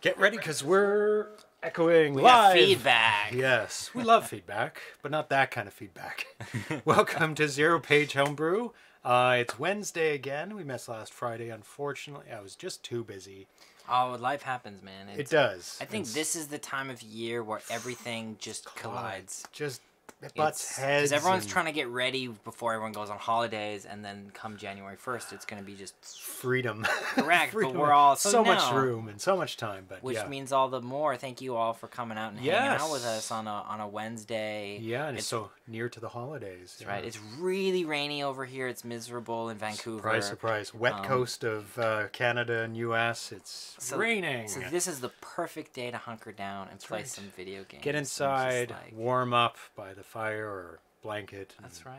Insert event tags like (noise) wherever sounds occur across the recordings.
Get ready because we're echoing We live. feedback. Yes, we love feedback, but not that kind of feedback. (laughs) Welcome to ZeroPage Homebrew. Uh, it's Wednesday again. We missed last Friday, unfortunately. I was just too busy. Oh, life happens, man. It does. I think It's- this is the time of year where everything just collides. Just it butts It's- heads. everyone's trying to get ready before everyone goes on holidays, and then come January first, it's going to be just freedom. Correct, (laughs) but we're all- so so much room and so much time. But which yeah, means all the more. Thank you all for coming out and hanging out with us on a on a Wednesday. yeah, and it's, it's so near to the holidays. That's right. It's really rainy over here. It's miserable in Vancouver. Surprise, surprise. Wet Um, coast of uh, Canada and U.S. It's So- raining. So this is the perfect day to hunker down and play right. some video games. Get inside, like- warm up by the fire or blanket. That's right.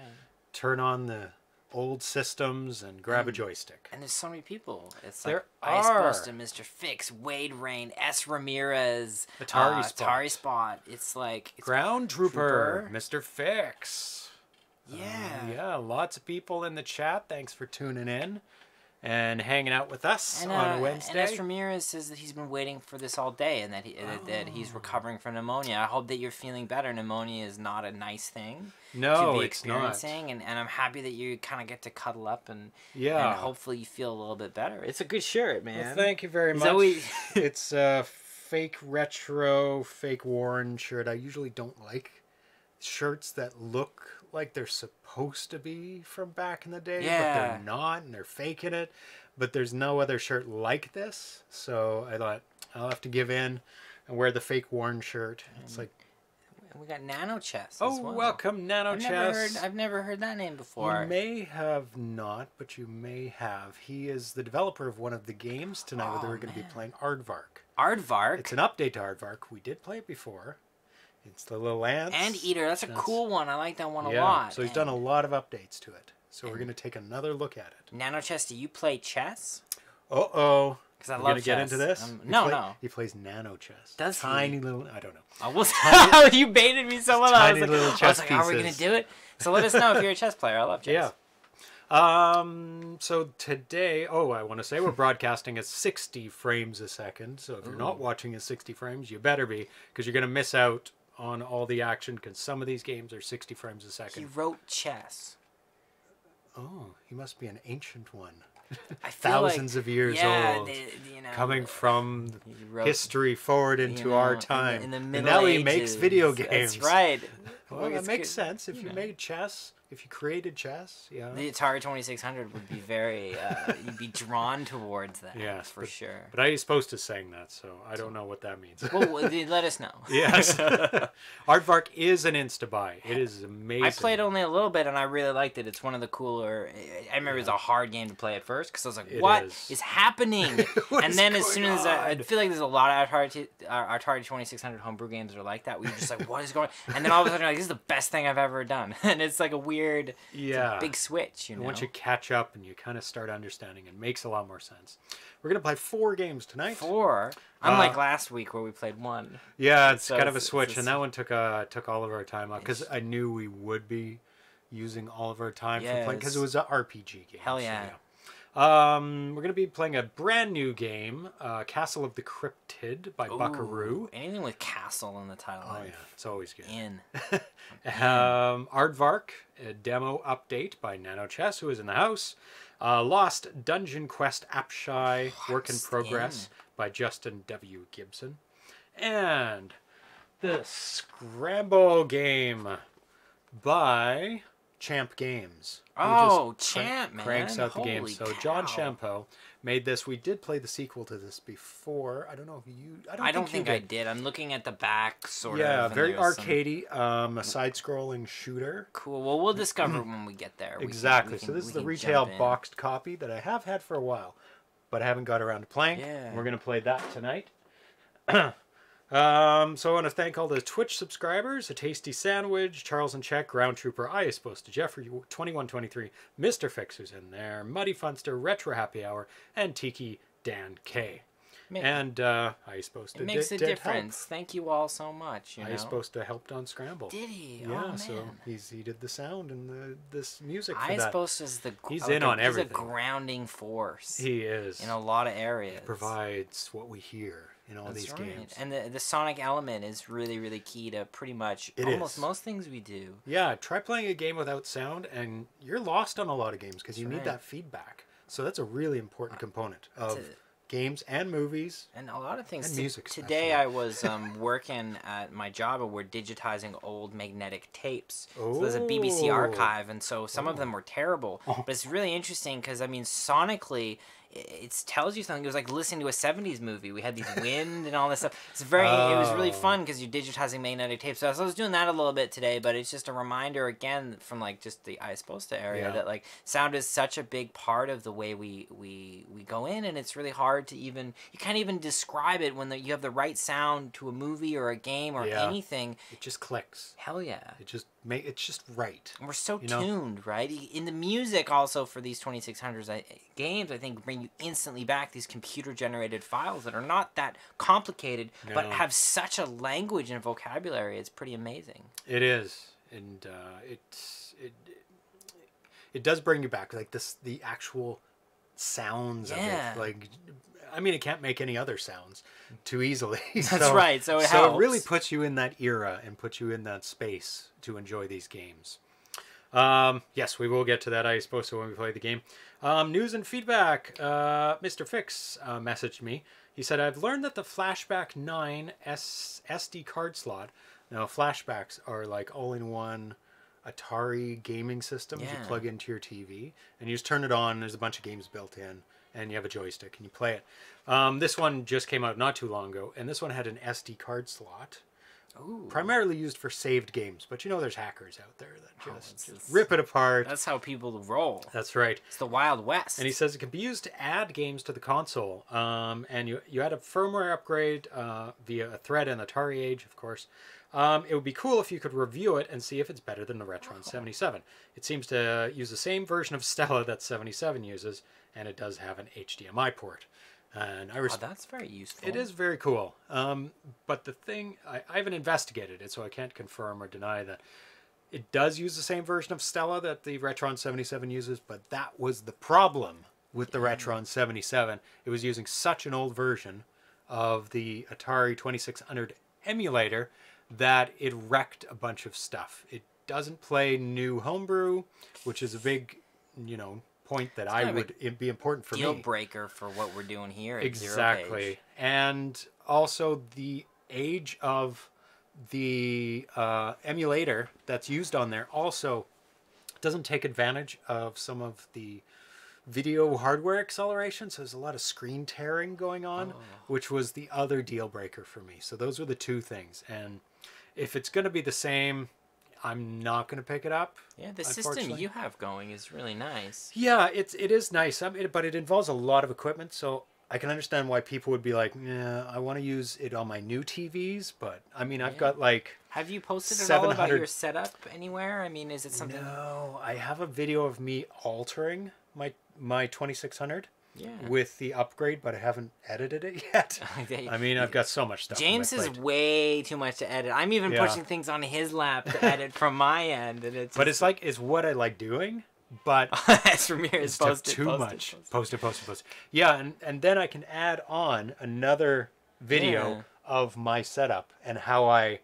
Turn on the old systems and grab a joystick. And there's so many people. It's There like Ice are. Buster, Mr. Fix, Wade Rain, S. Ramirez, Atari uh, Spot. Atari Spot. It's like it's, Ground Trooper, Trooper. Mr. Fix. yeah. Yeah, lots of people in the chat. Thanks for tuning in and hanging out with us And, on uh, a Wednesday. and S. Ramirez says that he's been waiting for this all day and that he, that, that Oh. he's recovering from pneumonia. I hope that you're feeling better. Pneumonia is not a nice thing no, to be it's not. experiencing, and, and I'm happy that you kind of get to cuddle up and Yeah. and hopefully you feel a little bit better. It's a good shirt, man. Well, thank you very much. you- (laughs) it's a fake retro, fake Warren shirt. I usually don't like shirts that look like they're supposed to be from back in the day, but they're not, and they're faking it. But there's no other shirt like this, so I thought I'll have to give in and wear the fake worn shirt. It's like, we got Nano Chess. oh, well. welcome, Nano I've never Chess. heard. I've never heard that name before. You may have not, but you may have. He is the developer of one of the games tonight that Oh, we're going to be playing, Aardvark. Aardvark It's an update to Aardvark. We did play it before. It's the little ants. and Eater. That's a That's- cool one. I like that one a yeah. lot. So he's done a lot of updates to it. So we're going to take another look at it. Nano Chess. Do you play chess? Uh oh. Because I We're love gonna get into this. Um, He no, play- no. He plays nano chess. Does he? tiny little? I don't know. I was. (laughs) you baited me so well. I Tiny was like, little I was chess like, are we gonna pieces. do it? So let us know if you're a chess player. I love chess. Yeah. Um. So today, oh, I want to say we're broadcasting at 60 frames a second. So if you're not watching at 60 frames, you better be, because you're gonna miss out on all the action. Because some of these games are 60 frames a second. He wrote chess. Oh, he must be an ancient one. Thousands like, of years yeah, old. they- you know, Coming from wrote, history forward into you our time. in the, in and now Middle he makes video games. That's right. Well, Look, that makes good. sense. If you know. made chess, if you created chess, yeah. The Atari 2600 would be very, uh, (laughs) you'd be drawn towards that. Yes, for but- sure. But I am supposed to sing that, so I don't know what that means. well, well, let us know. (laughs) yes. (laughs) Aardvark is an insta buy. It is amazing. I played only a little bit and I really liked it. It's one of the cooler. I remember it was a hard game to play at first because I was like, It "What is. is happening?" What and then as soon as I, I feel like there's a lot of Atari, Atari 2600 homebrew games that are like that. You're just like, "What is going?" And then all of a sudden, like, "This is the best thing I've ever done." (laughs) And it's like a weird, it's a Yeah. big switch. You And know. once you catch up and you kind of start understanding, it makes a lot more sense. We're gonna play four games tonight. Four. Unlike Uh, last week where we played one. Yeah, it's So kind of a switch, a and that one took uh took all of our time out because I knew we would be using all of our time for playing because it was an RPG game. Hell so yeah. Um, we're gonna be playing a brand new game, uh, Castle of the Cryptid by Buckaroo. Anything with castle in the title. Oh yeah, it's always good. In. (laughs) Um, Aardvark, a demo update by Nano Chess, who is in the house. Uh, Lost Dunjonquest Apshai, work in Lost progress by Justin W. Gibson. And the Scramble game by Champ Games. Oh, crank- Champ, man. Cranks out the game. So John. Champeau made this. We did play the sequel to this before. I don't know if you. I don't, I don't think, think you I did. did. I'm looking at the back, sort of. Yeah, very there's some- arcadey. Um, a side-scrolling shooter. Cool. Well, we'll discover when we get there. We can- Exactly. we so this is the retail boxed copy that I have had for a while, but I haven't got around to playing. Yeah. We're gonna play that tonight. (clears throat) um, so I want to thank all the Twitch subscribers, a tasty sandwich, Charles and Check, Ground Trooper, iesposta Jeffrey twenty one twenty three, Mister Fixer's in there, Muddy Funster, Retro Happy Hour, and Tiki Dan K. And uh, iesposta it makes did, a did difference. Thank you all so much. You Help. know? I supposed to helped on Scramble. Did he? yeah, oh, so he's he did the sound and the this music for I that. suppose is the He's like in a- on he's a grounding force He is. in a lot of areas. He provides what we hear in all That's these right. games. And the the sonic element is really really key to pretty much It almost is. most things we do. Yeah, try playing a game without sound, and you're lost on a lot of games because you That's need that feedback. So that's a really important component of it. games and movies. And a lot of things. And music Today especially. I was (laughs) um, working at my job and we're digitizing old magnetic tapes. So there's a BBC Oh. archive, and so some of them were terrible. Oh. (laughs) But it's really interesting because I mean, sonically, it, tells you something. It was like listening to a '70s movie. We had these wind and all this stuff. It's very. It was really Oh. fun because you're digitizing magnetic tapes. So I was doing that a little bit today, but it's just a reminder again from like just the iesposta area Yeah. that like sound is such a big part of the way we we we go in, and it's really hard to even you can't even describe it when the, you have the right sound to a movie or a game or Yeah. anything. It just clicks. Hell yeah. It just make it's just right. And we're so You know? tuned, right? In the music, also for these 2600s I, games, I think bring you instantly back these computer generated files that are not that complicated, but have such a language and vocabulary. It's pretty amazing. It is, and uh, it's it it does bring you back like this the actual sounds Yeah. of it. Like, I mean, it can't make any other sounds too easily. (laughs) That's right, so it so it really puts you in that era and puts you in that space to enjoy these games. Um, yes, we will get to that. I suppose so when we play the game. Um, news and feedback. Uh, Mr. Fix uh, messaged me. He said, "I've learned that the Flashback Nine S- SD card slot. Now, flashbacks are like all-in-one Atari gaming systems. You plug into your TV and you just turn it on. There's a bunch of games built in, and you have a joystick and you play it. Um, this one just came out not too long ago, and this one had an SD card slot." Ooh. primarily used for saved games, but you know there's hackers out there that Oh, just, just rip it apart. That's how people roll. That's right. It's the Wild West. And he says it can be used to add games to the console. Um, and you you add a firmware upgrade uh, via a thread in AtariAge, of course. Um, it would be cool if you could review it and see if it's better than the Retron 77. It seems to use the same version of Stella that 77 uses, and it does have an HDMI port. And I oh, that's very useful. It is very cool. Um, but the thing, I, I haven't investigated it, so I can't confirm or deny that it does use the same version of Stella that the Retron 77 uses, but that was the problem with the Retron 77. It was using such an old version of the Atari 2600 emulator that it wrecked a bunch of stuff. It doesn't play new homebrew, which is a big, you know, point that I kind of a would it'd be important for Deal me. breaker for what we're doing here. Exactly. And also the age of the uh, emulator that's used on there also doesn't take advantage of some of the video hardware acceleration. So there's a lot of screen tearing going on, Oh. which was the other deal breaker for me. So those were the two things. And if it's going to be the same, I'm not going to pick it up. Yeah, the system you have going is really nice. Yeah, it's it is nice, I mean, but it involves a lot of equipment. So I can understand why people would be like, "Yeah, I want to use it on my new TVs." But I mean, I've Yeah. got like Have you posted at all about your setup anywhere? I mean, is it something? no, I have a video of me altering my my 2600 Yeah. with the upgrade, but I haven't edited it (laughs) yet. (laughs) I mean, I've got so much stuff. James is way too much to edit. I'm even Yeah. pushing things on his lap to edit from my end, and it's but it's like it's what I like doing, but (laughs) it's from yours. it's Post it, too post much. post it. Post it, post it, post it. Yeah, and and then I can add on another video Yeah. of my setup and how I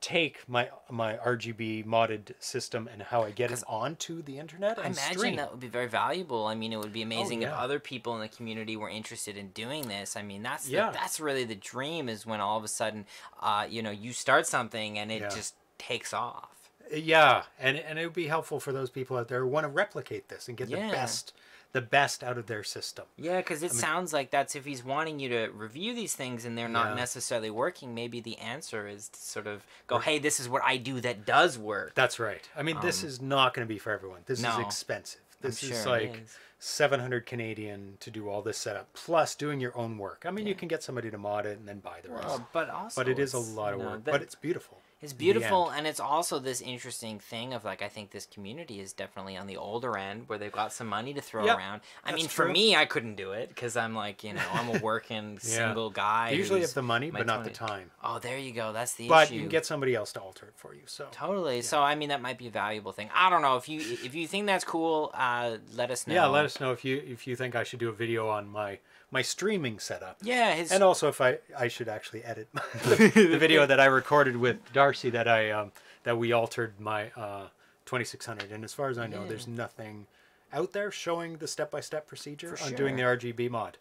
take my my RGB modded system and how I get it onto the internet I imagine stream. that would be very valuable. I mean, it would be amazing if yeah. other people in the community were interested in doing this. I mean, that's the- that's really the dream is when all of a sudden, uh, you know, you start something and it Yeah. just takes off. Yeah, and and it would be helpful for those people out there who want to replicate this and get Yeah. the best the best out of their system. Yeah, because it sounds like that's if he's wanting you to review these things and they're not Yeah. necessarily working. Maybe the answer is to sort of go, "Hey, this is what I do that does work." That's right. I mean, this is not going to be for everyone. This is Um, no. expensive. I'm This sure is like is. 700 Canadian to do all this setup plus doing your own work. I mean, you can get somebody to mod it and then buy the rest. Well, but also, but it is a lot of know, work. that- but it's beautiful. It's beautiful, and it's also this interesting thing of like I think this community is definitely on the older end where they've got some money to throw Yep, around. I mean, for me, I couldn't do it because I'm like you know I'm a (laughs) working single guy. They usually have the money, but not the time. Oh, there you go. That's the But issue. you can get somebody else to alter it for you. So Totally. So I mean, that might be a valuable thing. I don't know if you if you think that's cool. Uh, let us know. yeah, let us know if you if you think I should do a video on my my streaming setup. Yeah, his And also if I I should actually edit (laughs) the, the (laughs) video that I recorded with Darcy that I um that we altered my uh 2600 and as far as I know Yeah. there's nothing out there showing the step-by-step procedure For on doing the. RGB mod.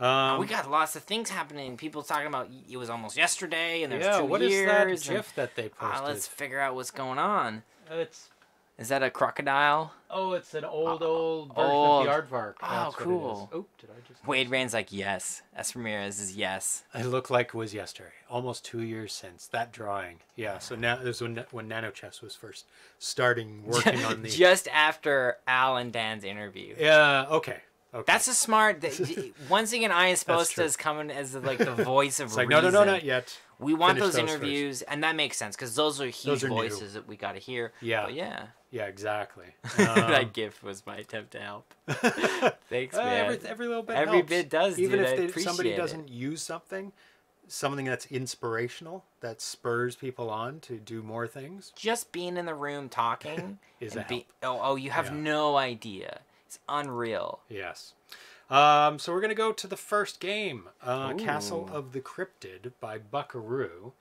Um, we got lots of things happening. People talking about it was almost yesterday, and there's yeah, two what is years. that and- GIF that they Ah, posted? let's figure out what's going on. it's Is that a crocodile? oh, it's an old uh, old version of the aardvark. Oh, cool. Oh, did I just? Wade Rain's like yes. S. Ramirez is yes. It looked like it was yesterday, almost two years since that drawing. Yeah, so now this was when when NanoChess was first starting (laughs) working on the. Just after Al and Dan's interview. Yeah. Okay. Okay. That's a smart. th- (laughs) once again, iesposta true. is coming as like the voice of (laughs) It's like no, no, no, not yet. We want Finish those, those first. interviews, and that makes sense because those are huge Those are new. voices that we got to hear. Yeah. But yeah. Yeah, exactly. (laughs) that Um, gift was my attempt to help. (laughs) Thanks, uh, man. every, every little bit. Every helps. bit does, Even dude. if they, somebody it. doesn't use something, something that's inspirational that spurs people on to do more things. Just being in the room talking (laughs) Is a be- oh, oh, you have Yeah. no idea. It's unreal. Yes. Um, so we're gonna go to the first game, uh, Castle of the Cryptid by Buckaroo.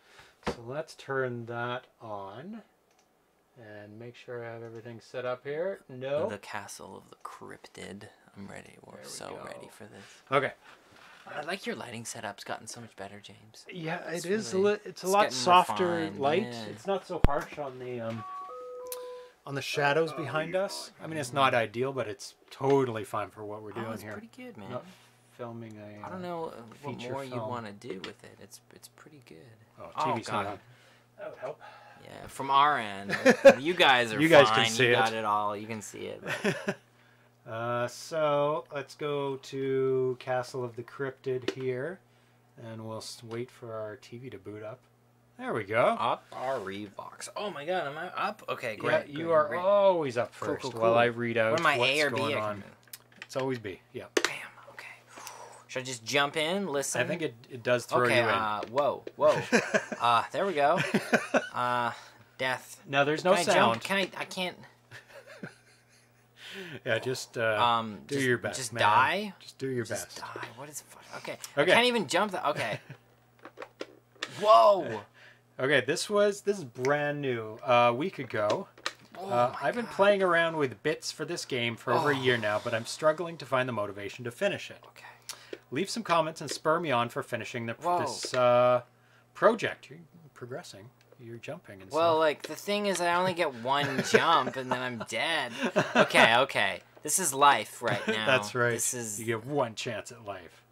So let's turn that on and make sure I have everything set up here. No. The castle of the cryptid. I'm ready. We're we so go. ready for this. Okay. I like your lighting setup's gotten so much better, James. Yeah, It's it is really- a li- it's a it's lot softer refined, light. yeah. It's not so harsh on the um on the shadows behind us. I mean, it's not ideal, but it's totally fine for what we're doing oh, it's here. pretty good, man. Not filming a. I uh, don't know uh, what feature more you want to do with it. It's it's pretty good. Oh, Oh, TV's God. not on. That would help. Yeah, from our end, (laughs) you guys are You guys fine. can see you it. got it all. You can see it. (laughs) Uh, so let's go to Castle of the Cryptid here, and we'll wait for our TV to boot up. There we go. Up our Revox. Oh my God, am I up? Okay, yeah, great. you great, are great. always up Cool, first cool, while. I read out What am I, what's A or B? going on. It's always B. Yeah. Should I just jump in? Listen. I think it, it does throw Okay. you in. Uh, whoa, whoa. (laughs) uh, there we go. (laughs) Uh, death. now there's no Can sound. jump? Can I? I can't. (laughs) Yeah, just uh, Um, do just- your best. just man. die? Just do your Just best. die. What is? fu- Okay. Okay. I can't even jump. The, okay. Whoa. Okay, this was this is brand new. Uh, a week ago. Oh Uh, I've been God. playing around with bits for this game for over a Oh. year now, but I'm struggling to find the motivation to finish it. Okay. Leave some comments and spur me on for finishing the, Whoa. this uh, project. You're progressing. You're jumping and Well, stuff. like the thing is, I only get one (laughs) jump and then I'm dead. Okay, okay. This is life right (laughs) now. That's right. This is You get one chance at life.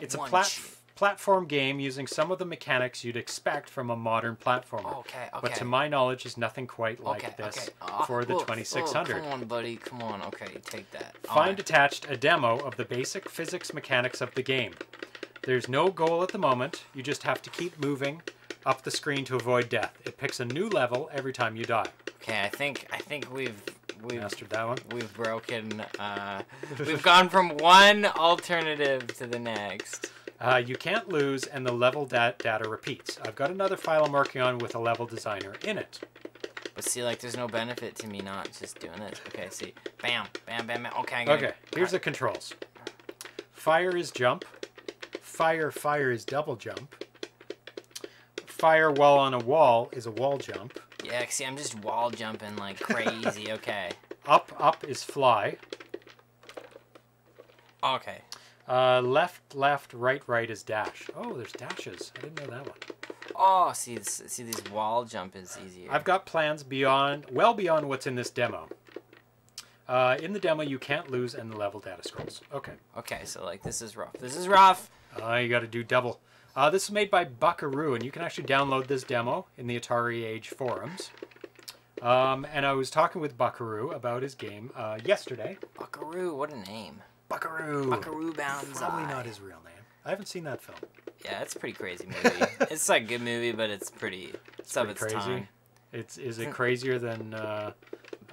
It's a One plat- ch- platform game using some of the mechanics you'd expect from a modern platformer. okay. Okay. But to my knowledge, is nothing quite like okay, this okay. Ah, for the whoa, 2600. whoa, come on, buddy. Come on. Okay, take that. Find Alright. attached a demo of the basic physics mechanics of the game. There's no goal at the moment. You just have to keep moving up the screen to avoid death. It picks a new level every time you die. Okay, I think I think we've we've Mastered that one. we've broken. Uh, we've gone from one alternative to the next. Uh, you can't lose, and the level dat- data repeats. I've got another file I'm working on with a level designer in it. But see, like, there's no benefit to me not just doing this. Okay, see, bam, bam, bam, bam. Okay, Okay, here's the controls. Fire is jump. Fire, fire is double jump. Fire while on a wall is a wall jump. Yeah, see, I'm just wall jumping like (laughs) crazy. Okay. Up, up is fly. Okay. Uh, left, left, right, right is dash. Oh, there's dashes. I didn't know that one. Oh, see, see, these wall jump is easier. I've got plans beyond, well beyond what's in this demo. Uh, in the demo, you can't lose, and the level data scrolls. Okay. Okay, so like this is rough. This is rough. Uh, you got to do double. Uh, this is made by Buckaroo, and you can actually download this demo in the AtariAge forums. Um, and I was talking with Buckaroo about his game uh, yesterday. Buckaroo, what a name. Buckaroo. Buckaroo Banzai. Probably not his real name. I haven't seen that film. Yeah, it's a pretty crazy movie. (laughs) it's like a good movie, but it's pretty. It's, of its crazy. time. It's is it crazier than uh,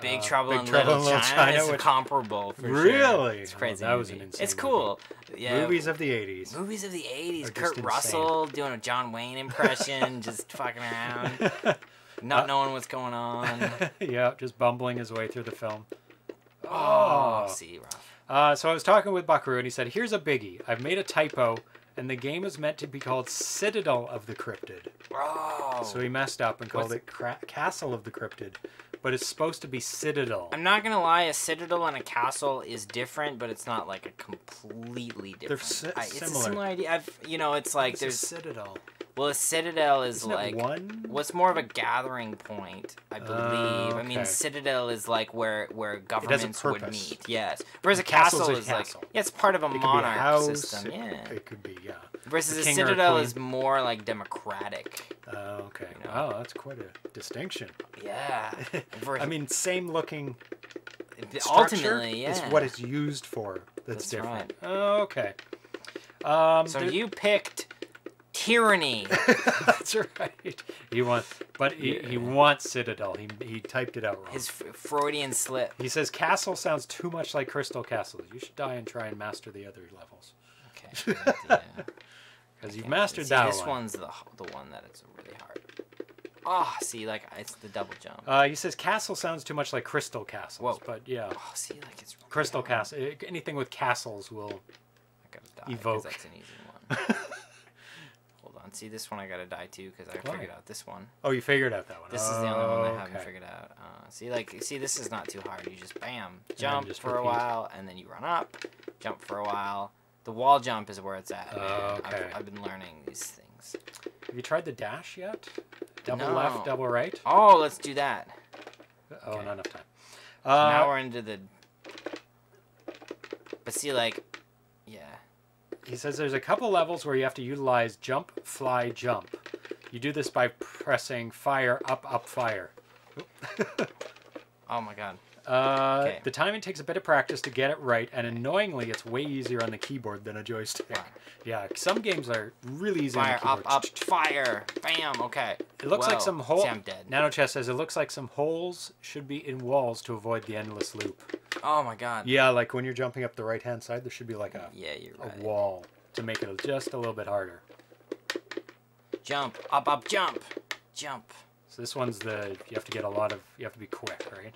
Big uh, Trouble, Big in, Trouble Little in Little China. China, It's which- comparable for sure. Really? It's a Oh, crazy. that was an insane It's movie. cool. Yeah. movies of the '80s? Movies of the '80s. just Kurt insane. Russell doing a John Wayne impression, (laughs) just fucking around, (laughs) not Uh, knowing what's going on. yeah, just bumbling his way through the film. Oh, Oh. see, Ralph. Uh, so I was talking with Buckaroo, and he said, "Here's a biggie. I've made a typo, and the game is meant to be called Citadel of the Cryptid. So he messed up and called What's- it Cra- Castle of the Cryptid, but it's supposed to be Citadel. I'm not gonna lie, a citadel and a castle is different, but it's not like a completely different. si- I- it's similar. a similar idea. I've, you know, it's like It's a there's Citadel. Well, a citadel is Isn't like one? what's more of a gathering point, I believe. I mean, citadel is like where where governments would meet. Yes. Whereas a castle a is castle. like yeah, it's part of a It could be a monarch house. system. it- Yeah. It could be, yeah. Versus a a a citadel is more like democratic. Uh, okay. You know. Wow, that's quite a distinction. Yeah. (laughs) I mean, same looking ultimately, yeah. is what it's used for. That's, That's different. Oh, okay. Um, so there- you picked tyranny. (laughs) that's right. He wants, but he, he wants Citadel. He, he typed it out wrong. His F- Freudian slip. he says Castle sounds too much like Crystal Castle. You should die and try and master the other levels Okay. (laughs) because you've mastered see, that This one. one's the h- the one that is really hard. Ah, see, like it's the double jump. Uh, he says Castle sounds too much like Crystal Castles. Whoa. But yeah, oh, see, like it's really Crystal. Castle. eh, Anything with castles will. I gotta die 'cause Evoke. That's an easy one. (laughs) See, this one I gotta die too because I Why? figured out this one. Oh, you figured out that one. This is the only one I Oh, haven't okay. figured out. Uh, see, like, see, this is not too hard. You just bam, jump just for a while, and then you run up, jump for a while. The wall jump is where it's at. Oh, okay. I've, I've been learning these things. Have you tried the dash yet? Double No. left, double right. Oh, let's do that. Oh, Okay. not enough time. So now Uh, we're into the. But see, like. He says there's a couple levels where you have to utilize jump, fly, jump. You do this by pressing fire, up, up, fire. Oh my god. Uh, Okay. The timing takes a bit of practice to get it right, and annoyingly, it's way easier on the keyboard than a joystick. Wow. Yeah, some games are really easy Fire, on up, the keyboard. up, fire. Bam, okay. It looks like some holes. I'm dead. Nanochess says it looks like some holes should be in walls to avoid the endless loop. Oh my god. Yeah, like when you're jumping up the right hand side, there should be like a, Yeah, you're a right. wall to make it just a little bit harder. Jump, up, up, jump. Jump. So this one's the you have to get a lot of you have to be quick, right?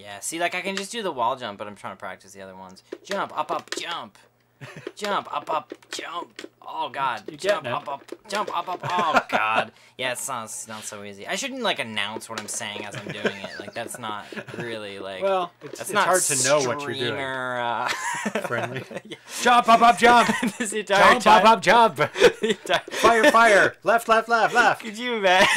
Yeah, see, like I can just do the wall jump, but I'm trying to practice the other ones. Jump, up, up, jump. (laughs) jump, up, up, jump. Oh god. You jump, up, up, jump, up, up. Oh (laughs) god. Yeah, it's not, it's not so easy. I shouldn't like announce what I'm saying as I'm doing it. Like that's not really like. Well, it's, that's it's not hard to know what you're doing. Uh... Friendly. (laughs) yeah. Jump up up jump. this entire jump time. up up jump. Fire fire. left left left left. Could you imagine?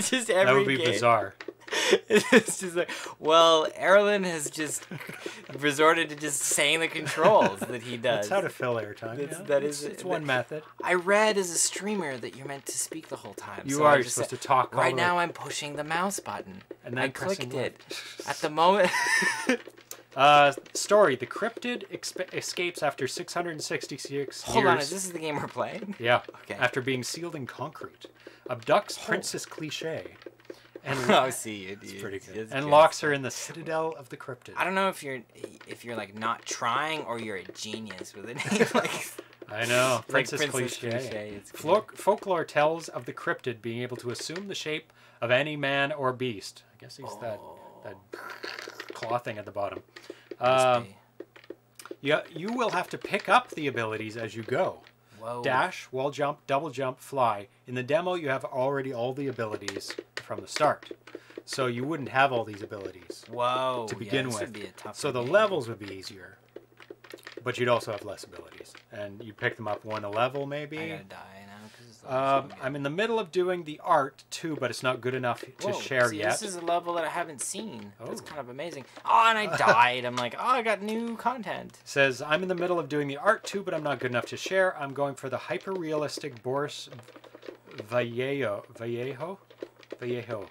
Just every That would be game. bizarre. (laughs) it's just like, well, Erlen has just resorted to just saying the controls that he does. That's how to fill airtime. That's- yeah. that it's, is- it's that- one method. I read as a streamer that you're meant to speak the whole time. You so are you're supposed to talk. all Right Right now, I'm pushing the mouse button. and I clicked it. At the moment, (laughs) Uh, story: The cryptid exp- escapes after 666 hold on, years. is this the game we're playing? Yeah. (laughs) Okay. After being sealed in concrete, abducts Princess Cliche, and (laughs) oh, see, it, it's it's pretty good, it's and good. locks her in the citadel of the cryptid. I don't know if you're if you're like not trying or you're a genius with a (laughs) name like, (laughs) I know, like Princess, Princess Cliche. Cliche. Folk- folklore tells of the cryptid being able to assume the shape of any man or beast. I guess he's that Oh. that claw thing at the bottom. Um, you, you will have to pick up the abilities as you go. Whoa. Dash, wall jump, double jump, fly. In the demo, you have already all the abilities from the start. So you wouldn't have all these abilities. Whoa. to begin this with. Be So the game. levels would be easier. But you'd also have less abilities. And you'd pick them up one a level, maybe. I gotta die Um, I'm in the middle of doing the art too, but it's not good enough to Whoa, share see, yet. This is a level that I haven't seen. That's Oh. kind of amazing. Oh, and I (laughs) died. I'm like, oh, I got new content. Says I'm in the middle of doing the art too, but I'm not good enough to share. I'm going for the hyper realistic Boris Vallejo Vallejo Vallejo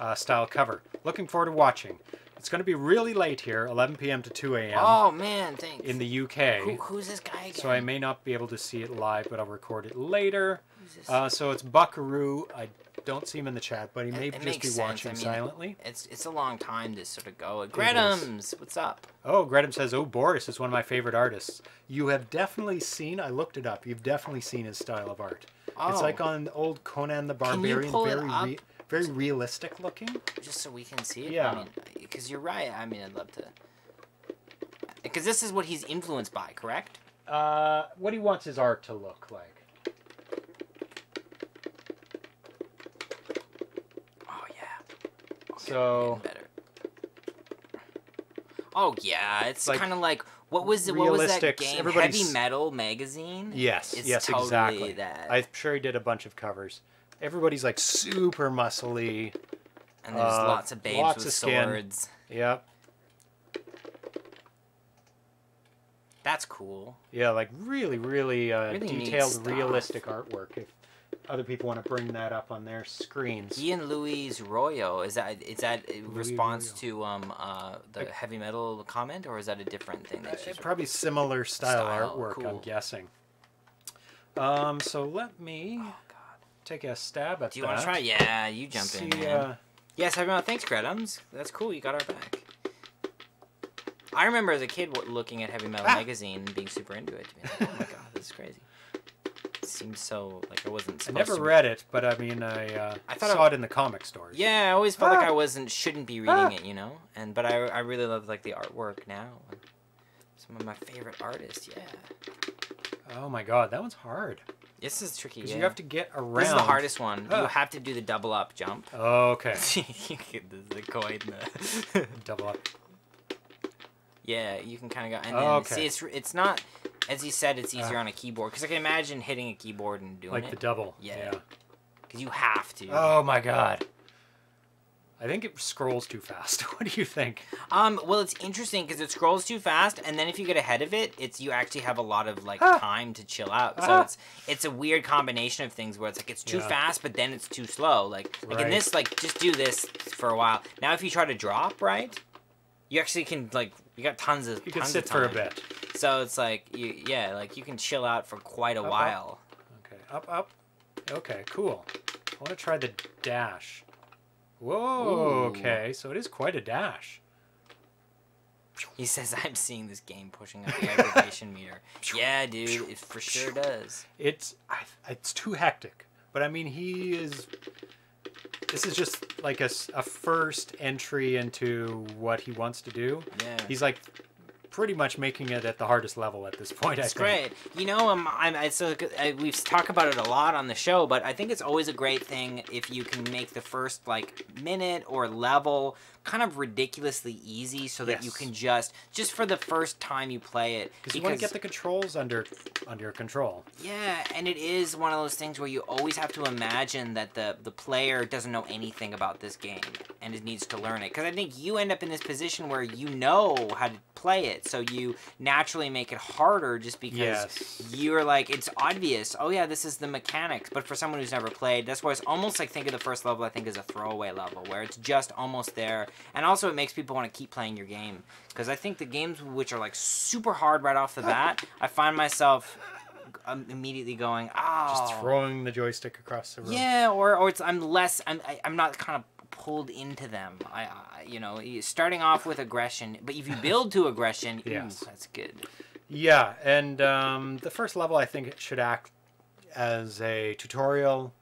uh, style cover. Looking forward to watching. It's going to be really late here, 11 p.m. to 2 a.m. Oh man, thanks. in the UK. Who, who's this guy again? So I may not be able to see it live, but I'll record it later. Who's this? Uh, so it's Buckaroo. I don't see him in the chat, but he may It- it just be sense. watching I mean, silently. It's it's a long time to sort of go. Gretums, what's up? Oh, Gredham says, "Oh, Boris is one of my favorite artists. You have definitely seen. I looked it up. You've definitely seen his style of art. Oh. It's like on old Conan the Barbarian. Can you pull it very, up? Very realistic looking. Just so we can see it. Yeah. I mean, because you're right. I mean, I'd love to. Because this is what he's influenced by, correct? Uh, what he wants his art to look like. Oh yeah. So better. Oh yeah, it's Like, kind of like what was it? What was that game? everybody's- Heavy Metal magazine. yes, It's yes, totally exactly. that. I'm sure he did a bunch of covers. Everybody's like super muscly. and there's uh, lots of babes lots with of swords. Yep. That's cool. Yeah, like really, really, uh, Really detailed, realistic artwork. If other people want to bring that up on their screens. Ian Luis Royo is that is that response Royo. to um uh the heavy metal comment or is that a different thing? Uh, That's probably similar style, Style, artwork, I'm guessing. Um, so let me oh. Take a stab at Do you want to try? Yeah, you jump See, in, uh, Yes, everyone. Thanks, Gretums. That's cool. You got our back. I remember as a kid looking at Heavy Metal Ah. magazine and being super into it. Like, oh my god, this is crazy. It seems so like I wasn't. I never to be- read it, but I mean, I, uh, I thought saw I- it in the comic stores. Yeah, I always felt like Ah. I wasn't shouldn't be reading Ah. it, you know. And but I I really love like the artwork now. Some of my favorite artists. Yeah. Oh my god, that one's hard. This is tricky. Yeah. you have to get around. This is the hardest one. You Ah. have to do the double up jump. (laughs) Okay. (laughs) You get the, the coin. The (laughs) Double up. Yeah, you can kind of go. And Oh, then, okay. see, it's it's not as you said. It's easier Ah. on a keyboard because I can imagine hitting a keyboard and doing it. Like the double. Yeah. because you have to. Oh my god. I think it scrolls too fast. (laughs) what do you think? Um. Well, it's interesting because it scrolls too fast, and then if you get ahead of it, it's you actually have a lot of like Ah. time to chill out. So Ah. it's it's a weird combination of things where it's like it's too Yeah. fast, but then it's too slow. Like like in this, like just do this for a while. Now, if you try to drop right, you actually can like you got tons of You can tons sit of for a bit. So it's like you yeah like you can chill out for quite a Up, up. while. Okay, up, up. Okay, cool. I want to try the dash. Whoa, Ooh. okay, so it is quite a dash. He says, I'm seeing this game pushing up the aggravation (laughs) meter. Yeah, dude, it for sure does. It's it's too hectic. But I mean, he is. This is just like a, a first entry into what he wants to do. Yeah. He's like pretty much making it at the hardest level at this point. It's I think. great. You know, um, I'm, it's a, I, we've talked about it a lot on the show, but I think it's always a great thing if you can make the first like minute or level kind of ridiculously easy, so that you can just just for the first time you play it. Because you want to get the controls under under control. Yeah, and it is one of those things where you always have to imagine that the the player doesn't know anything about this game and it needs to learn it. Because I think you end up in this position where you know how to play it, so you naturally make it harder just because Yes. you're like it's obvious. Oh yeah, this is the mechanics. But for someone who's never played, that's why it's almost like think of the first level. I think as a throwaway level where it's just almost there, and also it makes people want to keep playing your game. Because I think the games which are like super hard right off the bat, I find myself um, immediately going, oh, Just throwing the joystick across the room. yeah, or or it's I'm less I'm I, I'm not kind of pulled into them. I, I you know starting off with aggression, but if you (laughs) build to aggression, ooh, Yes. that's good. Yeah, and um, the first level I think it should act as a tutorial,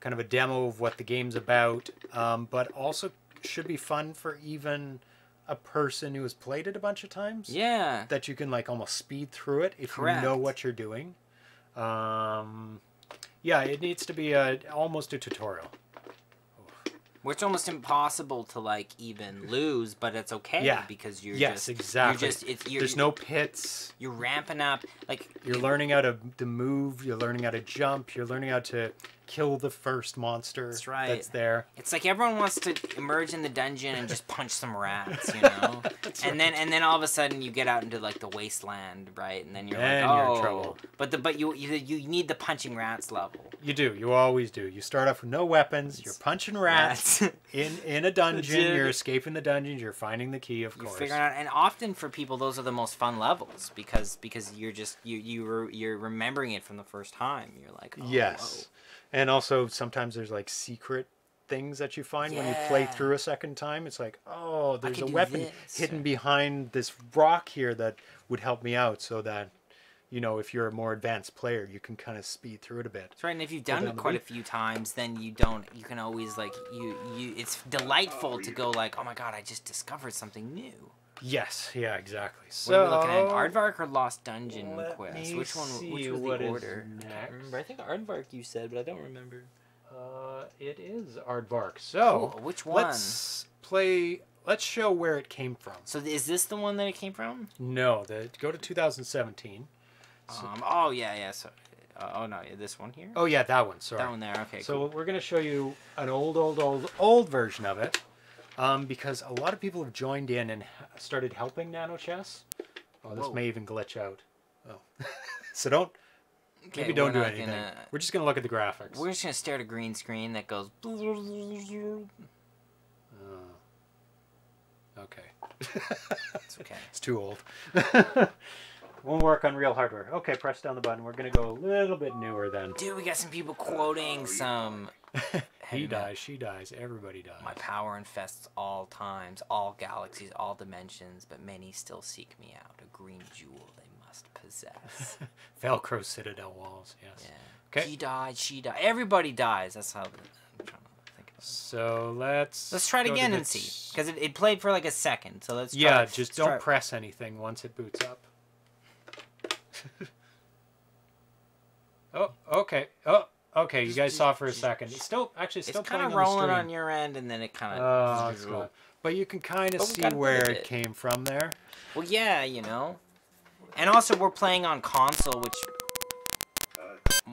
kind of a demo of what the game's about, um, but also should be fun for even a person who has played it a bunch of times. Yeah. That you can like almost speed through it if you know what you're doing. Um, yeah, it needs to be a almost a tutorial. Where it's almost impossible to like even lose, but it's okay Yeah. because you're yes, just exactly. you're just it's you're, There's no pits. you're ramping up like You're learning how to, to move. You're learning how to jump. You're learning how to kill the first monster That's right. that's there. It's like everyone wants to emerge in the dungeon and just punch some rats, you know. (laughs) and then and then all of a sudden you get out into like the wasteland, right? And then you're Then like, you're oh, in trouble. but the but you, you you need the punching rats level. You do. You always do. You start off with no weapons. You're punching rats Rats. (laughs) in in a dungeon. Legit. You're escaping the dungeons. You're finding the key, of you course. figure out and often for people those are the most fun levels because because you're just you you re, you're remembering it from the first time you're like oh, Yes. And also sometimes there's like secret things that you find when you play through a second time. It's like, oh, there's a weapon this, hidden behind this rock here that would help me out so that you know, if you're a more advanced player, you can kind of speed through it a bit. That's right, and if you've done it quite a few times, then you don't. You can always like you. You. It's delightful to go like, oh my god, I just discovered something new. Yes, yeah, exactly. What So are we looking at? Aardvark or Lost Dungeon let Quest? me Which one? Which see was what the order? I next. can't remember. I think Aardvark you said, but I don't remember. Uh, it is Aardvark. So Cool. Which one? let's play. Let's show where it came from. So is this the one that it came from? No, the go to 2017. Um. Oh yeah, yeah. So. Uh, oh no, this one here. Oh yeah, that one. Sorry. that one there. Okay. So cool. we're going to show you an old, old, old, old version of it, um, because a lot of people have joined in and started helping Nano Chess. Oh, this Whoa. may even glitch out. Oh, (laughs) so don't Okay, maybe don't do anything. gonna- We're just going to look at the graphics. We're just gonna stare at a green screen that goes. Oh. (laughs) Okay, (laughs) It's okay. it's too old. Won't work on real hardware. Okay, press down the button. We're going to go a little bit newer then. Dude, we got some people quoting oh, some. (laughs) he Heavy metal. dies, she dies, everybody dies. My power infests all times, all galaxies, all dimensions, but many still seek me out. A green jewel they must possess. (laughs) Velcro Citadel walls, yes. Yeah. Okay. He died, she died. Everybody dies. That's how. I'm trying to think of it. So let's Let's try it again and see. Because it, it played for like a second. So let's try Yeah, it. just Let's don't try press anything once it boots up. (laughs) oh, okay. Oh, okay. You guys saw for a second. It's still actually It's still kind of rolling stream. on your end, and then it kind Oh, of. Oh, not. But you can kind of see got a bit where it it. came from there. Well, yeah, you know. And also, we're playing on console, which,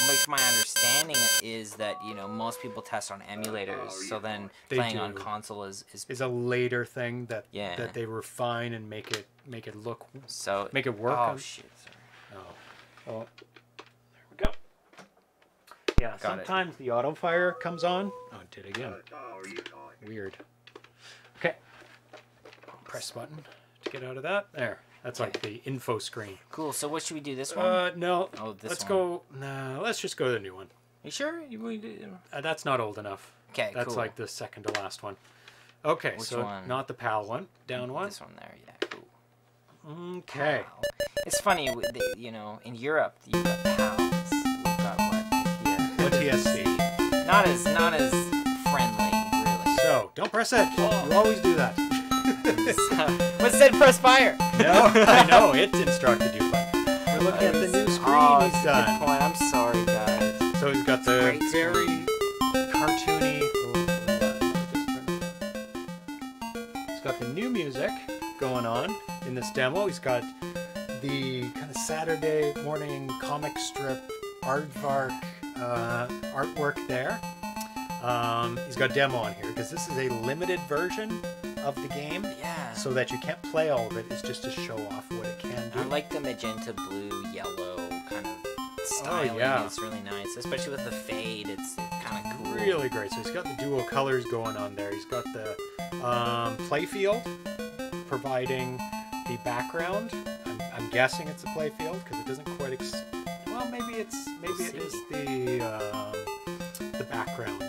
which my understanding is that you know most people test on emulators. So oh, then They playing on console is is Is a later thing that Yeah. that they refine and make it make it look. so. Make it work Oh on- shit! Sorry. Oh. There we go. Yeah, Got it. sometimes the auto fire comes on. Oh, it did again. Weird. Okay. Press button to get out of that. There. That's like the info screen. Cool. So what should we do? This one? Uh, no. oh, this let's one. go. No, let's just go to the new one. You sure? You want to do? Uh, that's not old enough. Okay. That's cool. like the second to last one. Okay, Which so one? not the PAL one. Down one. This one there. Yeah. Okay. Wow. It's funny, you know, in Europe you've got pounds. We've got what? Yeah. NTSC. Not as not as friendly, really. So don't press it. You always do that. (laughs) What said press fire? no, I know it instructed you. We're looking at the new screen oh, he's done. Point. I'm sorry, guys. So he's got the Great very cartoony. He's got the new music going on in this demo. He's got the kind of Saturday morning comic strip aardvark uh, artwork there. Um, he's got demo on here because this is a limited version of the game, Yeah. so that you can't play all of it. It's just to show off what it can do. I like the magenta, blue, yellow kind of styling. Oh, yeah. It's really nice, especially with the fade. It's kind of cool. Really great. So he's got the dual colors going on there. He's got the um, playfield providing the background. I'm, I'm guessing it's a playfield because it doesn't quite. Ex- well, maybe it's maybe We'll it is the um, the background.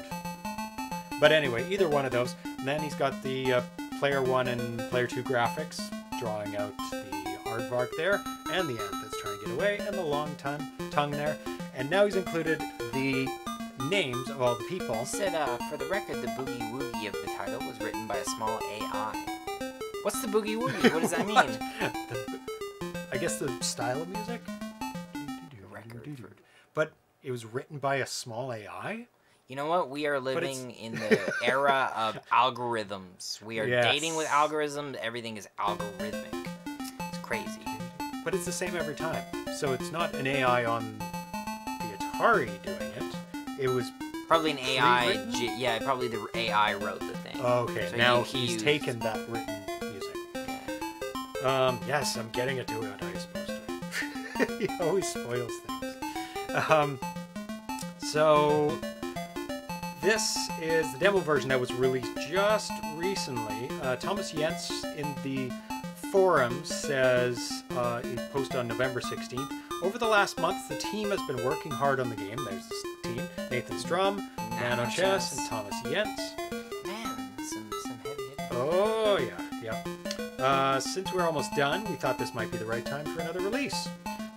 But anyway, either one of those. And then he's got the uh, player one and player two graphics drawing out the aardvark there, and the ant that's trying to get away, and the long tongue tongue there. And now he's included the names of all the people. He said, uh, for the record, the boogie woogie of the title was written by a small AI. What's the boogie woogie? What does that (laughs) mean? I guess the style of music. Record But it was written by a small AI. You know what? We are living in (laughs) the era of algorithms. We are Yes. dating with algorithms. Everything is algorithmic. It's crazy. But it's the same every time. So it's not an AI on the Atari doing it. It was Probably an AI. G- yeah, probably the AI wrote the thing. Okay, So now he- he he's used- taken that written. Um, yes, I'm getting it. iesposta. he always spoils things. Um, so this is the demo version that was released just recently. Uh, Thomas Jentzsch in the forum says uh, he posted on November 16th. Over the last month, the team has been working hard on the game. There's this team: Nathan Strum, Nano Chess, and Thomas Jentzsch. Man, some some heavy hitting. Oh yeah, yeah. Uh, since we're almost done, we thought this might be the right time for another release.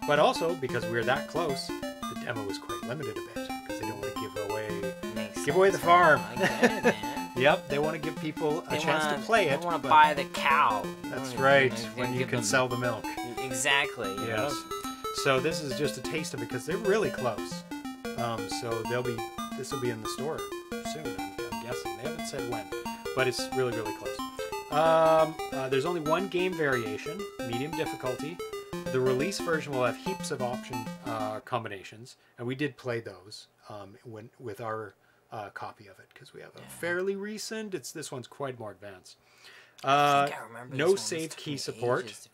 But also because we're that close, the demo is quite limited a bit because they don't want to give away. Makes Give away the farm. I get it, man. (laughs) Yep, they want to give people a They chance wanna, to play it. They want to buy the cow. That's right. When you can them- sell the milk. Exactly. you know? Yes. So this is just a taste of it because they're really close. Um, so they'll be. This will be in the store soon. I'm, I'm guessing they haven't said when, but it's really really close. Um, uh, there's only one game variation, medium difficulty. The release version will have heaps of option uh, combinations, and we did play those um, when with our uh, copy of it because we have a Yeah. fairly recent. It's this one's quite more advanced. I Uh, I no this one. This save key support. ages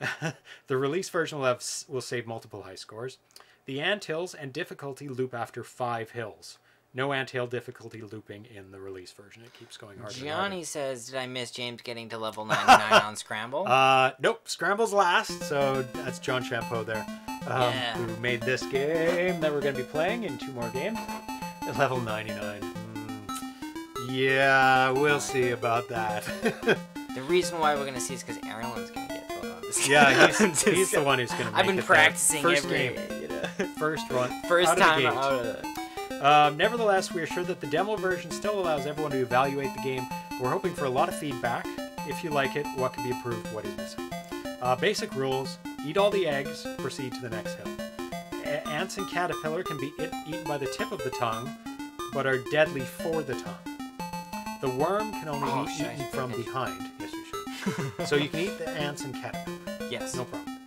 to (laughs) figure out. the release version will have will save multiple high scores. The ant hills and difficulty loop after five hills. No ant hill difficulty looping in the release version. It keeps going harder. and harder. Says, "Did I miss James getting to level 99 on Scramble?" (laughs) Uh, nope. Scramble's last, so that's John Champeau there, um, Yeah. who made this game that we're going to be playing in two more games. At level 99. Hmm. Yeah, we'll see about that. (laughs) the reason why we're gonna see is because Aaron's gonna get photos. yeah, (laughs) he's, he's the one who's going to I've been practicing First every, game, you know, first run, first out of the time gate. Out of the. Um, nevertheless, we are sure that the demo version still allows everyone to evaluate the game. We're hoping for a lot of feedback. If you like it, what can be improved, what is missing. Uh, basic rules eat all the eggs, proceed to the next hill. A- ants and caterpillar can be eaten by the tip of the tongue, but are deadly for the tongue. The worm can only Oh, be eaten from behind. Yes, you should. (laughs) so you can eat the ants and caterpillar. Yes. No problem.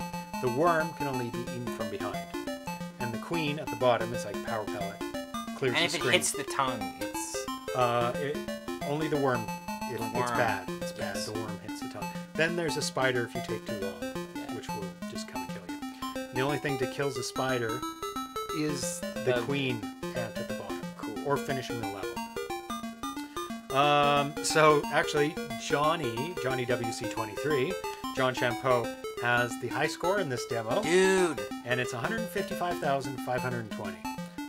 The worm can only be eaten from behind. And the queen at the bottom is like power pellet. Clears And the if it hits the tongue, it's Uh, it, only the worm. It, The It's worm, bad. It's bad. yes. The worm hits the tongue. Then there's a spider if you take too long, Yeah. which will just come and kill you. The only thing that kills a spider is the The- queen ant at the bottom, cool. or finishing the level. Um, so actually, Johnny, Johnny WC23, John Champeau has the high score in this demo, Dude, and it's 155,520.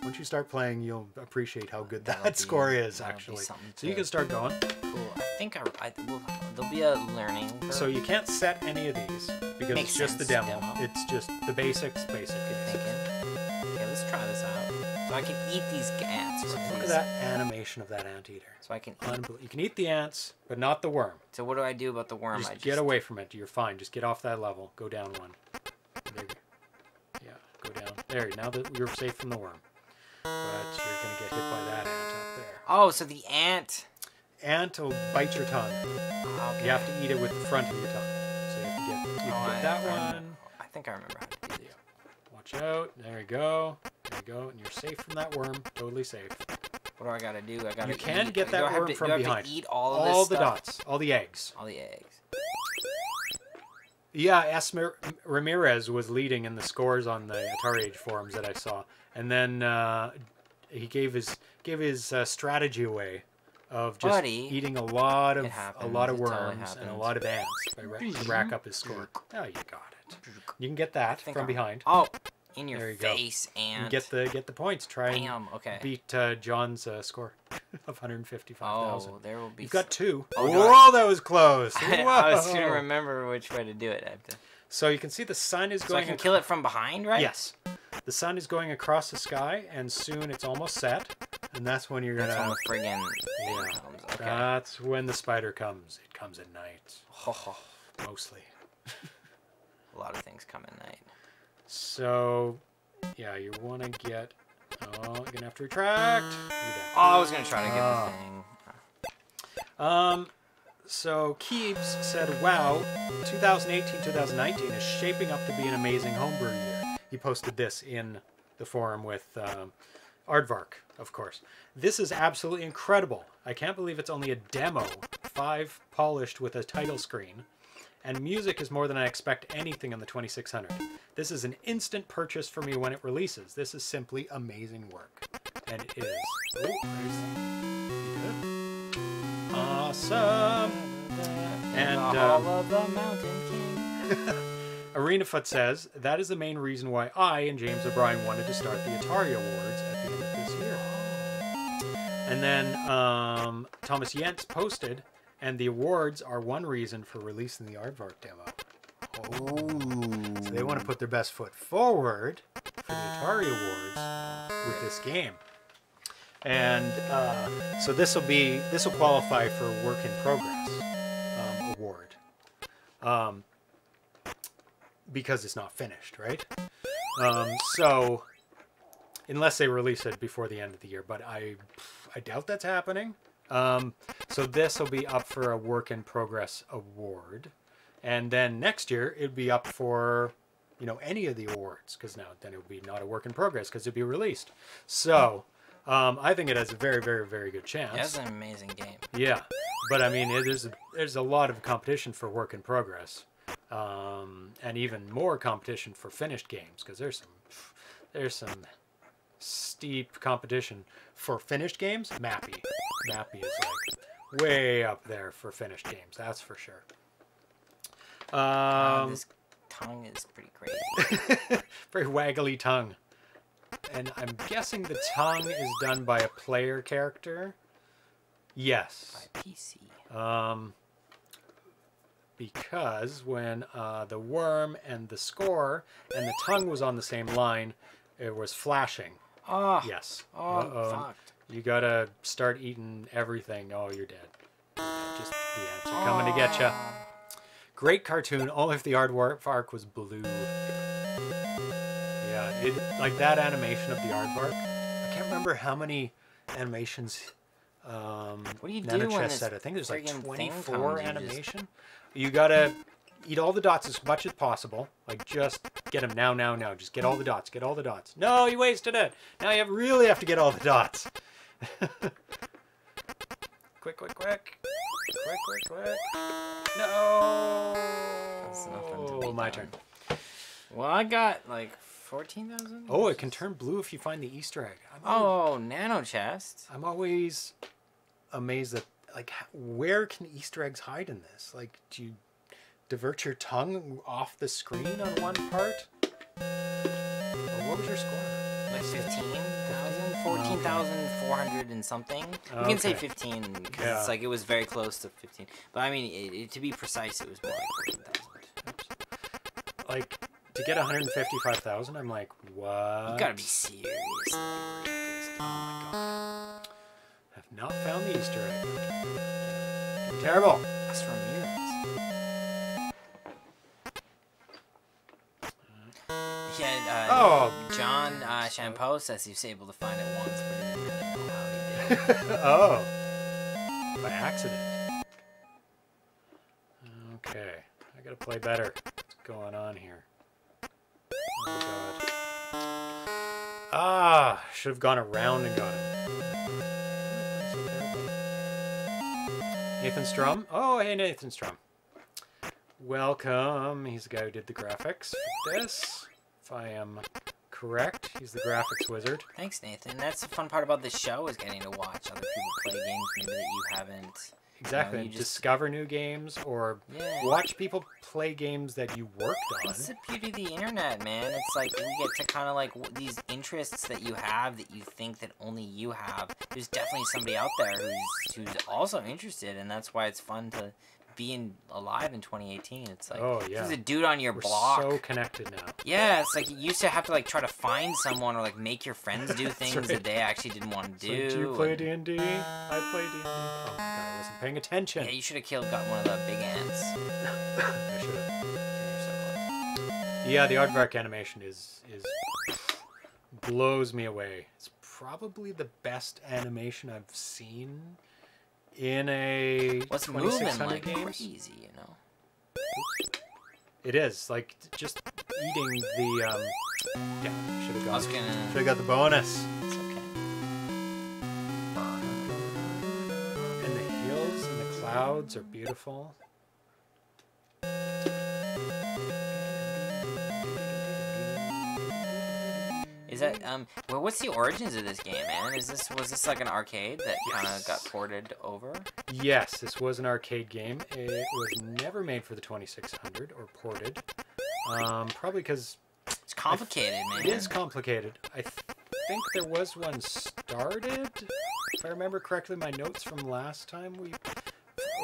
Once you start playing, you'll appreciate how good that (laughs) be- score is, actually. So you can start going. cool. I think I, I will. There'll be a learning. Curve. So you can't set any of these because Makes it's just the demo. demo. It's just the basics, basic. Good. Okay, let's try this out. So I can eat these ants. So look at that animation of that anteater. So I can. Eat. You can eat the ants, but not the worm. So what do I do about the worm? Just I get away from it. You're fine. Just get off that level. Go down one. There you go. Yeah, go down. There. Now that you're safe from the worm, but you're gonna get hit by that ant up there. Oh, so the ant. Ant will bite your tongue. Okay. You have to eat it with the front of your tongue. So you have to get, you Oh, can I- that I one. I think I remember how to do this. Watch out. There you go. There you go. And you're safe from that worm. Totally safe. What do I gotta do? I gotta. You can eat- get that worm to, from do I have behind. To eat all of all the stuff? dots. All the eggs. All the eggs. Yeah, Esmer Ramirez was leading in the scores on the AtariAge forums that I saw, and then uh, he gave his gave his uh, strategy away of just Buddy, eating a lot of a lot of totally worms and a lot of ants by ra- to rack up his score. Oh, you got it. You can get that from I'm- behind. Oh, in your There you go. face, And get the get the points. Try and Bam. Okay. beat uh, John's uh, score (laughs) of 155,000. Oh, there will be. You've got two. Oh, do Whoa, that was close. (laughs) I was Whoa. gonna remember which way to do it. I to. So you can see the sun is So I can kill it from behind, right? Yes. The sun is going across the sky, and soon it's almost set, and that's when you're gonna. That's when the friggin' Yeah. comes. Okay. That's when the spider comes. It comes at night, Oh, mostly. (laughs) a lot of things come at night. So, yeah, you want to get. Oh, you're gonna have to retract. Oh, I was gonna try to get Ah. the thing. Um, so Keebs said, "Wow, 2018-2019 is shaping up to be an amazing homebrew year." He posted this in the forum with um, Aardvark, of course. This is absolutely incredible. I can't believe it's only a demo, five polished with a title screen, and music is more than I expect anything on the 2600. This is an instant purchase for me when it releases. This is simply amazing work, and it is. Oh, there's- good. Awesome. And, the um, Hall of the Mountain King. (laughs) ArenaFoot says that is the main reason why I and James O'Brien wanted to start the Atari Awards at the end of this year. And then um, Thomas Jentzsch posted, and the awards are one reason for releasing the Aardvark demo. Oh. So they want to put their best foot forward for the Atari Awards with this game. And uh, so this will be this will qualify for work in progress um, award um, because it's not finished, right? Um, so unless they release it before the end of the year, but I I doubt that's happening. Um, so this will be up for a work in progress award, and then next year it'd be up for you know any of the awards because now then it would be not a work in progress because it'd be released. So um, I think it has a very very very good chance. That's an amazing game. Yeah, but I mean, it, there's a, there's a lot of competition for work in progress, um, and even more competition for finished games because there's some there's some steep competition for finished games. Mappy, Mappy is like way up there for finished games. That's for sure. Um, this tongue is pretty crazy. (laughs) very waggly tongue, and I'm guessing the tongue is done by a player character. Yes. by PC. Um, because when uh, the worm and the score and the tongue was on the same line, it was flashing. Oh, Yes. oh, Uh-oh. fucked. You gotta start eating everything. Oh, you're dead. Just the ants are coming to get you. Great cartoon. Only if the aardvark was blue. Yeah, it like that animation of the aardvark. I can't remember how many animations. Um, What do you do Chess said? I think there's like 24 comes, you just- animation. You gotta eat all the dots as much as possible. Like just get them now, now, now. Just get all the dots. Get all the dots. No, you wasted it. Now you have, really have to get all the dots. (laughs) quick, quick, quick. Quick, quick, quick. No. That's nothing to be my done. turn. Well, I got like 14,000. Oh, it can turn blue if you find the Easter egg. I'm always, Oh, nanochess. I'm always amazed that like where can Easter eggs hide in this? Like, do you divert your tongue off the screen on one part? Or what was your score? Like 15,000? 14,400 and something. We can say 15 because Yeah. it's like it was very close to 15. But I mean, it, it, to be precise, it was more like 14,000. Like to get 155,000, I'm like, what? You gotta be serious. Oh my god. Have not found the Easter egg. Terrible. That's Ramirez. Yeah, uh, Oh. John uh, Champeau says he was able to find it once, but he didn't know how he did. (laughs) oh. By accident. Okay. I gotta play better. What's going on here? Oh god. Ah, should have gone around and got him. Nathan Strum. Oh, hey Nathan Strum. Welcome. He's the guy who did the graphics for this. If I am correct, he's the graphics wizard. Thanks, Nathan. That's the fun part about this show is getting to watch other people play games maybe that you haven't. Exactly. you just- Discover new games or Yeah. watch people play games that you worked on. It's the beauty of the internet, man. It's like you get to kind of like w- these interests that you have that you think that only you have. There's definitely somebody out there who's who's also interested, and that's why it's fun to be in, alive in 2018. It's like Oh, yeah. there's a dude on your We're block. so connected now. Yeah, it's like you used to have to like try to find someone or like make your friends do (laughs) things right. that they actually didn't want to do. like, do you play and- D&D? I play D&D. Oh god, I wasn't paying attention. Yeah, you should have killed got one of the big ants. (laughs) I should have. So. Yeah, the aardvark animation is is blows me away. It's probably the best animation I've seen in a What's 2600 like games? crazy, you know. It is like just eating the. Um, yeah, should have got. Should have got the bonus. The clouds are beautiful. Is that um? Well, what's the origins of this game, man? Is this was this like an arcade that kind of got ported over? Yes, this was an arcade game. It was never made for the 2600 or ported. Um, probably because It's complicated, man. it is complicated. I th- think there was one started, if I remember correctly, my notes from last time we,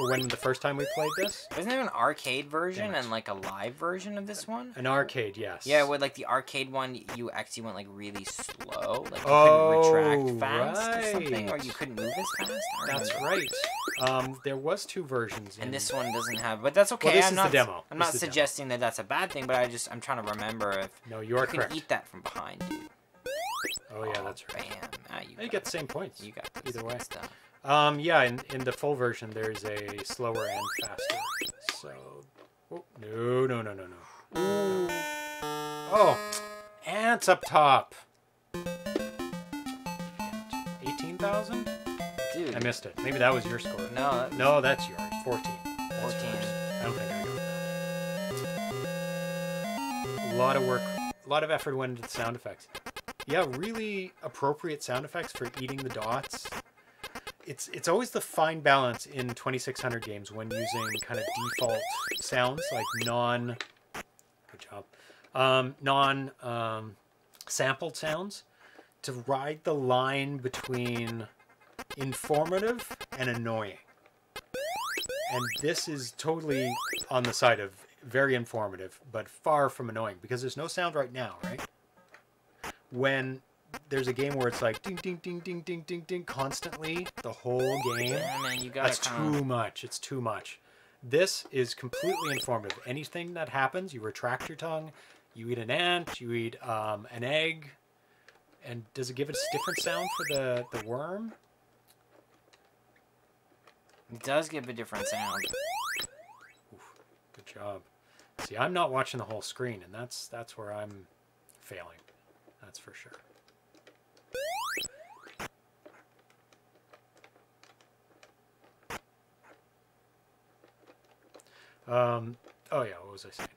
when the first time we played this. Wasn't there an arcade version and like a live version of this one? An arcade, yes. Yeah, with like the arcade one, you actually went like really slow, like you Oh, couldn't retract fast or something, or you couldn't move as fast. That's right. Um, there was two versions. And in- this one doesn't have, but that's okay. Well, this I'm is the not, demo. I'm This not the demo. suggesting that that's a bad thing, but I just I'm trying to remember if No, you are you can correct. eat that from behind, dude. Oh yeah, that's right. Bam! Ah, you, You got get the same points. You got this either way. stuff. Um, yeah, in, in the full version, there's a slower and faster. So, oh, no, no, no, no, no. Oh, ants up top. Eighteen thousand? Dude, I missed it. Maybe that was your score. no, that- No, that's yours. Fourteen. That's 14. yours. I don't think I got that. A lot of work, a lot of effort went into the sound effects. Yeah, really appropriate sound effects for eating the dots. It's it's always the fine balance in 2600 games when using kind of default sounds like non. Good job. Um, non um, sampled sounds to ride the line between informative and annoying. And this is totally on the side of very informative, but far from annoying because there's no sound right now, right? When there's a game where it's like ding ding ding ding ding ding ding constantly the whole game, yeah, man, you gotta that's too much. It's too much. This is completely informative. Anything that happens, you retract your tongue, you eat an ant, you eat um, an egg, and does it give it a different sound for the, the worm? It does give a different sound. Good job. See, I'm not watching the whole screen, and that's that's where I'm failing. That's for sure. Um, oh yeah, what was I saying?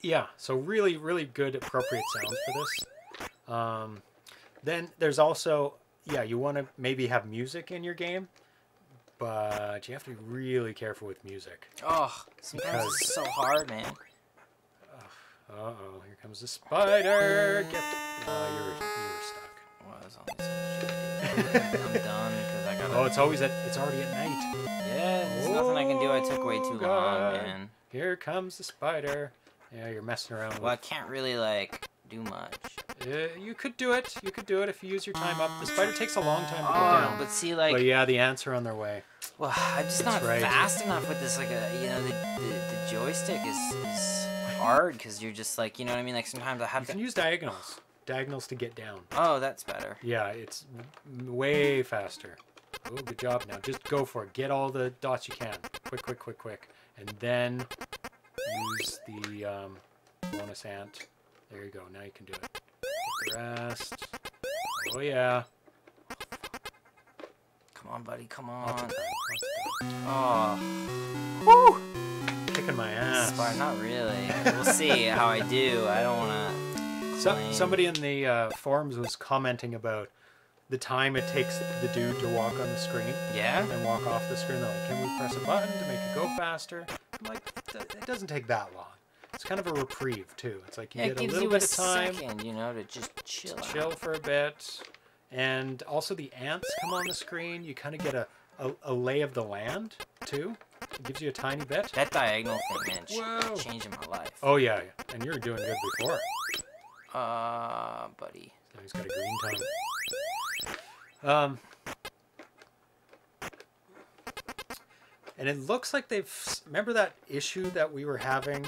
Yeah, so really, really good, appropriate sounds for this. Um, then there's also, yeah, you want to maybe have music in your game, but you have to be really careful with music. Oh, sometimes Because- it's so hard, man. Uh oh, here comes the spider. Get. Oh, you were, you were stuck. Well, there's only so much I can do. I'm done Oh, it's always at. It's already at night. yeah, there's nothing I can do. I took way Oh, too long, man. Here comes the spider. Yeah, you're messing around. Well, I can't really like do much. uh, you could do it. You could do it if you use your time up. The spider takes a long time to go Oh, down. but see, like, but yeah, the ants are on their way. well, I'm just That's not right. fast enough with this. Like, uh, you know, the the, the joystick is is hard because you're just like, you know what I mean. Like sometimes I have You have can to. use diagonals. Diagonals to get down. Oh, that's better. Yeah, it's way faster. Oh, good job. Now just go for it. Get all the dots you can. Quick, quick, quick, quick. And then use the um, bonus ant. There you go. Now you can do it. Get the rest. Oh, yeah. Come on, buddy. Come on. time. Lots of time. Oh, Kicking my ass. Spar, not really. We'll see how I do. I don't want to. So, somebody in the uh, forums was commenting about the time it takes the dude to walk on the screen. Yeah. and walk off the screen. They're like, can we press a button to make it go faster? I'm like, it doesn't take that long. It's kind of a reprieve too. It's like you Yeah, get a little you a bit of time, second, you know, to just chill. out. chill for a bit, and also the ants come on the screen. You kind of get a, a, a lay of the land too. It gives you a tiny bit. That diagonal thing, man, Whoa. changing my life. Oh yeah, yeah. and you were doing good before. Uh, buddy. So he's got a green tongue. Um, and it looks like they've remember that issue that we were having,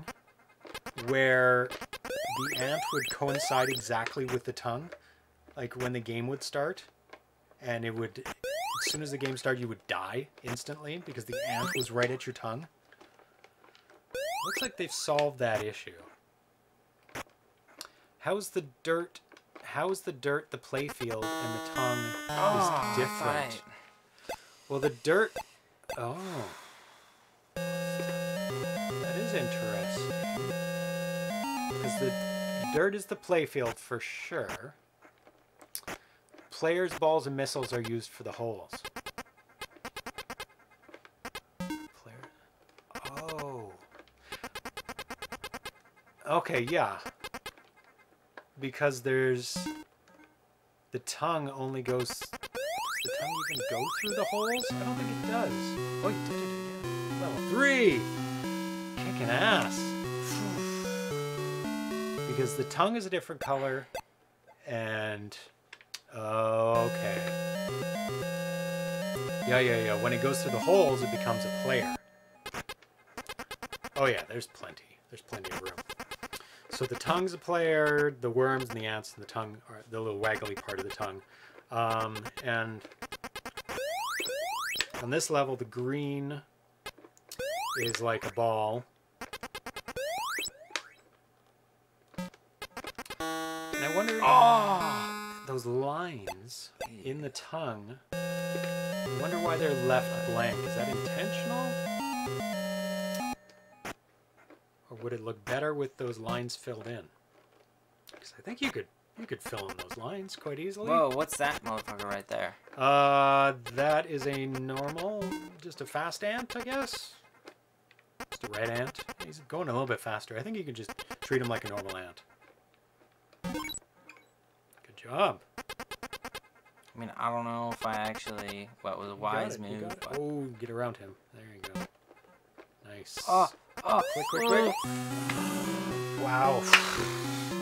where the ant would coincide exactly with the tongue, like when the game would start, and it would, as soon as the game started, you would die instantly because the ant was right at your tongue. Looks like they've solved that issue. How's the dirt? How's the dirt, the playfield, and the tongue Oh, is ah, different? right. Well, the dirt. Oh, That is interesting. Because the dirt is the playfield for sure. Players' balls and missiles are used for the holes. Player. Oh. Okay, yeah. Because there's the tongue only goes. The tongue even go through the holes? I don't think it does. Oh, you did it again. Level three. Kicking ass. because the tongue is a different color, and okay. Yeah, yeah, yeah. When it goes through the holes, it becomes a player. Oh yeah, there's plenty. There's plenty of room. So the tongue's a player, the worms and the ants and the tongue are the little waggly part of the tongue. Um, and on this level, the green is like a ball. And I wonder, Oh. those lines in the tongue, I wonder why they're left blank. Is that intentional? Would it look better with those lines filled in? Because I think you could you could fill in those lines quite easily. Whoa, what's that motherfucker right there? Uh, that is a normal, just a fast ant, I guess. Just a red ant. He's going a little bit faster. I think you can just treat him like a normal ant. Good job. I mean, I don't know if I actually. What was a wise move? but- Oh, get around him. There you go. Nice. Oh, oh, Quick, quick, quick. Wow.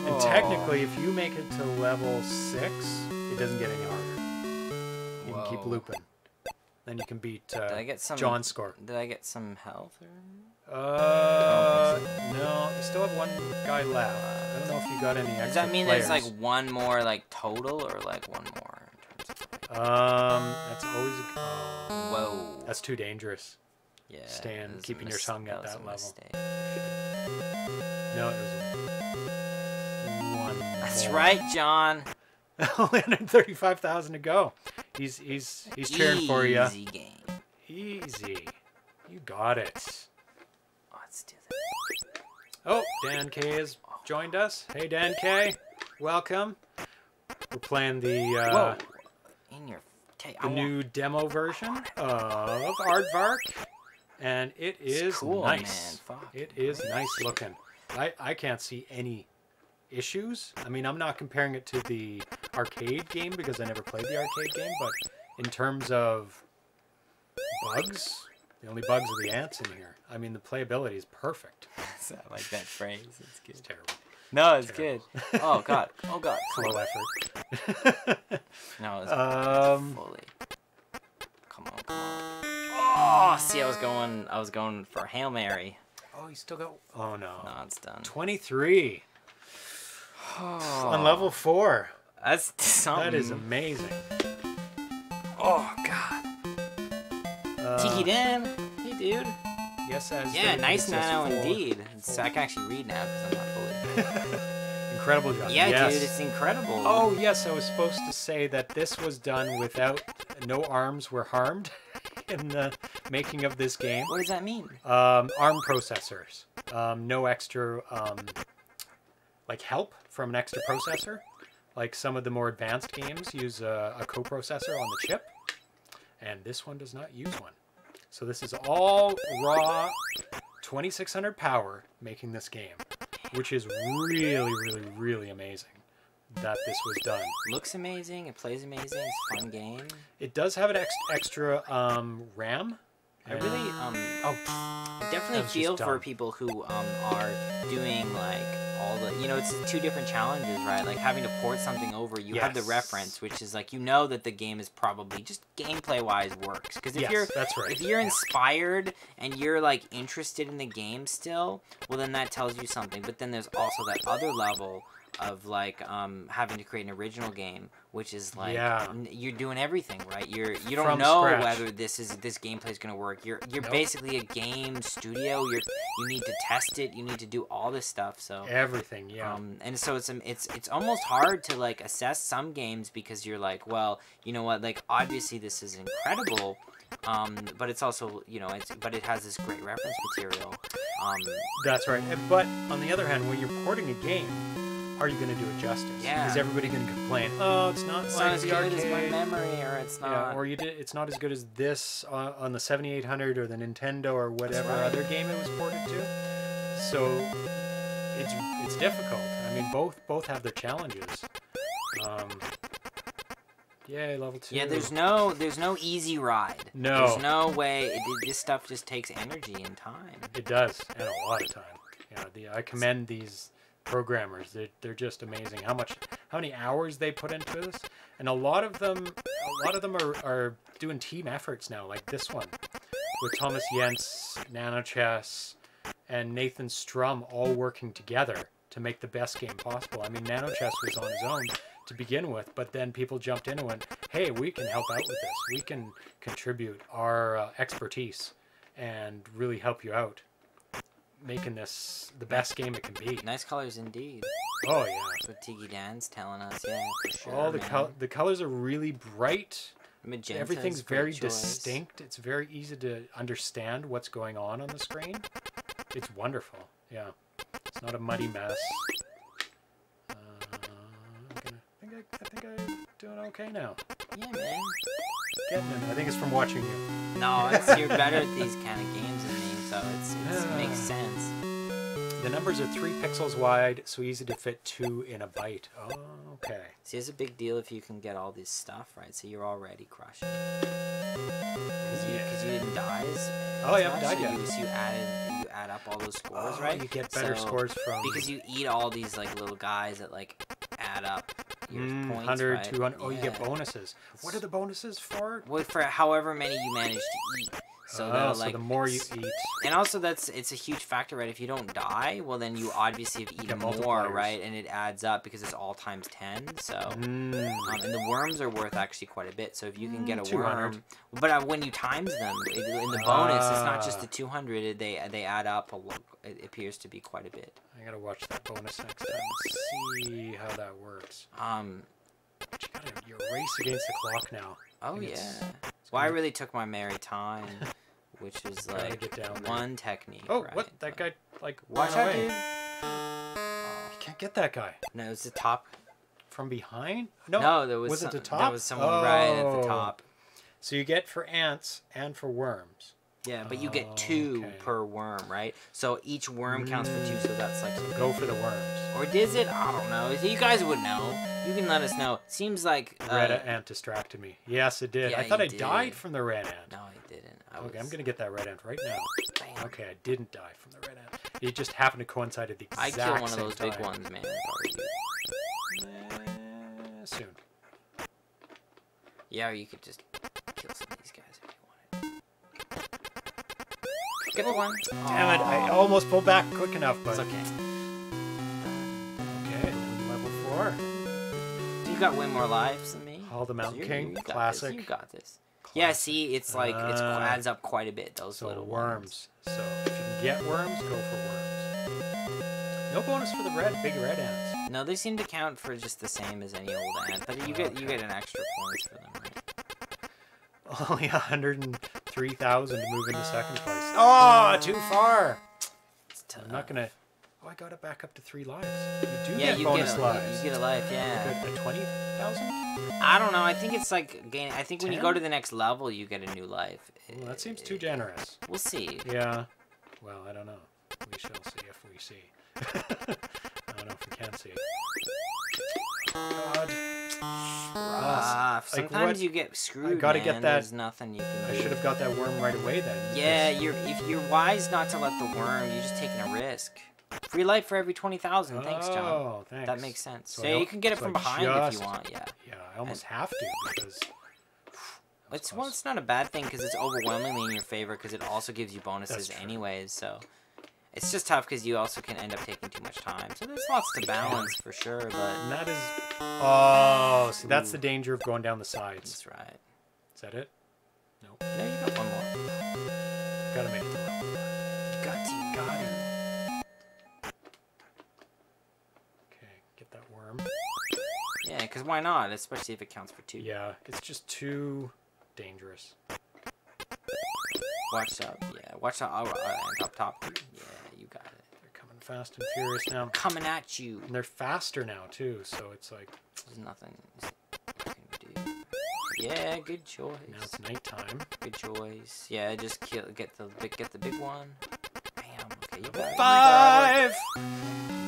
And Oh. technically, if you make it to level six, it doesn't get any harder. You can keep looping. Then you can beat Did I uh, get some? John's score. Did I get some health? Or... Uh, no, you still have one guy left. I don't know if you got any extra Does that mean players. there's like one more like total or like one more? In terms of, Um, that's always. A, oh, whoa. That's too dangerous. Yeah. Stan, it was keeping your tongue at was that level. mistake. No, it was one. That's more. right, John. (laughs) Only 135,000 to go. He's he's he's cheering for you. Easy game. Easy. You got it. Let's do this. Oh, Dan K has joined us. Hey, Dan K. Welcome. We're playing the uh, Whoa. In your. I the want- new demo version of Aardvark, and it It's is cool, nice. It is nice looking. I, I can't see any issues. I mean, I'm not comparing it to the arcade game because I never played the arcade game, but in terms of bugs, the only bugs are the ants in here. I mean, the playability is perfect. (laughs) I like that phrase. It's It's terrible. No, it's Terrible. good. (laughs) Oh god. Oh god. Low effort. No, it's (laughs) Um, fully. Come on, come on. Oh, see, I was going. I was going for hail mary. oh, you still got. Oh no. No, it's done. 23 Oh, on level four. That's (laughs) something. That is amazing. Oh god. Uh, Tiki Dan. Hey, dude. Yes, as Yeah, nice nano indeed. It's, I can actually read now because I'm not fully. (laughs) Incredible job. Yeah, yes. dude, it's incredible. Oh yes, I was supposed to say that this was done without no arms were harmed (laughs) in the making of this game. What does that mean? Um, ARM processors, um, no extra um, like help from an extra processor. Like some of the more advanced games use a, a coprocessor on the chip, and this one does not use one. So this is all raw 2600 power making this game, which is really, really, really amazing that this was done. Looks amazing. It plays amazing. It's a fun game. It does have an ex- extra um, RAM. I really um Oh, I definitely feel for people who um are doing like all the you know it's two different challenges right like having to port something over you have the reference which is like you know that the game is probably just gameplay wise works because if yes, you're that's right. if you're inspired and you're like interested in the game still well then that tells you something but then there's also that other level of like um having to create an original game which is like Yeah. n- you're doing everything right you're you don't From know scratch. whether this is this gameplay is going to work you're you're Nope. basically a game studio you're you need to test it you need to do all this stuff so Everything, yeah. um, and so it's um, it's it's almost hard to like assess some games because you're like, well, you know what? Like obviously this is incredible, Um, but it's also you know it's but it has this great reference material. Um, That's right. But on the other hand, when you're porting a game, are you going to do it justice? Yeah. Is everybody going to complain? Oh, it's not it's like not as good as my memory, or it's not. Yeah, or you did. It's not as good as this uh, on the 7800 or the Nintendo or whatever right. other game it was ported to. So it's it's difficult. I mean, both both have their challenges. Um, yay, level two. Yeah, there's no there's no easy ride. No. There's no way. It, this stuff just takes energy and time. It does, and a lot of time. Yeah, the I commend these programmers. They're, they're just amazing. How much, how many hours they put into this, and a lot of them, a lot of them are, are doing team efforts now, like this one, with Thomas Jentzsch, nanochess, and Nathan Strum all working together to make the best game possible. I mean, nanochess was on his own to begin with, but then people jumped in and went, "Hey, we can help out with this. We can contribute our uh, expertise and really help you out." Making this the best game it can be. Nice colors indeed. Oh yeah. What Tiki Dan's telling us. Yeah, for sure. All the col- the colors are really bright. Magenta Everything's very choice. distinct. It's very easy to understand what's going on on the screen. It's wonderful. Yeah. It's not a muddy mess. Uh, gonna, I think I, I think I'm doing okay now. Yeah, man. Getting it. I think it's from watching you. No, it's, you're better at these (laughs) kind of games than me, so it's, it's it makes sense. The numbers are three pixels wide, so easy to fit two in a byte. Oh, okay. See, it's a big deal if you can get all this stuff right, so you're already crushing. Because you, Yeah. you didn't die as Oh, haven't much, died so yet. You, so you added, you add up all those scores, Oh, right? You get better So- scores from Because you eat all these like little guys that like add up your Mm, points, 100, right? 200. Oh, you get bonuses. What are the bonuses for? Well, for however many you manage to eat. So oh, so like the more you eat, and also that's it's a huge factor, right? If you don't die, well then you obviously have eaten more, right? And it adds up because it's all times ten. So mm, um, and the worms are worth actually quite a bit. So if you can get Mm, a 200. worm, but uh, when you times them it, in the bonus, it's not just Ah. the two hundred. They they add up. A it appears to be quite a bit. I gotta watch that bonus next time and see how that works. Um. But you gotta you're race against the clock now. Oh yeah. Well, I really took my merry time, which (laughs) was Gotta like get down there. one technique. Oh, right? what? That guy like Watch out, dude. You can't get that guy No, it's the top. from behind. No, No, there was was it the top? There was someone right at Oh. the top. So you get for ants and for worms. Yeah, but you Oh, get two okay. per worm, right? So each worm counts for two, so that's like. So go for the worms. Or does it? I don't know. You guys would know. You can let us know. Seems like. Uh, Red ant distracted me. Yes, it did. yeah, I thought I died from the red ant. No, I didn't. I Okay, I'm gonna get that red ant right now. Bam. Okay, I didn't die from the red ant. It just happened to coincide at the exact same time. I exact kill one of those big ones, man. if I were you. Eh, soon. Yeah, or you could just kill some of these guys if you wanted. Get the one. Damn it! I almost pulled back quick enough, but It's okay. You got way more lives than me. All the Mountain King, you got this, classic. You got this. Yeah, see, it's like it Ah. adds up quite a bit. Those So little worms. So if you can get worms, go for worms. No bonus for the red, big red ants. No, they seem to count for just the same as any old ant, but you get you get an extra points for them, right? (laughs) Only 103,000 to move into second place. (gasps) Oh, too far. It's tough. I'm not gonna. Oh, I got it back up to three lives. You do Yeah, get you bonus get a, lives. you get a life. Yeah. At 20,000? I don't know. I think it's like gain. I think when you go to the next level, you get a new life. Well, that seems too generous. We'll see. Yeah. Well, I don't know. We shall see if we see. (laughs) I don't know if we can see. God. Ah, like sometimes what- you get screwed. I gotta man. get that- There's nothing you can. I should have got that worm right away then. Yeah, you're if you're wise not to let the worm, you're just taking a risk. Free life for every twenty thousand. Thanks, John. Oh, thanks. That makes sense. So So, you can get it so from behind if you want. Yeah. Yeah, I almost have to because. It's well, it's not a bad thing because it's overwhelmingly in your favor because it also gives you bonuses anyways. So it's just tough because you also can end up taking too much time. So there's lots to balance for sure, but And that is. Oh, see, that's the danger of going down the sides. that's right. Is that it? No, you got one more. Gotta make it. Got you. Got him. Because why not? Especially if it counts for two. Yeah, it's just too dangerous. Watch out. Yeah, watch out. Oh, uh, top, top. Yeah, you got it. They're coming fast and furious now. Coming at you. And they're faster now too, so it's like There's nothing you can do. Yeah, good choice. now it's nighttime. Good choice. Yeah, just kill. Get the big. Get the big one. Bam. Okay, you got it. you got it.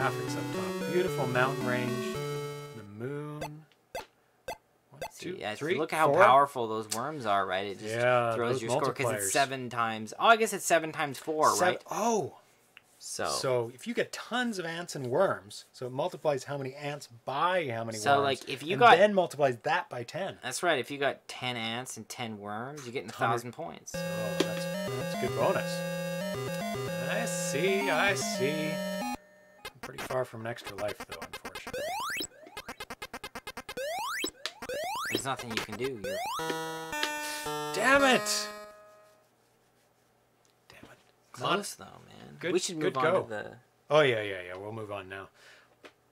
Graphics up top. Beautiful mountain range. The moon. One, two, yeah, three, look how four. powerful those worms are, right? It just Yeah, throws your score because it's seven times. Oh, I guess it's seven times four, Seven- right? Oh, So, so if you get tons of ants and worms, so it multiplies how many ants by how many So, worms. like, if you and got- then multiplies that by ten. that's right. If you got ten ants and ten worms, you're getting a thousand points. Oh, that's that's a good bonus. I see, I see. Pretty far from an extra life though, unfortunately. There's nothing you can do. You're Damn it! Damn it. Close though, man. Good- we should move good on go. to the. Oh yeah, yeah, yeah. We'll move on now.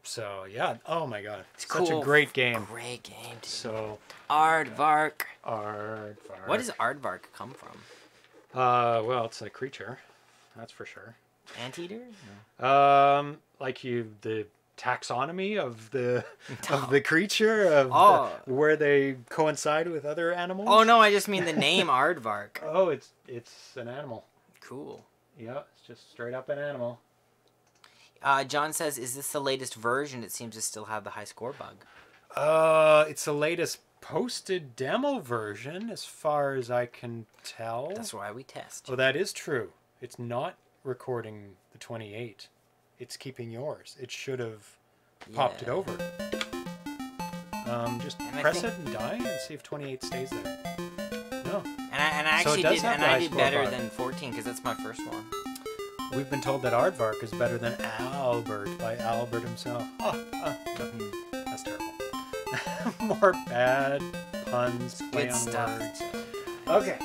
So yeah. Oh my god, It's such cool. a great game. Great game. Dude. So Aardvark. aardvark. What does Aardvark come from? Uh, well, it's a creature, that's for sure. Anteater? Um, like you, the taxonomy of the (laughs) of the creature of the- Oh. where they coincide with other animals. Oh no, I just mean the name (laughs) Aardvark. Oh, it's it's an animal. Cool. Yeah, it's just straight up an animal. Uh, John says, "Is this the latest version? It seems to still have the high score bug." Uh, it's the latest posted demo version, as far as I can tell. That's why we test. Oh, that is true. It's not recording the 28. It's keeping yours. It should have popped it over. Um, just And press think- it and die and see if 28 stays there. No. And I, and I actually does did, and I did better than 14 because that's my first one. We've been told that Aardvark is better than Albert by Albert himself. (laughs) Oh, that's terrible. (laughs) More bad puns, play Good on stuff. words. Okay,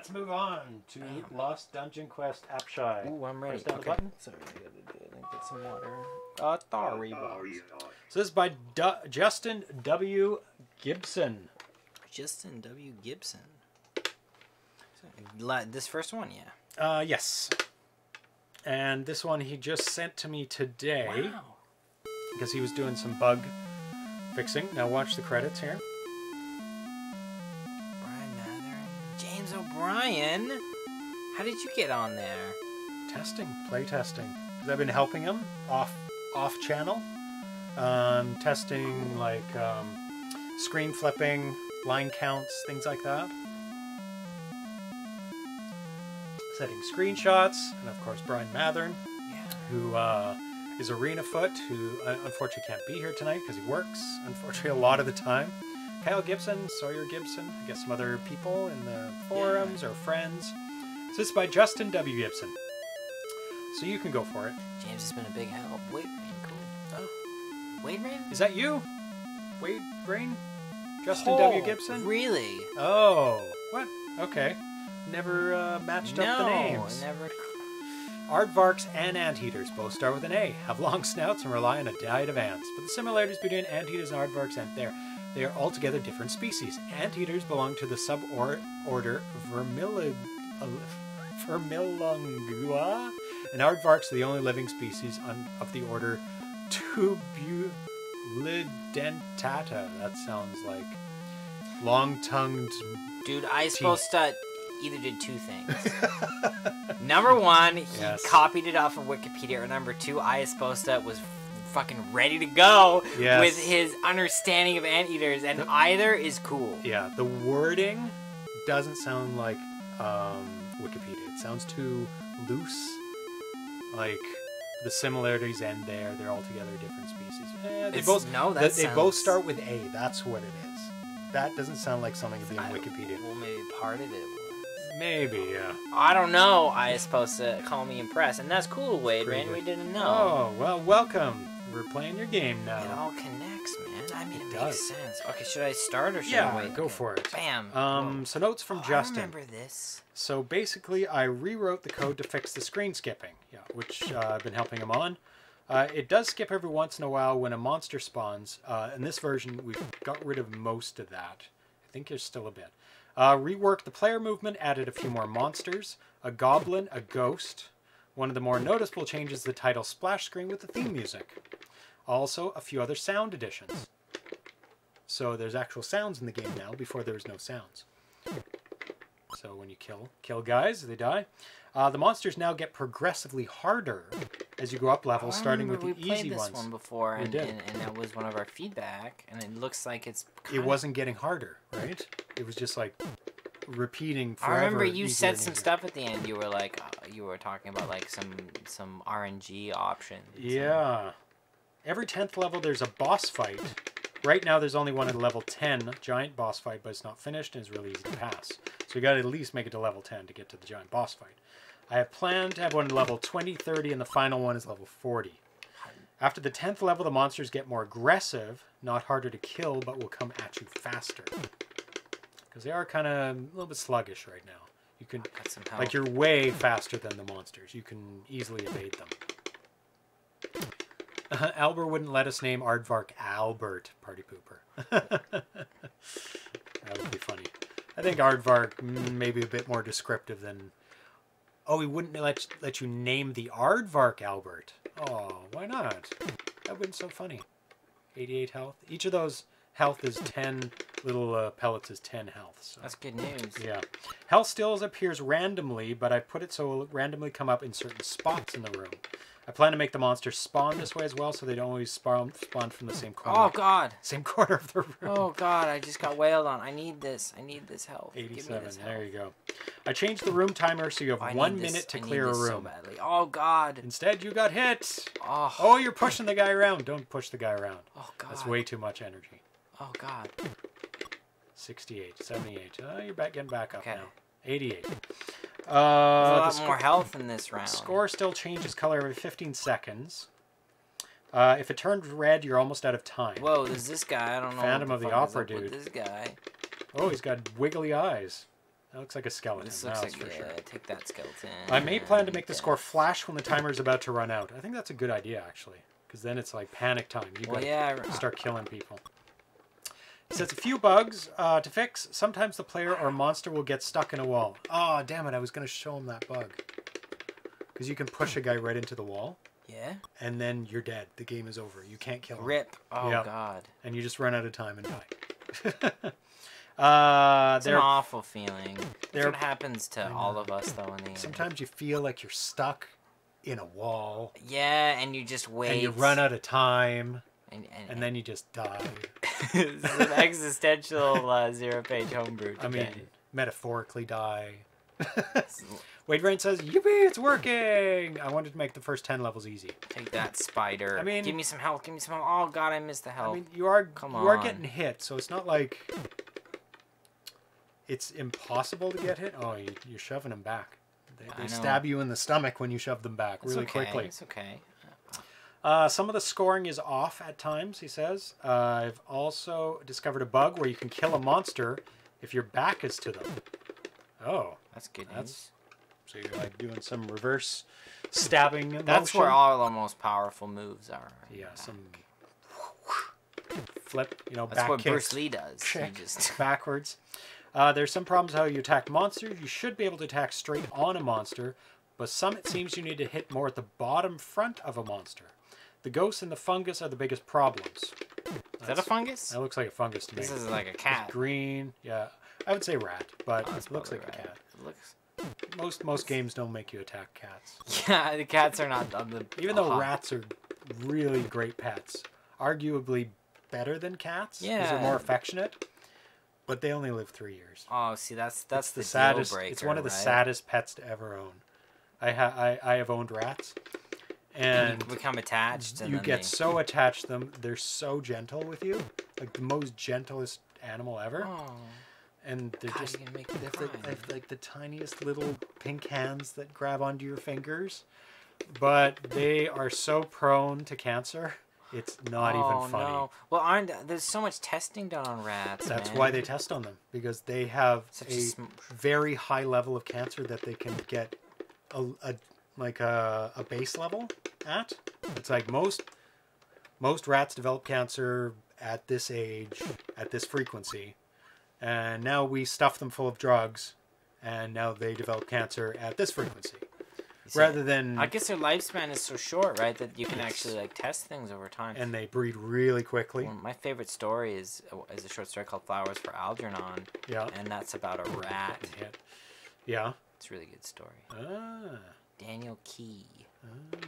let's move on to Lost Dunjonquest Apshai. Ooh, I'm ready. Press down the Okay. button. Sorry, I gotta do it. Let get some water. Uh, sorry, So this is by Du- Justin W. Gibson. Justin W. Gibson. La- This first one, yeah. Uh, yes. And this one he just sent to me today Wow. because he was doing some bug fixing. Now watch the credits here. James O'Brien. How did you get on there? Testing, play testing. 'Cause I've been helping him off off channel, um, testing like um, screen flipping, line counts, things like that. Setting screenshots, and of course Brian Mathern, Yeah. who uh, is Arena Foot, who uh, unfortunately can't be here tonight because he works. Unfortunately, a lot of the time. Kyle Gibson, Sawyer Gibson, I guess some other people in the forums or friends. So this is by Justin W. Gibson. So you can go for it. James has been a big help. Rain, cool. Oh. Wade Rain? Is that you? Wade Brain? Justin W. Oh, Gibson? Really? Oh, what? Okay. Never uh, matched no, up the names. never. Aardvarks and anteaters both start with an A, have long snouts, and rely on a diet of ants. But the similarities between anteaters and aardvarks aren't there. They are altogether different species. Anteaters belong to the suborder Vermili- uh, Vermilongua, and aardvarks are the only living species on, of the order Tubulidentata. That sounds like long-tongued. Dude, I supposed to either did two things. number (laughs) one, he Yes. copied it off of Wikipedia, or number two, iesposta was fucking ready to go Yes. with his understanding of anteaters, and either is cool. Yeah, the wording doesn't sound like um, Wikipedia. It sounds too loose. Like the similarities end there. They're altogether different species. Eh, they It's- both no, they, that they both start with A. That's what it is. That doesn't sound like something to be I- Wikipedia. Well, maybe part of it was. Maybe, yeah. I don't know. iesposta call me impressed, and that's cool, Wade. Pretty Man, good. we didn't know. Oh well, welcome. We're playing your game now. It all connects, man. I mean, it, It makes does. sense. Okay, should I start or should Yeah, I wait? go for it. Bam. Um, so notes from Oh, I Justin. remember this. So basically, I rewrote the code to fix the screen skipping, yeah, which uh, I've been helping him on. Uh, it does skip every once in a while when a monster spawns. Uh, in this version, we've got rid of most of that. I think there's still a bit. Uh, reworked the player movement, added a few more monsters, a goblin, a ghost. One of the more noticeable changes is the title splash screen with the theme music. Also, a few other sound additions. So there's actual sounds in the game now. Before there was no sounds. So when you kill kill guys, they die. Uh, the monsters now get progressively harder as you go up levels, Oh, starting with the we easy played this ones. one before, and, and, and that was one of our feedback, and it looks like it's. It wasn't getting harder, right? It was just like repeating I remember you said some stuff at the end. You were like, uh, you were talking about like some some RNG options. and- Yeah. Every 10th level, there's a boss fight. Right now, there's only one at level 10 giant boss fight, but it's not finished and it's really easy to pass. So you got to at least make it to level 10 to get to the giant boss fight. I have planned to have one at level 20, 30, and the final one is level 40. After the 10th level, the monsters get more aggressive, not harder to kill, but will come at you faster. Because they are kind of a little bit sluggish right now. You can Got some help. like you're way faster than the monsters. You can easily evade them. (laughs) Albert wouldn't let us name Aardvark Albert Party Pooper. (laughs) that would be funny. I think Aardvark mm, maybe a bit more descriptive than. Oh, he wouldn't let let you name the Aardvark Albert. Oh, why not? That would be so funny. 88 health. Each of those health is 10 little uh, pellets is 10 health. So. That's good news. Yeah. Health stills appears randomly, but I put it so it'll randomly come up in certain spots in the room. I plan to make the monsters spawn this way as well, so they don't always spawn spawn from the same corner. Oh God. Same corner of the room. Oh God. I just got wailed on. I need this. I need this me 87. this There help. you go. I changed the room timer so you have I one need this- minute to I need clear a so room. badly. Oh God. Instead, you got hit. Oh. Oh, you're pushing the guy around. Don't push the guy around. Oh God. That's way too much energy. Oh God. 68, 78. Oh, you're back getting back up Okay. now. 88. There's Uh, a the lot more health in this round. Score still changes color every 15 seconds. Uh, if it turns red, you're almost out of time. Whoa, there's this guy. I don't know. Phantom of the Opera dude. This guy. Oh, he's got wiggly eyes. That looks like a skeleton. This looks that's like for yeah. sure. Take that skeleton. I may plan to make the score flash when the timer is about to run out. I think that's a good idea, actually, because then it's like panic time. You Well, yeah. Start killing people. It says a few bugs uh, to fix. Sometimes the player or monster will get stuck in a wall. Oh, damn it! I was gonna show him that bug. Because you can push a guy right into the wall, Yeah. and then you're dead. The game is over. You can't kill him. Rip. Oh Yeah. God. and you just run out of time and die. (laughs) uh, It's an awful feeling. That's what happens to all of us though in the end. sometimes you feel like you're stuck in a wall, Yeah, and you just wait. and you run out of time, And, and, and then you just die. (laughs) it's an existential uh, ZeroPage Homebrew. I mean, metaphorically die. (laughs) Wade Rain says, "Yippee! It's working." I wanted to make the first ten levels easy. take that spider. I mean- give me some help. Give me some help. Oh God, I missed the help. I mean, you are Come you are getting hit, so it's not like it's impossible to get hit. Oh, you, you're shoving them back. They, they stab you in the stomach when you shove them back it's really okay. quickly. It's okay. Uh, some of the scoring is off at times, he says. Uh, I've also discovered a bug where you can kill a monster if your back is to them. Oh, That's good news. That's- so you're like doing some reverse stabbing. That's motion. where all the most powerful moves are. Yeah, some flip, you know, That's back what Bruce Lee does. Kick just (laughs) (laughs) backwards. Uh, there's some problems how you attack monsters. You should be able to attack straight on a monster, but some it seems you need to hit more at the bottom front of a monster. The ghosts and the fungus are the biggest problems. is that a fungus? That looks like a fungus to me. This is like a cat. green. Yeah, I would say rat, but Oh, it looks like probably a cat. It looks. Most most games don't make you attack cats. (laughs) Yeah, the cats are not on the. Even though uh-huh. rats are really great pets, arguably better than cats because they're Yeah. more affectionate, but they only live three years. Oh, see, that's that's it's the, the, saddest. Breaker, it's one of the right? saddest pets to ever own. I ha- I, I have owned rats, And you become attached. And you get they- so attached to them. They're so gentle with you, like the most gentlest animal ever. Oh, and they're God, just you can make they me have, the, they have like the tiniest little pink hands that grab onto your fingers, but they are so prone to cancer. It's not oh, even funny. No. Well, aren't there's so much testing done on rats? That's man. why they test on them because they have Such a very high level of cancer that they can get a, a like a, a base level at. It's like most most rats develop cancer at this age, at this frequency, and now we stuff them full of drugs, and now they develop cancer at this frequency, See, rather than I guess their lifespan is so short, right? That you can actually like test things over time. and they breed really quickly. Well, my favorite story is is a short story called Flowers for Algernon, Yeah. and that's about a rat. Yeah. Yeah. It's a really good story. Ah. Daniel Keyes. Oh.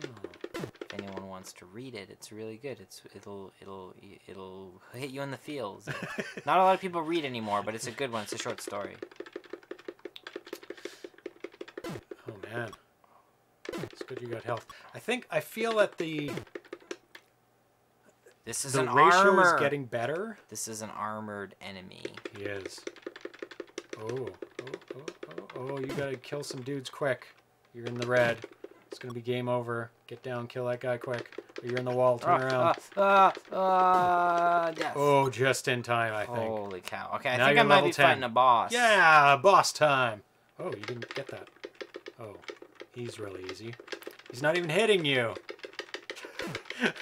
If anyone wants to read it, it's really good. It's it'll it'll it'll hit you in the feels. (laughs) Not a lot of people read anymore, but it's a good one. It's a short story. Oh man. It's good you got health. I think I feel that the This is the an ratio armor. is getting better. This is an armored enemy. He is. Oh, oh, oh, oh, oh, you gotta kill some dudes quick. You're in the red. It's gonna be game over. Get down, kill that guy quick. Or you're in the wall, turn around. Ah, ah, ah, death. Oh, just in time, I think. Holy cow. Okay, I Now think I you're might level be 10. fighting a boss. Yeah, boss time. Oh, you didn't get that. Oh, he's really easy. He's not even hitting you. (laughs)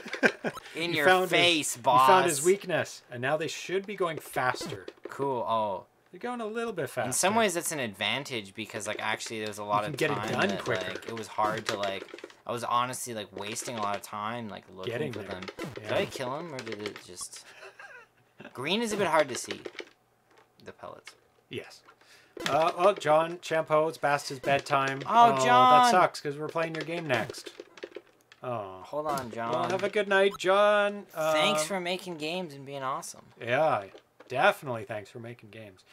In You your found his- face, You boss. found his weakness, and now they should be going faster. Cool. Oh. They're going a little bit faster. In some ways, that's an advantage because, like, actually, there was a lot can of get it done that, quicker. like, it was hard to like. I was honestly like wasting a lot of time like looking Getting for there. them. Did I kill him or did it just? (laughs) Green is a bit hard to see. The pellets. Yes. Uh, oh, John Champeau, it's past his bedtime. Oh, That John! sucks because we're playing your game next. Oh. Hold on, John. Well, have a good night, John. Thanks Um, for making games and being awesome. Yeah, definitely. Thanks for making games.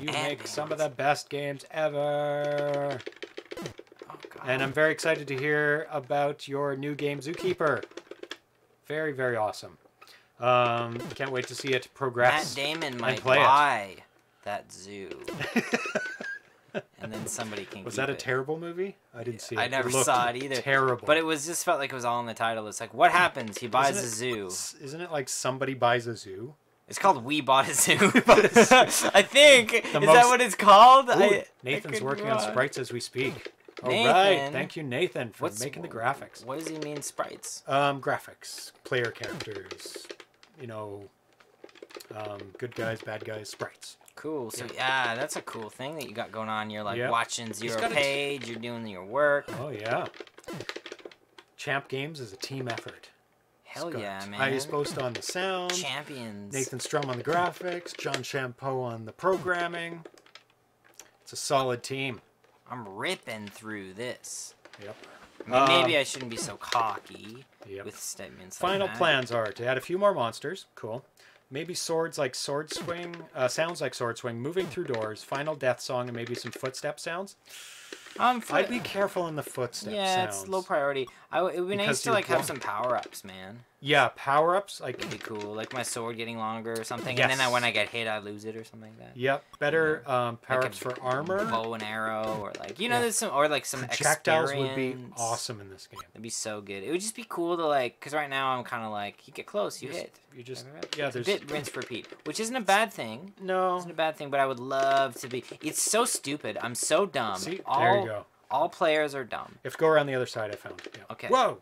You make some of the best games ever. Oh God. And I'm very excited to hear about your new game, Zookeeper. Very, very awesome. Um, can't wait to see it Matt progress. Damon might play it. buy that zoo, (laughs) and then somebody can. Was that a it. terrible movie? I didn't see it. I never looked saw it either. Terrible. But it was just felt like it was all in the title. It's like, what happens? He buys a it- zoo. Isn't it like somebody buys a zoo? It's called We Bought a Zoo. (laughs) I think. Is The that what it's called? Ooh, I, I Nathan's could working be on sprites as we speak. All right, Nathan? thank you, Nathan, for What's making the graphics. What does he mean, sprites? Um, graphics, player characters, you know, um, good guys, bad guys, sprites. Cool. So yeah, that's a cool thing that you got going on. You're like Yep. watching zero got a t- page. You're doing your work. Oh yeah. Champ Games is a team effort. Hell Scott yeah, man. iesposta on the sound. Champions. Nathan Strum on the graphics. John Champeau on the programming. It's a solid team. I'm ripping through this. Yep. I mean, maybe Uh, I shouldn't be so cocky Yep. with statements. like Final that. plans are to add a few more monsters. Cool. Maybe swords like sword swing, uh, sounds like sword swing, moving through doors, final death song, and maybe some footstep sounds. Um, I'd be careful in the footsteps. yeah, sounds. it's low priority. I it would be nice to like have some power ups, man. Yeah, power ups like It'd be cool, like my sword getting longer or something, and then I, when I get hit, I lose it or something like that. yep, better um, power ups for armor. bow and arrow, or like you know, Yeah. there's some, or like some Projectiles would be awesome in this game. It'd be so good. It would just be cool to like, cause right now I'm kind of like, you get close, you hit. You just It's yeah, a there's bit rinse repeat, which isn't a bad thing. no. Isn't a bad thing, but I would love to be. It's so stupid. I'm so dumb. See, all, there you go. All players are dumb. If go around the other side, I found. Yeah. Okay. Whoa!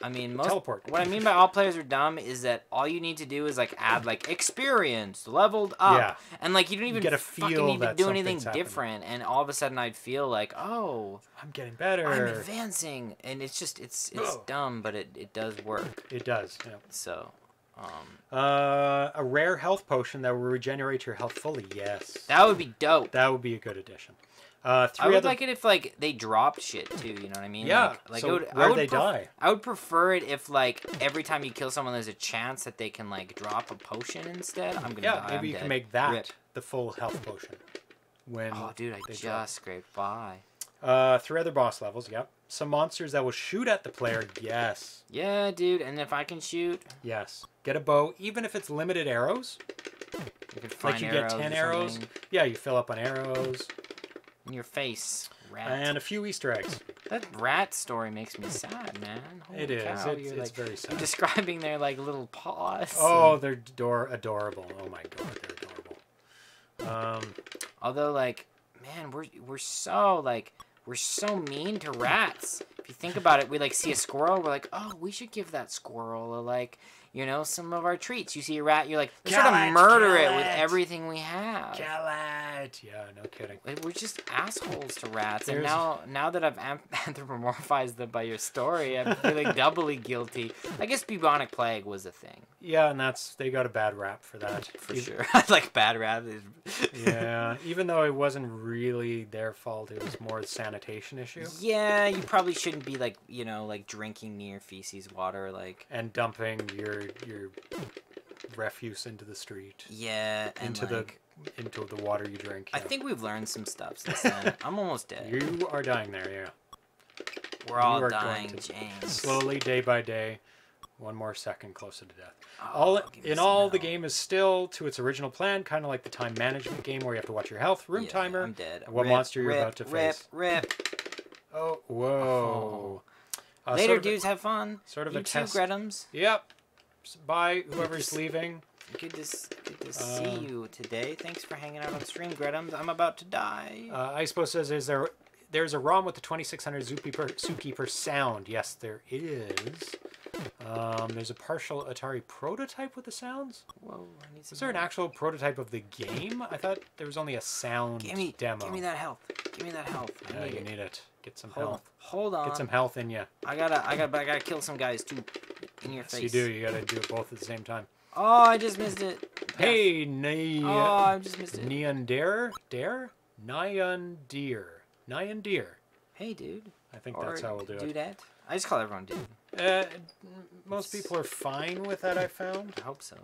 I mean, most. Teleport. What I mean by all players are dumb is that all you need to do is like add like experience, leveled up, Yeah. and like you don't even get a fucking feel need to that do anything something's happening. different. And all of a sudden, I'd feel like, oh, I'm getting better. I'm advancing, and it's just it's it's Whoa. dumb, but it it does work. It does. Yeah. So, um, Uh, a rare health potion that will regenerate your health fully. Yes. that would be dope. That would be a good addition. Uh, three I would other. like it if like they dropped shit too. You know what I mean? Yeah, Like, like so it would, I would they die? I would prefer it if like every time you kill someone, there's a chance that they can like drop a potion instead. I'm gonna yeah, die. maybe I'm you dead. can make that Rip. the full health potion. When Oh, dude, I just drop. scraped by. Uh, three other boss levels. Yep. Some monsters that will shoot at the player. Yes. Yeah, dude, and if I can shoot, Yes. Get a bow, even if it's limited arrows. you can find Like you get ten arrows. Yeah, you fill up on arrows in your face, rat. and a few Easter eggs. that rat story makes me sad, man. Holy It is. Cow, It's- it's like very sad. describing their like little paws. Oh, and- they're ador- adorable. Oh my god, they're adorable. Um, Although, like, man, we're we're so like we're so mean to rats. If you think about it, we like see a squirrel, we're like, oh, we should give that squirrel a like, you know, some of our treats. You see a rat, you're like, let's sort Kill of it, murder kill it with everything we have. Kill it. Yeah, no kidding. We're just assholes to rats, and now now that I've anthropomorphized (laughs) them by your story, I'm feeling (laughs) doubly guilty. I guess bubonic plague was a thing Yeah, and that's they got a bad rap for that. (laughs) for Even- sure. like bad is- yeah, even though it wasn't really their fault, it was more a sanitation issue Yeah, you probably shouldn't be like you know like drinking near feces water like and dumping your your refuse into the street, yeah and into like, the into the water you drink. I yeah. think we've learned some stuff since then. (laughs) I'm almost dead. you are dying there. Yeah, We're all you going dying, James. slowly, day by day, one more second closer to death. Oh, all in all, the game is still to its original plan, kind of like the time management game where you have to watch your health, room Yeah, timer, I'm dead. what Rip, monster you're rip, about to rip, face. Rip. rip. Oh, whoa! Uh, Later, sort of a- dudes, have fun. sort of you a too, test. Gretums. Yep. Bye, whoever's leaving. Good to, good to see you today. Thanks for hanging out on stream, Gretums. I'm about to die. Uh, Icepo says, "Is there? There's a ROM with the 2600 Zookeeper, Zookeeper sound. Yes, there is. Um, there's a partial Atari prototype with the sounds. Whoa, I need some Is there an actual prototype of the game? I thought there was only a sound Give me, demo. give me that health. Give me that health. I Yeah, need you it. need it. Get some Hold on. health. Hold on. Get some health in you. I gotta, I gotta, I gotta kill some guys too. In your Yes, face. you do. You gotta do it both at the same time. Oh, I just missed it. Hey, Nia. Oh, I just missed it. Neon Dare? Dare? Nyan Deer. Nyan Deer. Hey, dude. I think Or that's how we'll do it. Dudette. I just call everyone dude. Uh, most people are fine with that, I found. I hope so.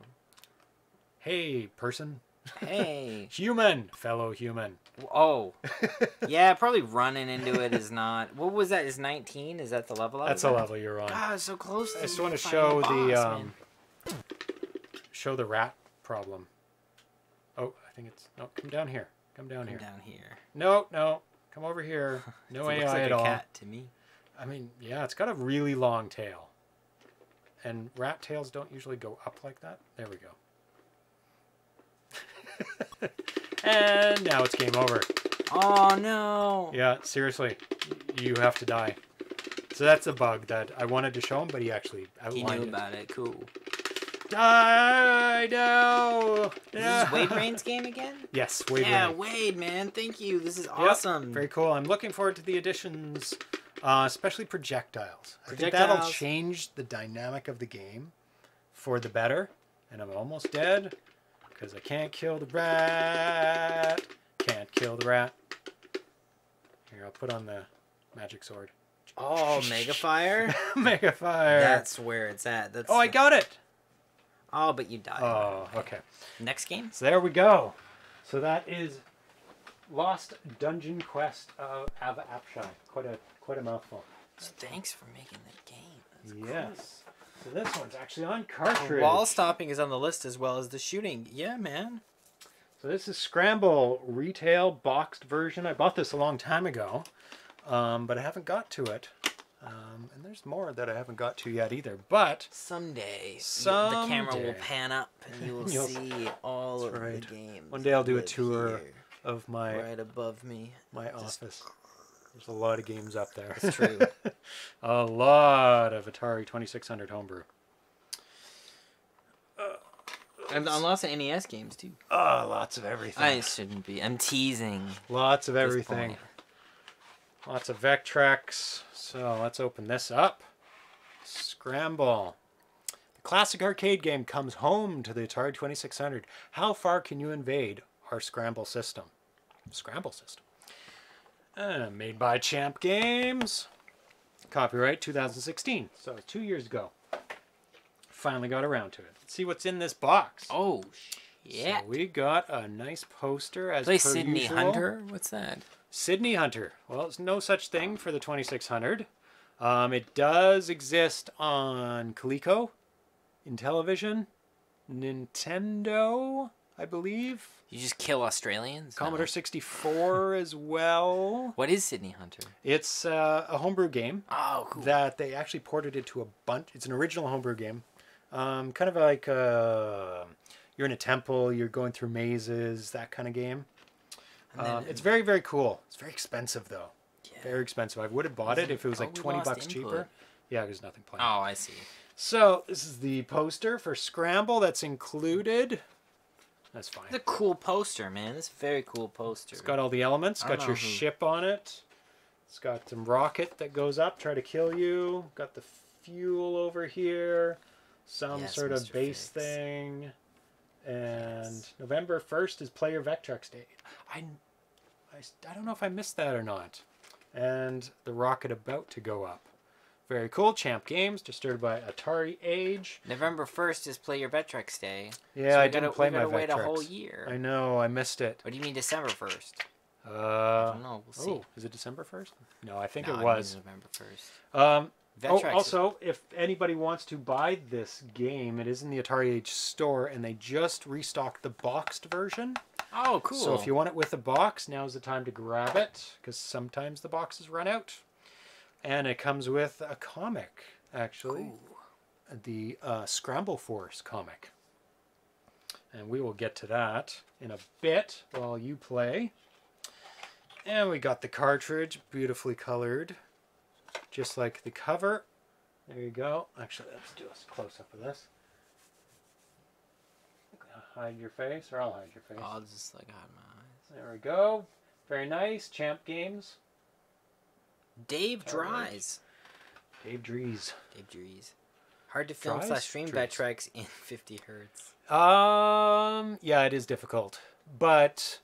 Hey, person. Hey. (laughs) Human, fellow human. oh. (laughs) Yeah, probably running into it is not. What was that? Is 19? Is that the level? I That's a level you're on. God, so close. I just want to show the um, show the rat problem. Oh, I think it's no. Come down here. Come down Come here. down here. No, no. Come over here. (laughs) No It AI looks like at a all. cat to me. I mean, yeah, it's got a really long tail. And rat tails don't usually go up like that. There we go. (laughs) and now it's game over. Oh no. Yeah, seriously, you have to die. So that's a bug that I wanted to show him, but he actually He outlined knew it. about it. Cool. Die! No! Is this Wade (laughs) Brain's game again? Yes, Wade yeah, Rain. Wade, man. Thank you. This is Yep, awesome. Very cool. I'm looking forward to the additions, uh, especially projectiles. projectiles. I think that'll change the dynamic of the game for the better. And I'm almost dead because I can't kill the rat. Can't kill the rat. Here, I'll put on the magic sword. Oh, (laughs) Mega Fire. Mega fire. That's where it's at. That's oh, I got it. Oh, but you died. Oh, okay. Next game. So there we go. So that is Lost Dunjonquest of Ava Apshai. Quite a quite a mouthful. So Thanks for making that game. That's Yes. So this one's actually on cool. cartridge. Wall stopping is on the list as well as the shooting. Yeah, man. So this is Scramble retail boxed version. I bought this a long time ago, um, but I haven't got to it. Um, and there's more that I haven't got to yet either. But Someday, y- the camera will pan up and you will (laughs) see all That's of right. the games. One day I'll do a tour here, of my right above me. my office. There's a lot of games up there. It's true. (laughs) a lot of Atari 2600 homebrew. And lots of NES games too. Oh, lots of everything. I shouldn't be. I'm teasing. Lots of everything. Lots of Vectrex. So let's open this up. Scramble. The classic arcade game comes home to the Atari 2600. How far can you invade our Scramble system? Scramble system. Uh, made by Champ Games. Copyright 2016. So two years ago. Finally got around to it. Let's see what's in this box. Oh, yeah. So we got a nice poster as Play per Sydney usual. Hunter. What's that? Sydney Hunter. Well, it's no such thing for the 2600. Um, it does exist on Coleco, Intellivision, Nintendo, I believe, You just kill Australians? No. Commodore 64 as well. What is Sydney Hunter? It's uh, a homebrew game Oh, cool. that they actually ported it to a bunch. It's an original homebrew game, um, kind of like uh, you're in a temple, you're going through mazes, that kind of game. Um, it's very very cool. It's very expensive though. yeah. Very expensive. I would have bought it if it was like 20 lost bucks cheaper. Yeah, there's nothing playing. Oh, I see. So, this is the poster for Scramble that's included. That's fine. It's a cool poster, man. It's a very cool poster. It's got all the elements. I Got your who- ship on it. It's got some rocket that goes up, try to kill you. Got the fuel over here. Some Yes, sort of Mr. base Fix. thing. And Yes. November 1st is Player Vectrex Day. I, I, I don't know if I missed that or not. And the rocket about to go up. Very cool. Champ Games, distributed by AtariAge. November first is Play Your Vectrex Day. Yeah, so I didn't gotta, play my gotta wait a Vectrex. whole year. I know, I missed it. What do you mean December first? Uh, I don't know. We'll see. oh, is it December 1st? No, I think No, it I mean was. November first. Um, oh, also, if anybody wants to buy this game, it is in the AtariAge store, and they just restocked the boxed version. oh, cool. So if you want it with a box, now's the time to grab it, because sometimes the boxes run out. And it comes with a comic, actually, Ooh. the uh, Scramble Force comic. And we will get to that in a bit while you play. And we got the cartridge, beautifully colored, just like the cover. There you go. Actually, let's do a close up of this. Hide your face, or I'll hide your face. I'll just like hide my eyes. There we go. Very nice. Champ Games. Dave. Dries. Dave Dries. Dave Dries. Hard to film Dries? slash stream Dries. Vectrex in (laughs) 50 hertz. Um, yeah, it is difficult, but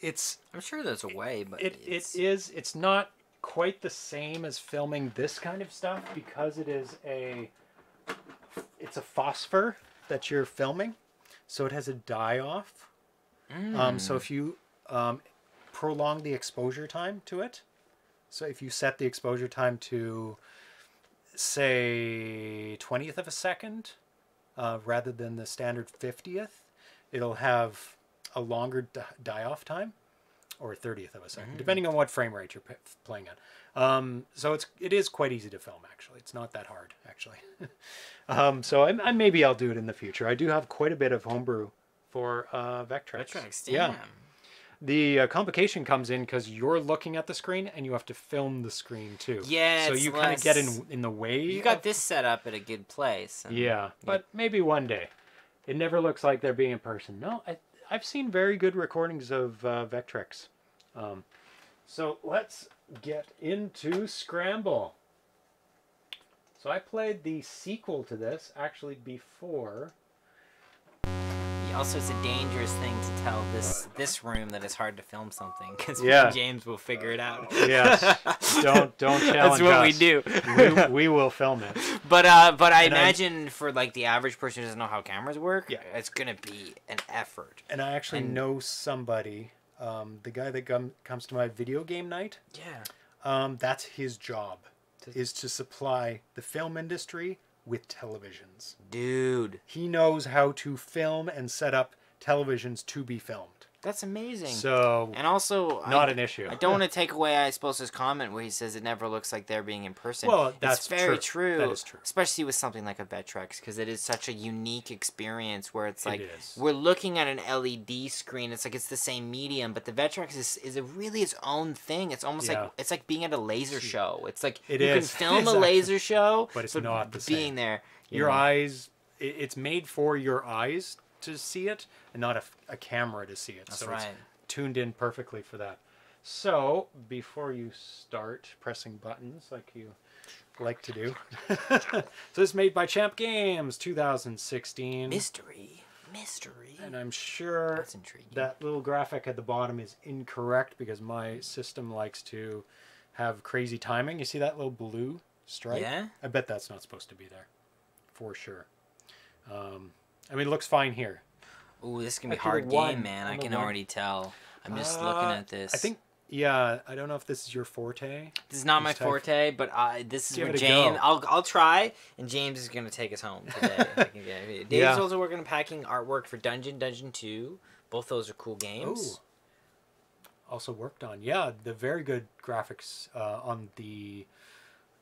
it's I'm sure there's a way, but it, it it's, it's not quite the same as filming this kind of stuff because it is a it's a phosphor that you're filming. So it has a die off. Um, so if you um, prolong the exposure time to it so if you set the exposure time to say 20th of a second uh, rather than the standard 50th it'll have a longer di- die off time or 30th of a second, depending on what frame rate you're p- playing at. Um, so it's it is quite easy to film. Actually, it's not that hard. Actually, (laughs) um, so I, I, maybe I'll do it in the future. I do have quite a bit of homebrew for uh, Vectrex. Vectrex, damn. Yeah, the uh, complication comes in because you're looking at the screen and you have to film the screen too. Yeah, so you kind of get in in the way. You got of- this set up at a good place. and- yeah, but maybe one day. It never looks like they're being in person. No, I, I've seen very good recordings of uh, Vectrex. Um, so let's get into Scramble. So I played the sequel to this actually before. Yeah, Also, it's a dangerous thing to tell this this room that it's hard to film something because Yeah. (laughs) James will figure it out. Yes, don't don't (laughs) challenge That's what we do. we, we will film it. (laughs) But uh, but I And I- imagine for like the average person who doesn't know how cameras work, Yeah. it's gonna be an effort. And I actually And- know somebody, um, the guy that com- comes to my video game night. Yeah. Um, that's his job, To- is to supply the film industry with televisions. Dude, He knows how to film and set up televisions to be filmed. That's amazing. So and also, not I, an issue. I don't want to (laughs) take away, I suppose, his comment where he says it never looks like they're being in person. Well, it's that's very true. true. That is true. Especially with something like a Vectrex, because it is such a unique experience where it's like is. we're looking at an LED screen. It's like it's the same medium, but the Vectrex is is a really its own thing. It's almost Yeah. like it's like being at a laser show. It's like It you is. can (laughs) film It's a laser show, but it's not the being same. there. you your know. eyes it's made for your eyes to see it, and not a camera to see it. That's so right. it's tuned in perfectly for that. So before you start pressing buttons like you like to do, (laughs) so this is made by Champ Games, 2016, Mystery, mystery. and I'm sure That's intriguing. that little graphic at the bottom is incorrect because my system likes to have crazy timing. You see that little blue stripe? Yeah? I bet that's not supposed to be there, for sure. Um, I mean, it looks fine here. Ooh, this is gonna be a hard game, man. I can one- already tell. I'm just Uh, looking at this. I think, yeah, I don't know if this is your forte. This is not my forte, but I this is Give where James. I'll I'll try, and James is gonna take us home (laughs) today. if I can get. Dave's Yeah. also working on packing artwork for Dungeon Dungeon Two. Both those are cool games. Ooh. Also worked on, yeah, the very good graphics uh, on the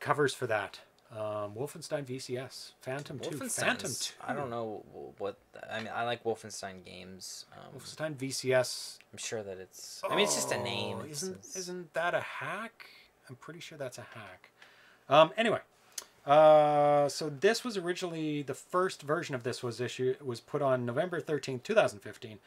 covers for that. Um, Wolfenstein VCS, Phantom 2, Phantom 2. I don't know what I mean. I like Wolfenstein games. Um, Wolfenstein VCS I'm sure that it's. I mean, it's just a name. Oh, It's- Isn't it's- isn't that a hack? I'm pretty sure that's a hack. Um, anyway, uh, so this was originally the first version of this was issued was put on November 13th, 2015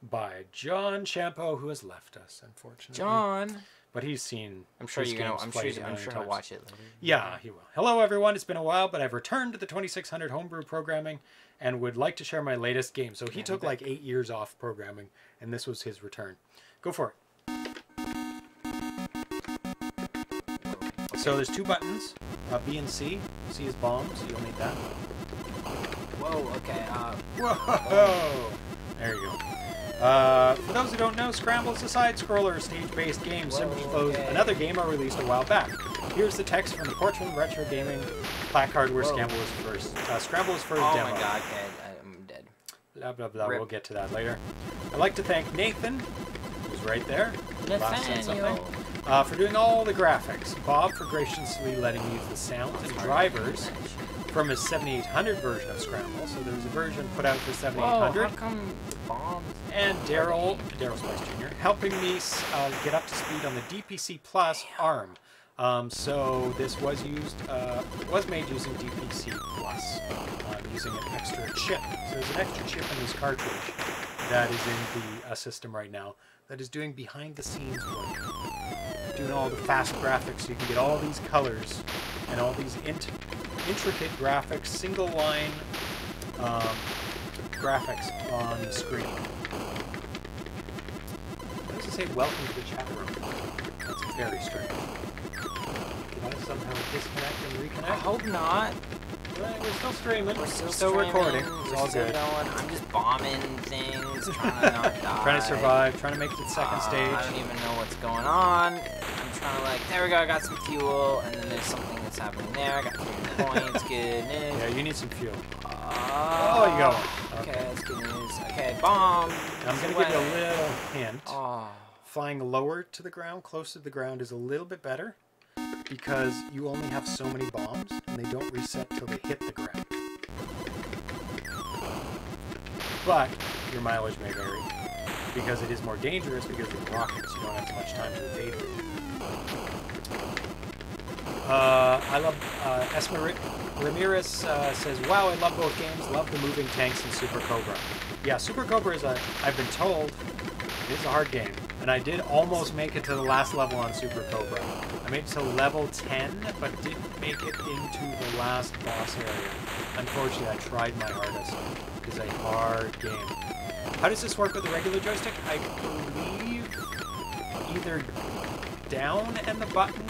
by John Champeau, who has left us, unfortunately. John. But he's seen. I'm sure you're gonna. games I'm sure. a I'm sure he'll watch it later. Yeah, he will. Hello, everyone. It's been a while, but I've returned to the 2600 homebrew programming and would like to share my latest game. So he Yeah, took like eight years off programming, and this was his return. Go for it. So there's two buttons, uh, B and C. C is bombs. So you'll need that. Whoa. Okay. Uh, Whoa! (laughs) There you go. Uh, for those who don't know, Scramble is a side-scroller stage-based game similar to those another game I released a while back. Here's the text from the Portland Retro Gaming placard where Whoa. Scramble was first. Uh, Scramble is first oh demo. my God. Okay. I'm dead. Blah blah blah. Rip. We'll get to that later. I'd like to thank Nathan, who's right there. Last said something. Nathaniel. Uh, for doing all the graphics. Bob for graciously letting me use the sounds and drivers from his 7800 version of Scramble. So there was a version put out for Whoa. 7800. How come bombs? and Daryl, Darrell Spice Jr., helping me uh, get up to speed on the DPC Plus ARM. Um, so this was used, uh, was made using DPC Plus, uh, using an extra chip. So there's an extra chip in this cartridge that is in the uh, system right now that is doing behind the scenes work, doing all the fast graphics. So you can get all these colors and all these int- intricate graphics, single line um, graphics on the screen. What does it say? Welcome to the chat room. That's very strange. Did I somehow disconnect and I hope not. Well, we're still streaming. We're still, recording. streaming, It's we're all still good. Going. I'm just bombing things, trying to not (laughs) die. Trying to survive, trying to make the second Uh, stage. I don't even know what's going on. I'm trying to like, there we go. I got some fuel, and then there's something that's happening there. I got points. Good news. Yeah, you need some fuel. Ah, oh, you one. Okay, Okay. that's good news. Okay, bomb. I'm going to give you a little hint. Oh, Flying lower to the ground, closer to the ground, is a little bit better because you only have so many bombs and they don't reset till they hit the ground. But your mileage may vary because it is more dangerous because of rockets. You don't have as much time to evade them. Uh, I love uh, Esmer Ramirez uh, says, "Wow, I love both games. Love the moving tanks and Super Cobra." Yeah, Super Cobra is a. I've been told it is a hard game, and I did almost make it to the last level on Super Cobra. I made it to level 10, but didn't make it into the last boss area. Unfortunately, I tried my hardest. It is a hard game. How does this work with the regular joystick? I believe either down and the button.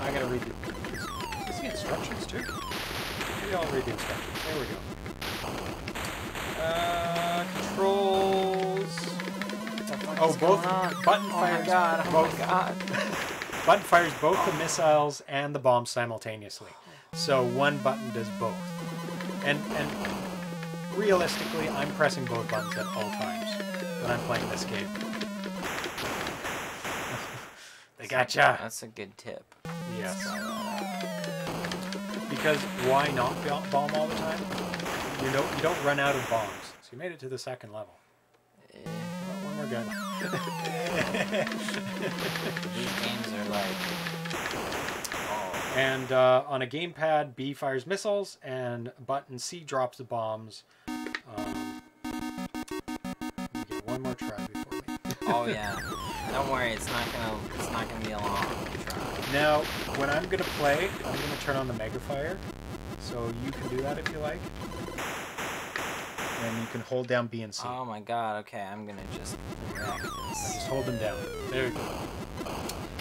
I gotta read the. Is the instructions too? Maybe I'll read the instructions. There we go. Uh, controls. what the fuck Oh, both on? button Oh fires. my god! Oh both my god! (laughs) button fires both the missiles and the bomb simultaneously. So one button does both. And and realistically, I'm pressing both buttons at all times when I'm playing this game. (laughs) they gotcha. That's a good tip. Yes. Try that out. Because why not bomb all the time? You know, you don't run out of bombs. So you made it to the second level. Well, one more gun. These games are like. Oh. And uh, on a gamepad, B fires missiles, and button C drops the bombs. Um, me one more try before we. Oh yeah. Don't worry, it's not gonna it's not gonna be a long. Now, when I'm gonna play, I'm gonna turn on the Mega Fire, so you can do that if you like. And you can hold down B and C. Oh my god, okay, I'm gonna just wreck And this. just hold them down. There you go.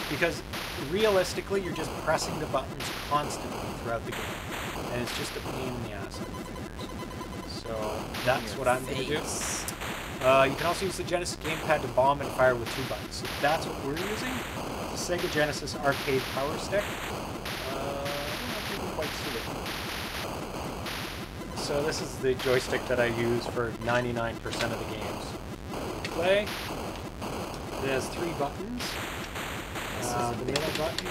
Because realistically, you're just pressing the buttons constantly throughout the game, and it's just a pain in the ass. on your fingers. So that's Your what I'm gonna do. Uh, you can also use the Genesis gamepad to bomb and fire with two buttons. So that's what we're using. The Sega Genesis Arcade Power Stick. Uh, I don't know if you can quite see it. So this is the joystick that I use for 99% of the games. Play. It has three buttons. This Uh, is the middle button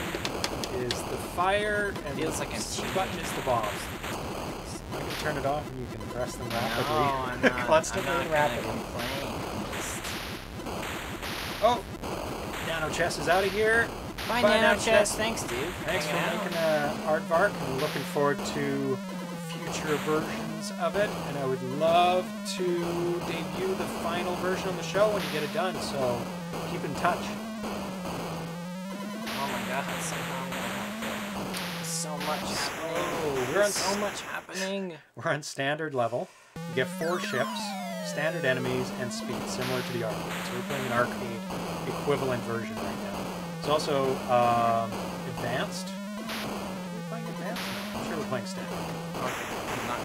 is the fire, and Feels the like a button is the bombs. I can turn it off, and you can press them No, rapidly, I'm not, (laughs) constantly I'm not rapidly. complain. Oh, nanochess is out of here. Bye, Bye, Nano nanochess. Thanks, dude. Thanks for out. making uh, Aardvark. I'm looking forward to future versions of it, and I would love to debut the final version on the show when you get it done. So keep in touch. Oh my god, somehow I'm gonna have to- so much. Oh, we're on so much happening. We're on standard level. You get four ships, standard enemies, and speed, similar to the arcade. So we're playing an arcade equivalent version right now. It's also um, advanced. Are we playing advanced? No, I'm sure we're playing standard. Okay, I'm not.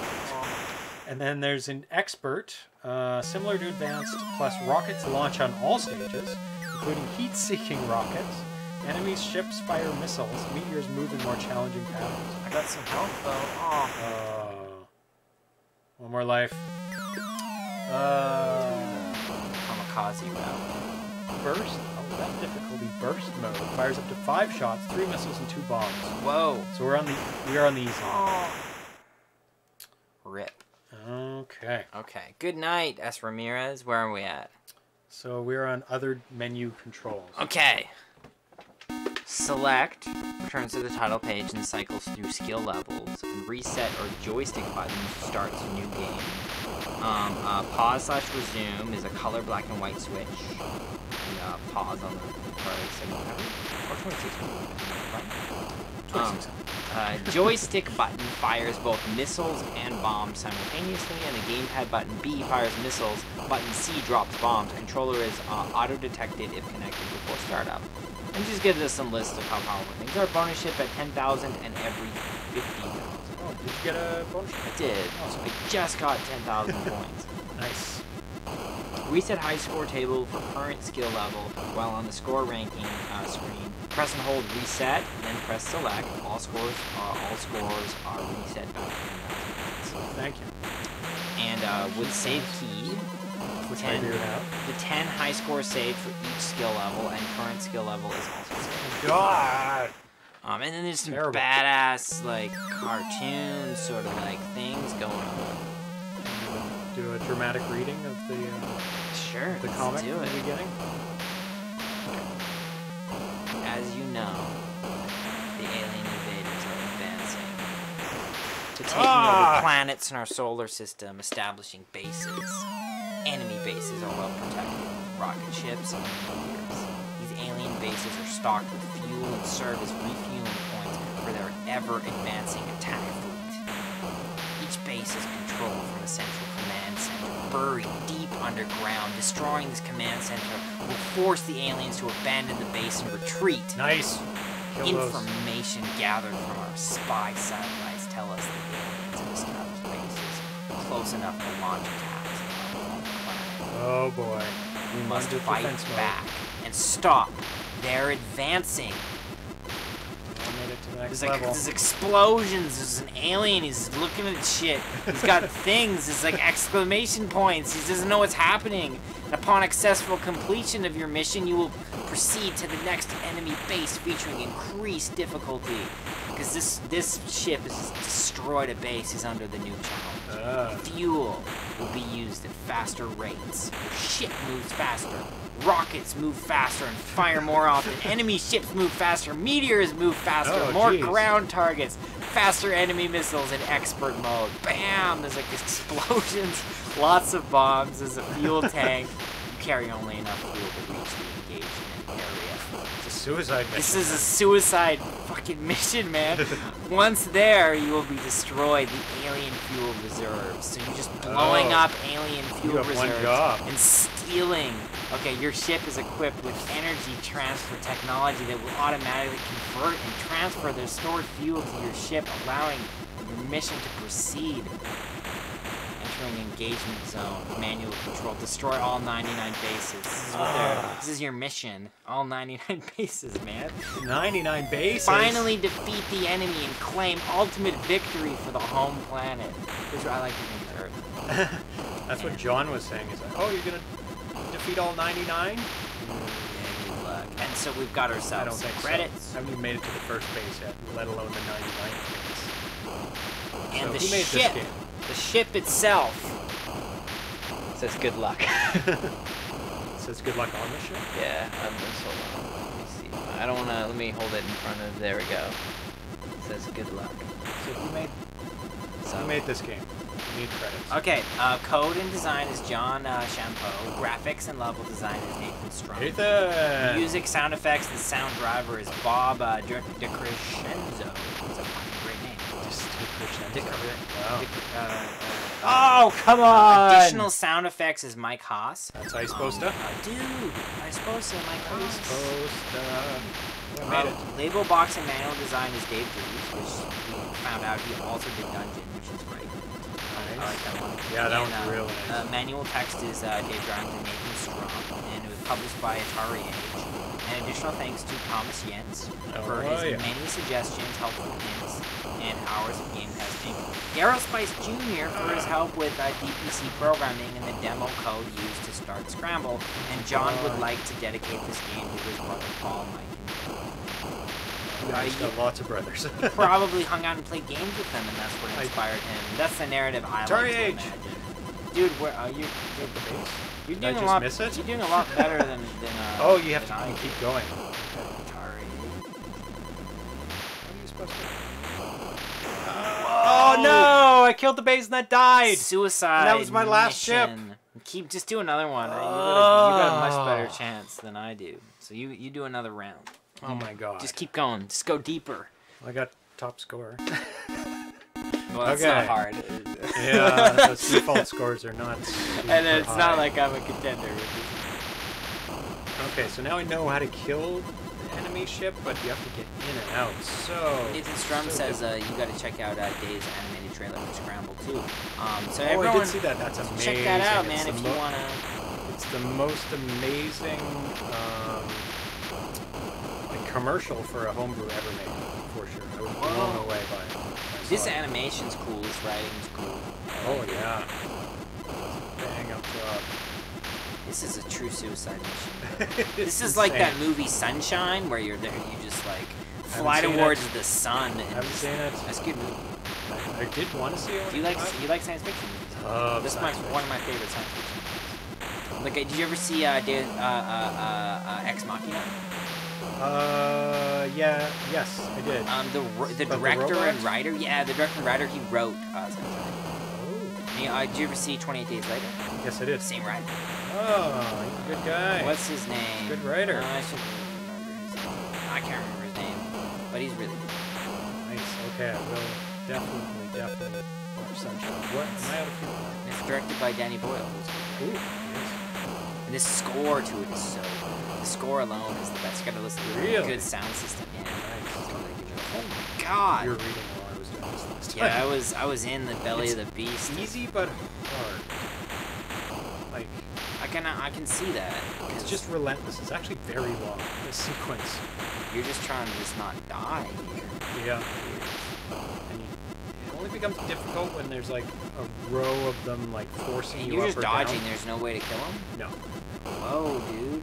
And then there's an expert, uh, similar to advanced, plus rockets launch on all stages, including heat-seeking rockets. Enemies' ships fire missiles. Meteors move in more challenging patterns. I got some health though. Oh. Uh, one more life. Uh, Kamikaze route. burst. Oh, that difficulty burst mode fires up to five shots, three missiles, and two bombs. Whoa. So we're on the we are on the easy. Oh. Rip. Okay. Okay. Good night, S. Ramirez. Where are we at? So we're on other menu controls. Okay. Select returns to the title page and cycles through skill levels. And reset or joystick button starts a new game. Um, uh, pause slash resume is a color black and white switch. And, uh, pause on the or signal or 26 right? Um, 26. uh, joystick button fires both missiles and bombs simultaneously, and the gamepad button B fires missiles. Button C drops bombs. Controller is uh, auto-detected if connected before startup. And just gives us some lists of how powerful things are. Bonus ship at 10,000 and every 50,000. Did you get a bonus? I did. I just got 10,000 (laughs) points. Nice. Reset high score table for current skill level while on the score ranking uh, screen. Press and hold reset, then press select. All scores are all scores are reset back to 10,000 points. Thank you. And uh, with save key, Which I 10, do have. the 10 high score saved for each skill level, and current skill level is also saved. God. Um, and then there's some Terrible. badass like cartoon sort of like things going on. Do a dramatic reading of the uh, Sure, the comic do in it. the beginning. As you know, the alien invaders are advancing to taking Ah! over planets in our solar system, establishing bases. Enemy bases are well protected with rocket ships and meteors. These alien bases are stocked with fuel and serve as refueling points for their ever-advancing attack fleet. Each base is controlled from a central command center buried deep underground. Destroying this command center will force the aliens to abandon the base and retreat. Nice. Kill those. Information gathered from our spy satellites tell us that the aliens have established bases close enough to launch attacks on our home planet. Oh boy. We must Under fight defense mode. back and stop. They're advancing. It to the next There's like there's explosions. There's an alien. He's looking at shit. He's got (laughs) things. There's like exclamation points. He doesn't know what's happening. And upon successful completion of your mission, you will proceed to the next enemy base, featuring increased difficulty. Because this this ship has destroyed a base. He's under the new challenge. Ah. Fuel will be used at faster rates. Your ship moves faster. Rockets move faster and fire more often. Enemy ships move faster. Meteors move faster. Oh, more geez. ground targets. Faster enemy missiles in expert mode. Bam! There's like (laughs) explosions. Lots of bombs. There's a fuel (laughs) tank. You carry only enough fuel to reach the engagement area. It's a suicide mission. This is a suicide fucking (laughs) mission, man. Once there, you will be destroyed the alien fuel reserves. So you're just blowing Oh. up alien fuel reserves and stealing. Okay, your ship is equipped with energy transfer technology that will automatically convert and transfer the stored fuel to your ship, allowing your mission to proceed. Entering engagement zone. Manual control. Destroy all 99 bases. This is, what Ah. this is your mission. All 99 (laughs) bases, man. 99 bases. Finally defeat the enemy and claim ultimate victory for the home planet. Which I like to it Earth. (laughs) That's what John was saying. He's like, oh, you're gonna defeat all 99? Yeah, good luck. And so we've got ourselves credits. so. I haven't even made it to the first base yet, let alone the 99th base. And So the ship, the ship itself says good luck. (laughs) Says good luck on the ship. yeah, I'm just hold on. Let me see I don't wanna. Let me hold it in front of. There we go. It says good luck. So who made So. who made this game? Need credits. Okay, uh, code and design is John uh, Champeau. Graphics and level design is Nathan Strum. Ethan. Music, sound effects, and sound driver is Bob uh, De- DeCrescenzo. It's a great name. Just DeCrescenzo. Wow. Uh, uh, Oh come on! Additional sound effects is Mike Haas. That's how you're supposed to. Uh, dude, I'm supposed to. Mike Haas. supposed to. I Um, label box and manual design is Dave Dries, which we found out he also did Dungeon, which is great. I like that one. Yeah, that And, one's uh, really nice. Uh, manual text is uh, Dave Grimes and Nathan Strum, and it was published by AtariAge. And additional thanks to Thomas Jentzsch for Oh, his yeah. many suggestions, helpful hints, and hours of game testing. Darrell Spice Jr. for his help with uh, DPC programming and the demo code used to start Scramble. And John would Oh. like to dedicate this game to his brother Paul, Mike, he's got lots of brothers. (laughs) probably hung out and played games with them, and that's what I- inspired him. That's the narrative I Atari like to Age. imagine. Dude, where uh, you? You're, I doing a lot. miss it? You're doing a lot better than than. (laughs) Uh, oh, you have I to do. keep going. Atari. What are you supposed to? Oh no! I killed the base and that died. Suicide. that was my last ship. Keep just do another one. You, got a, you got a much better Oh. chance than I do. So you you do another round. Oh my god! Just keep going. Just go deeper. I got top score. (laughs) Well, that's Okay. not hard. (laughs) yeah, the default scores are not. (laughs) and it's high. not like I'm a contender. Okay, so now I know how to kill the enemy ship, but you have to get in and out. So. Nathan Strum so says uh, you got to check out uh, Dave's animated trailer for Scramble too. Um, so oh, everyone, I did see that. That's amazing. check that out, It's man. the If you wanna. It's the most amazing um, commercial for a homebrew ever made, for sure. I was blown away by it. This it. animation's cool. This writing's cool. Oh yeah. Bang up job. This is a true suicide mission. (laughs) This is like that movie Sunshine, where you're there, you just like fly towards it. the sun. And Haven't just- seen it. That's a good movie. I did want to see it. Do you like you like science fiction movies? Love This is one of my favorite science fiction movies. Like, uh, did you ever see uh, Dave, uh, uh, uh, uh, Ex Machina? Uh, yeah, yes, I did. Um, the the the director and writer, yeah, the director and writer, he wrote uh, oh, And, uh, did you ever see 28 Days Later? yes, I did. Same writer. Oh, he's a good guy. What's his name? Good writer. Uh, I should remember his name. I can't remember his name, but he's really good. Nice. Okay, I will definitely, definitely watch Sunshine. What? Am I out of? It's directed by Danny Boyle. Ooh, yes. And this score to it is so good. The score alone is the best. You gotta listen to the Really? good sound system. Yeah. Nice. It's really good. Oh my god. You're reading while I was doing this last Yeah, I was I was in the belly It's of the beast. easy but hard. Like, I can I can see that. It's just relentless. It's actually very long. This sequence. you're just trying to just not die here. Yeah. And you, it only becomes difficult when there's like a row of them like forcing And you you're just dodging. down. There's no way to kill them. No, Whoa, dude.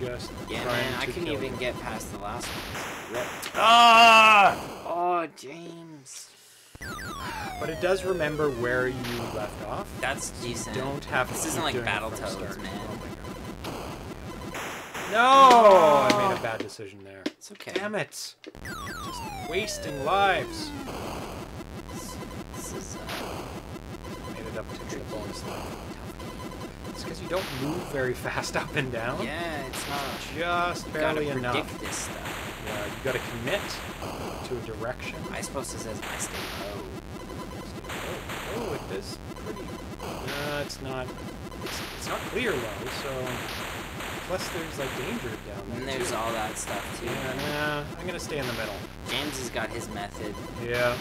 They are just Yeah, trying man. I couldn't kill even you. get past the last one. Rip. Ah! Oh, James. But it does remember where you left off. That's decent. Don't have to. This keep isn't like doing it Battletoads, start. man. Oh my god. No! I made a bad decision there. It's okay. Damn it! Just wasting lives. This is uh, Made it up to the bonus life. It's because you don't move very fast (laughs) up and down. yeah, it's not. Just barely gotta predict enough. this stuff. Yeah, you gotta commit to a direction. I suppose it says I stay low. Oh, oh, it is pretty. No, it's not. It's, it's not clear low, so. Plus, there's like danger down there. And there's too. all that stuff too. Yeah, nah, I'm gonna stay in the middle. James has got his method. Yeah.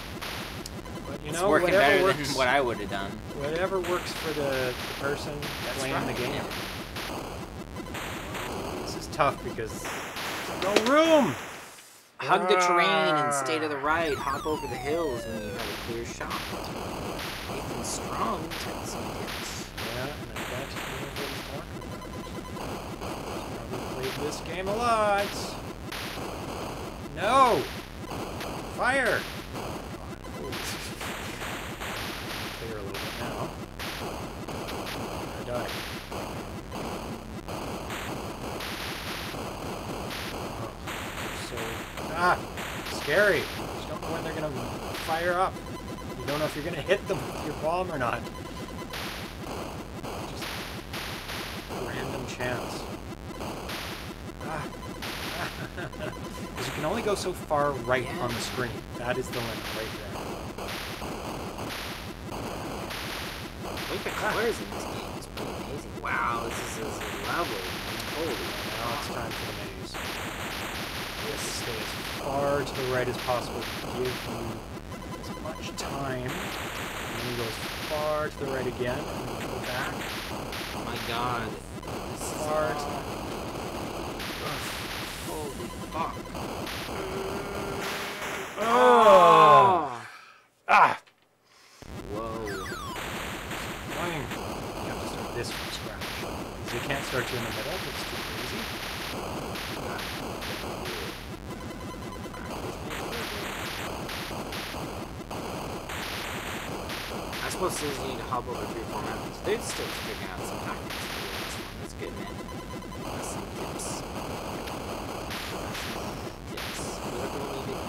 You it's know, working better works, than what I would have done. whatever works for the, the person That's playing right. the game. yeah. This is tough because no room. Hug the terrain and stay to the Ah. right. Hop over the hills when you have a clear shot. Nathan Strum takes some hits. Yeah, and I bet he knows what he's talking about. Probably played this game a lot. No! Fire! Clear a little bit now. Died. Oh. Ah, scary. You just don't know when they're gonna fire up. You don't know if you're gonna hit them with your bomb or not. Just random chance. Ah. (laughs) Because you can only go so far right on the screen. That is the limit right there. Look at the colors in this game. Amazing. Wow, this is a level. Holy Now it's time for the maze. Yes, stay as far to the right as possible to give you as much time. And then go as far to the right again, and then go back. Oh my god. This is Far to Holy fuck. Oh! Ah! Whoa. Annoying. You have to start this from scratch. Because you can't start you in the middle, it's too crazy. I suppose Susan need to hop over three or four mountains. They're still figuring out some tactics to do this one. That's good, man. That's some tips. Tips. Was that the one you did?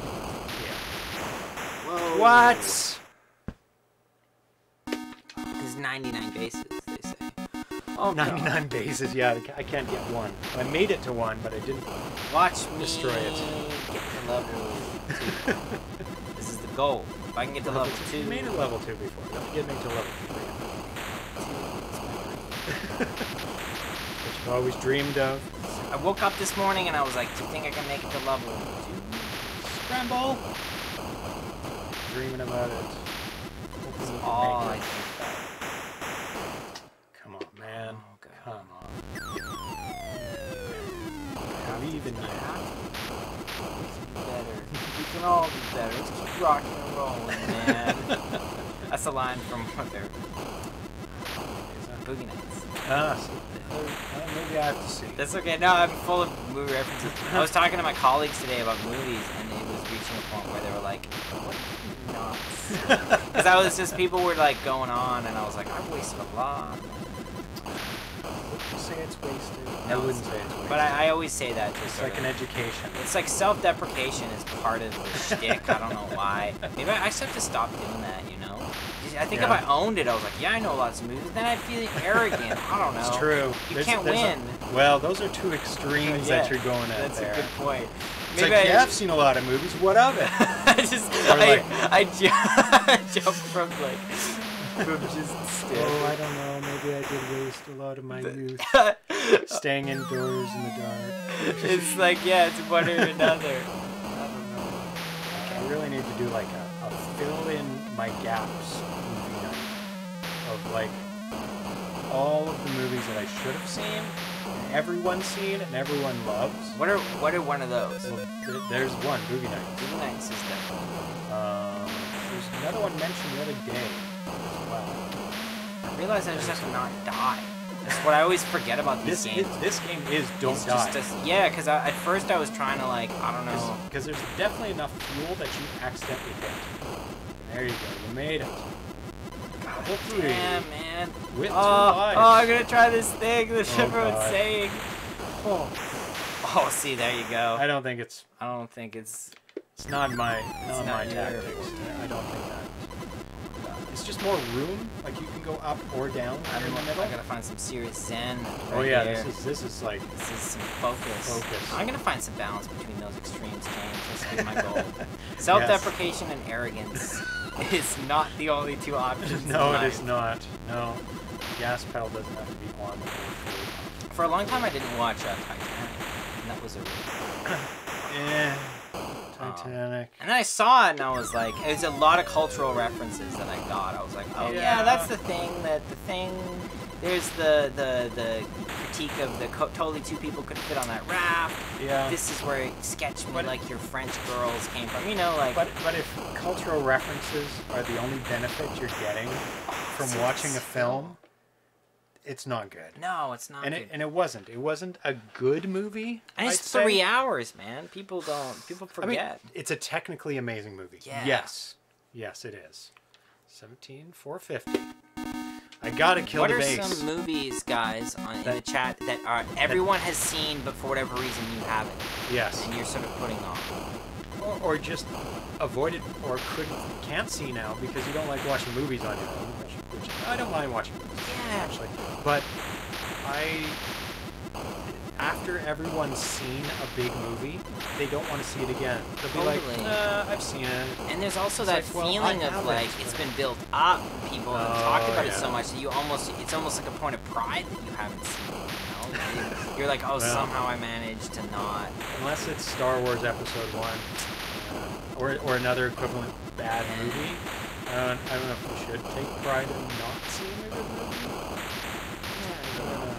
Yeah. Whoa. What? There's 99 bases, they. Oh, 99 bases. Yeah, I can't get one. I made it to one, but I didn't. Watch me Destroy it. get to level two. (laughs) this is the goal. If I can get to level two, You made it level two before. Don't get me to level three. Which I've always dreamed of. I woke up this morning and I was like, do you think I can make it to level two? Scramble! Dreaming about it. All I think Come on, man. Oh, God. On. Believe in about. better. We can all be better. Let's keep rocking and rolling, man. (laughs) That's a line from what they're Boogie Nights. Ah, uh, maybe I have to see. That's okay. No, I'm full of movie references. I was talking to my colleagues today about movies, and it was reaching a point where they were like, "What nuts?" (laughs) Because I was just people were like going on, and I was like, "I've wasted a lot." Would you say it's wasted? I wouldn't say it's wasted. But I, I always say that to it's sort like of- an education. It's like self-deprecation is part of the shtick. I don't know why. (laughs) Maybe I, I just have to stop doing that. You know. I think if I owned it, I was like, yeah, I know lots of movies. Then I'd feel arrogant. I don't know. It's true. You can't a- win. well, those are two extremes that you're going at That's there. a good point. It's like, yeah, I've seen a lot of movies. What of it? (laughs) I just Or I, like- I, (laughs) I jumped from like from just oh, I don't know. Maybe I did waste a lot of my youth (laughs) staying indoors in the dark. it's like yeah, it's one or another. (laughs) I don't know. I really need to do like a, a fill in my gaps movie night of like all of the movies that I should have seen, everyone's seen, and everyone loves. What are what are one of those? Well, th- there's one movie night. Movie nights is definitely. Um, there's another one mentioned the other day well. I realize I just have to not die. That's what I always forget about these This games. is, this game is don't It's die. just a- yeah, because at first I was trying to like I don't know. Because there's definitely enough fuel that you accidentally hit. There you go. You made it. Damn man. With Oh, oh, I'm gonna try this thing that Oh, everyone's God. saying. Oh, Oh, see, there you go. I don't think it's I don't think it's. it's not my not, not my tactics. I don't think that. It's just more room. Like you can go up or down I in don't the know. middle. I gotta find some serious zen. oh yeah, here. this is this is like This is some focus. Focus. I'm gonna find some balance between those extremes, James. My (laughs) goal. Self-deprecation and arrogance (laughs) is not the only two options. (laughs) no, it is not. No, gas pedal doesn't have to be on. For a long time, I didn't watch uh, Titanic, and that was a. on. (coughs) Eh, Titanic. And then I saw it, and I was like, it was a lot of cultural references that I got. I was like, oh yeah, Yeah. that's the thing. That the thing. There's the the the critique of the co- totally two people could fit on that raft. yeah. This is where sketch me But- like your French girls came from. You know, like. But but if cultural references are the only benefit you're getting from watching a that's film, it's not good. no, it's not. And good. it and it wasn't. It wasn't a good movie. And it's I'd say. three hours, man. People don't. People I mean, forget. it's a technically amazing movie. Yeah. Yes. Yes, it is. 17 450. I gotta kill what the are some movies, guys, on in the chat that are everyone has seen, but for whatever reason you haven't, yes. and you're sort of putting off? or, or just avoided or couldn't can't see now because you don't like watching movies on your own, I don't mind watching Yeah. actually, but I after everyone's seen a big movie, they don't want to see it again. They'll be like, Totally. nah, I've seen it. And there's also It's that like, well, feeling I of like it's been built up. People have talked Oh, about it so much that you almost it's almost like a point of pride that you haven't seen it. You know, (laughs) you're like, oh, Well. somehow I managed to not. Unless it's Star Wars Episode One, uh, or or another equivalent bad Yeah. movie. I don't, I don't know if we should take pride in not seeing a good movie.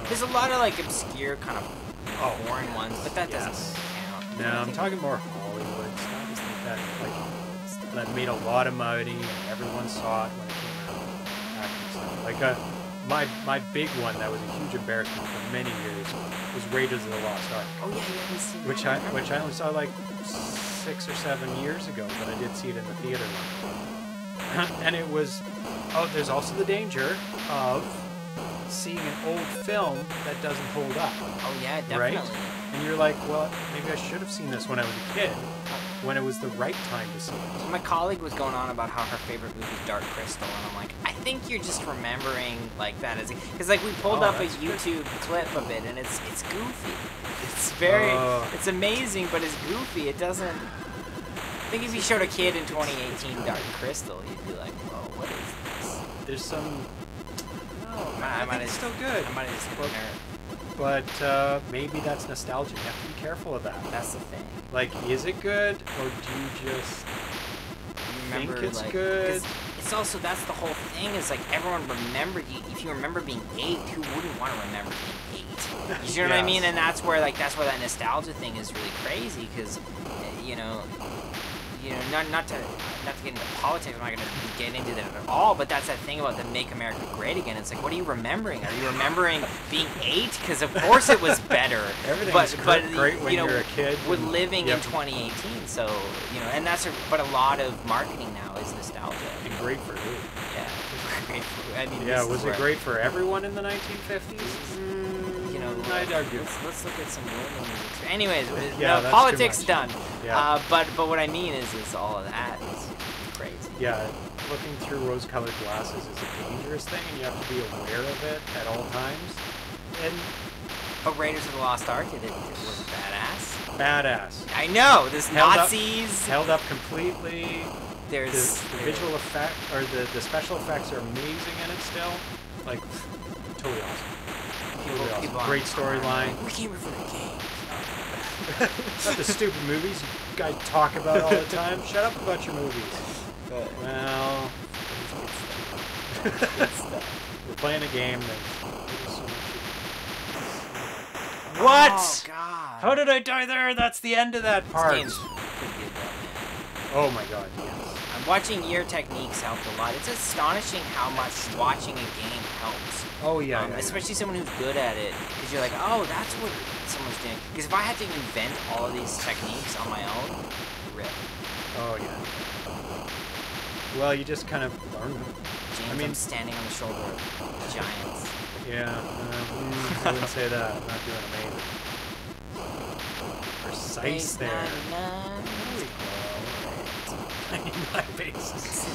There's a lot of like obscure kind of Oh, foreign ones, but that doesn't count. No, I'm talking more Hollywood stuff that like that made a lot of money and everyone saw it when it came out. That kind of stuff. Like uh, my my big one that was a huge embarrassment for many years was Raiders of the Lost Ark, Oh yeah, seen which. I which I only saw like six or seven years ago, but I did see it in the theater. (laughs) and it was oh, there's also the danger of seeing an old film that doesn't hold up. Oh yeah, definitely. Right? And you're like, well, maybe I should have seen this when I was a kid, when it was the right time to see it. So my colleague was going on about how her favorite movie is Dark Crystal, and I'm like, I think you're just remembering like that as because like we pulled Oh, up a that's good. YouTube clip of it, and it's it's goofy. It's very Oh. it's amazing, but it's goofy. It doesn't. I think if you showed a kid in 2018 Dark Crystal, you'd be like, whoa, what is this? There's some. No, I I, might think it's still good. I might have just. But uh, maybe that's nostalgia. You have to be careful of that. That's the thing. Like, is it good, or do you just You think remember it's like, good? It's also that's the whole thing is like everyone remembered you. If you remember being eight, who wouldn't want to remember being eight? You know what I (laughs) mean? And that's where like that's where that nostalgia thing is really crazy because you know. You know, not not to not to get into politics. I'm not gonna get into that at all. But that's that thing about the "Make America Great Again." It's like, what are you remembering? Are you remembering being eight? Because of course it was better. (laughs) Everything's but, great- but great when you know, you're a kid We're living Yep. in 2018, so you know, and that's a, but a lot of marketing now is nostalgia. and great for who? Yeah, (laughs) great. For, I mean, Yeah, was it great for everyone in the 1950s? Mm, I'd argue. let's, let's look at some women music. Anyways, Yeah, no, politics done. Yeah. Uh, but but what I mean is, is all of that is crazy. Yeah, looking through rose-colored glasses is a dangerous thing, and you have to be aware of it at all times. And But Raiders of the Lost Ark, it, it was badass. badass. I know. There's Held up- Nazis. Held up completely. The, There's the visual effect or the, the special effects are amazing in it still. Like totally awesome. Great storyline. We came here for the game. Not the stupid movies you guys talk about all the time. Shut up about your movies. But Well, we're playing a game that. there's so much- What? Oh God. How did I die there? That's the end of that part. game's pretty good though, man. Oh my god, yes. I'm watching your techniques helped a lot. It's astonishing how much watching a game helps. Oh yeah, Um, yeah, especially someone who's good at it, because you're like, oh, that's what someone's doing. Because if I had to invent all of these techniques on my own, rip. Oh yeah. Well, you just kind of learn them. James, I mean- am standing on the shoulder of giants. Yeah, uh, mm, I wouldn't say that. I'm not doing amazing. Precise there. 99. 99 (laughs) bases.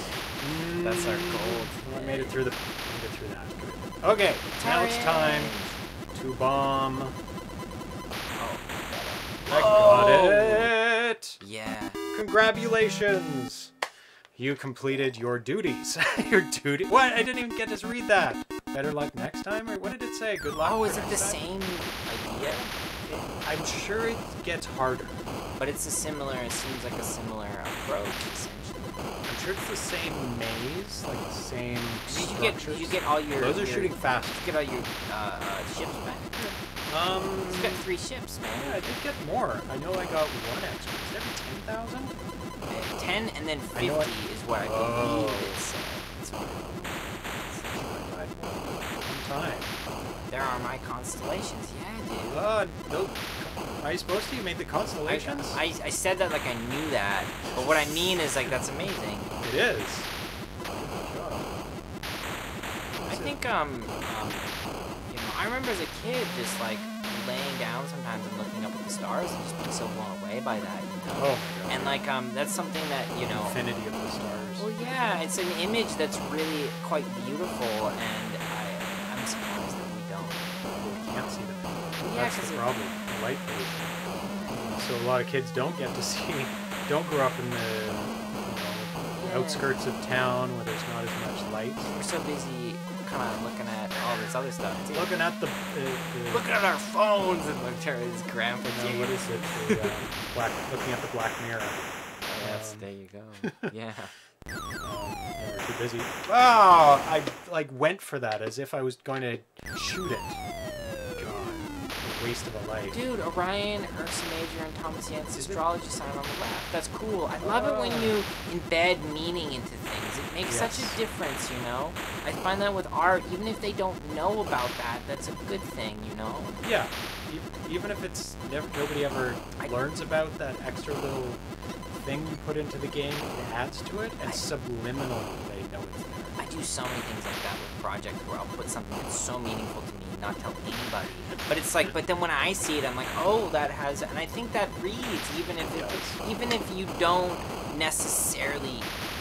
That's our Mm, gold. I made it through the. Okay, now it's time to bomb. Oh, I Oh. got it. yeah. Congratulations! You completed your duties. (laughs) your duty. What? I didn't even get to read that. Better luck next time, or what did it say? Good luck. Oh, is it the time? same idea? I'm sure it gets harder. But it's a similar, it seems like a similar approach. I'm sure it's the same maze, like the same Did you get, structures. you get all your... Those are your- shooting fast. You get all your uh, uh, ships back? Um, You got three ships, man. yeah, I did get more. I know I got one extra. Is it every 10,000? Uh, Ten and then I fifty is what I Oh. believe it said. That's what I died one time. There are my constellations. Yeah, dude. Uh, no. Are you supposed to? You made the constellations? I, I said that like I knew that, but what I mean is like that's amazing. It is. I think um, um you know I remember as a kid just like laying down sometimes and looking up at the stars and just being so blown away by that, you know. Oh my god. And like um, that's something that you know. Infinity of the stars. Well, yeah, it's an image that's really quite beautiful, and I, I'm surprised that we don't. You can't see. Yeah, That's the problem. The light pollution. So a lot of kids don't get to (laughs) see, don't grow up in the you know, Yeah. outskirts of town where there's not as much light. We're so busy, kind of looking at all this other stuff. Too. Looking at the, the, the looking at our phones and look at his grandpa. no, what is it? (laughs) The, uh, black, looking at the black mirror. Yes, Um, there you go. (laughs) Yeah. Too busy. Oh, I like went for that as if I was going to shoot it. God, a waste of a life. Dude, Orion, Ursa Major, and Thomas Jentzsch's astrology sign on the left. That's cool. I love it when you embed meaning into things. It makes such a difference, you know? I find that with art, even if they don't know about that, that's a good thing, you know? Yeah, even if it's never, nobody ever I- learns about that extra little thing you put into the game, it adds to it, and I- subliminally they know it's there. Do so many things like that with projects where I'll put something that's so meaningful to me, not tell anybody. But it's like, but then when I see it, I'm like, oh, that has, and I think that reads, even if it, Yes. even if you don't necessarily,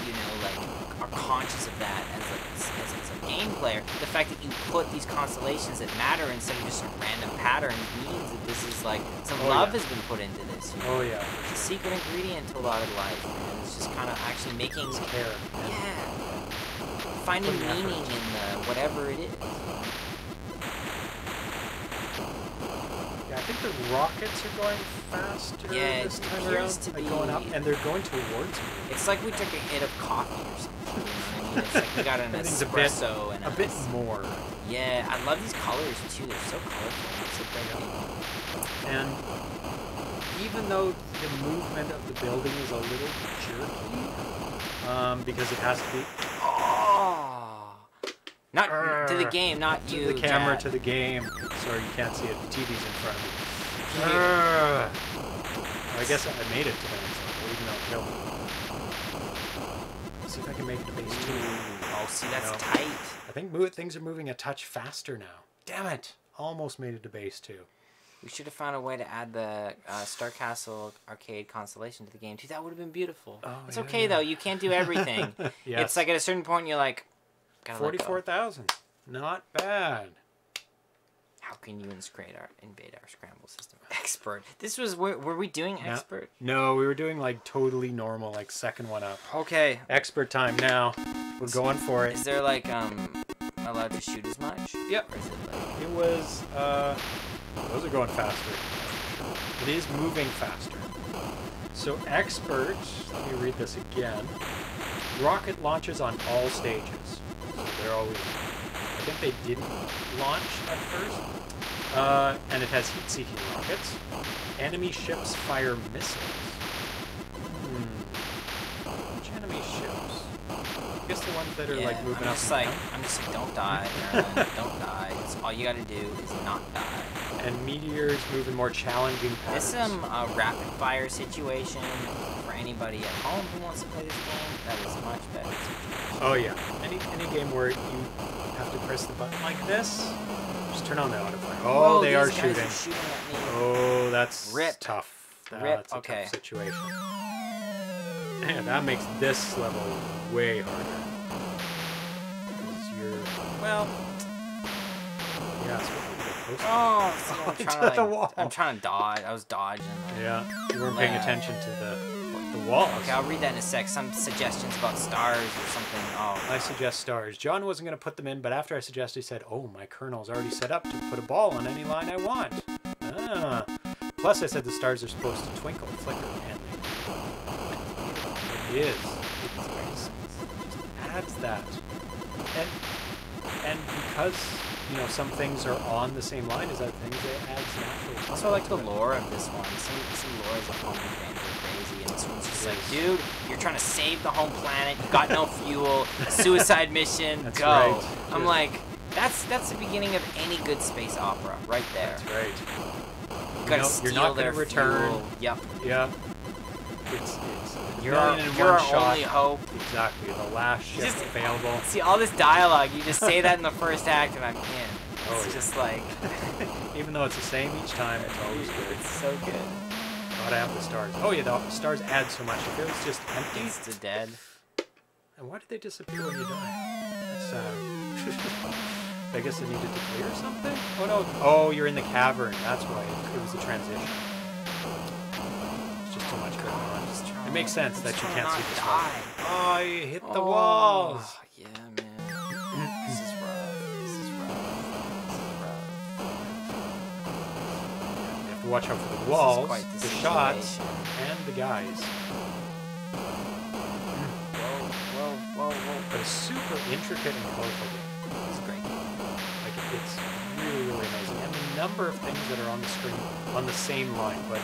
you know, like, are conscious of that as like as, as a game player. The fact that you put these constellations that matter instead of just some random pattern means that this is like some Oh, love yeah. has been put into this. You know? Oh yeah, It's a secret ingredient to a lot of life, man. It's just kind of actually making care. yeah. Finding meaning in the whatever it is. Yeah, I think the rockets are going faster Yeah, this it time appears around. to like going up, be- and they're going towards me. It's like we took a hit of coffee or something. You know I mean? It's like we got an (laughs) Everything's a bit- espresso and A bit more. Yeah, I love these colors too. They're so colorful. It's so pretty. And even though the movement of the building is a little jerky, um, because it has to be Oh, not to the game, not to you. the camera, Dad. to the game. Sorry, you can't see it. The TV's in front of me. Yeah. Arr. I guess I made it to level, even though it killed me. See if I can make it to base two. Oh, see, that's No. tight. I think things are moving a touch faster now. Damn it! Almost made it to base two. We should have found a way to add the uh, Star Castle arcade constellation to the game too. That would have been beautiful. Oh, it's yeah, okay yeah. though. You can't do everything. (laughs) Yes. It's like at a certain point you're like, gotta. Forty-four thousand. Not bad. How can you inscrate our invade our scramble system? (laughs) Expert. This was were, were we doing expert? No, we were doing like totally normal, like second one up. Okay. Expert time now. We're going for it. Is there like um allowed to shoot as much? Yep. It like It was, uh, those are going faster. It is moving faster. So expert, let me read this again. Rocket launches on all stages. So they're always, I think they didn't launch at first. Uh, and it has heat-seeking rockets. Enemy ships fire missiles. Hmm. Which enemy ships? Guess the ones that are yeah, like moving I'm up just like down. I'm just like don't die, (laughs) Marilyn, don't die. That's all you gotta do is not die. and meteors move in more challenging patterns. This um a rapid fire situation for anybody at home who wants to play this game. That is much better. situation. oh yeah, any any game where you have to press the button like this, just turn on the autofire. Oh, Whoa, they are shooting. Are shooting. Oh, that's Rip. tough. Rip, That's a okay. tough situation. Man, that makes this level way harder. 'Cause you're well, yeah. It's really. Oh, see, I'm (laughs) trying to the like, wall. I'm trying to dodge. I was dodging. Yeah, you weren't paying Yeah. attention to the the walls. Okay, I'll read that in a sec. Some suggestions about stars or something. Oh, I suggest stars. John wasn't going to put them in, but after I suggested, he said, "Oh, my kernel's already set up to put a ball on any line I want." Ah. Plus, I said the stars are supposed to twinkle, flicker, and they it is. It's it adds that, and and because you know some things are on the same line as other things, it adds natural. Also, I like the lore of this one. Some some lore is like home games are crazy, and this one's just like, dude, you're trying to save the home planet. You got no (laughs) fuel. Suicide mission. That's go. right. I'm Just- like, that's that's the beginning of any good space opera, right there. That's right. You You gotta know, steal you're not their return. fuel. Yep. Yeah. It's it's You're our, you're our shot. only hope. Exactly, the last ship Just- available. See all this dialogue. You just say that in the first act, and I'm in. Oh, yeah. just like (laughs) Even though it's the same each time, it's always good. it's so good. Gotta have the stars. Oh yeah, the stars add so much. If it was just empty, It's the dead. and why did they disappear when you die? That's sad. (laughs) I guess they needed to clear something? Oh no. Oh, you're in the cavern. That's why it, it was a transition. It's too much going on. It makes sense that you can't see the not Oh, you hit the Oh, walls. Yeah, man. this is rough. This is rough. This is rough. You have to watch out for the walls, quite the, the shots, and the guys. Whoa, whoa, whoa, whoa. But it's super intricate and colorful game. This great. Like it's really, really amazing. And the number of things that are on the screen on the same line. But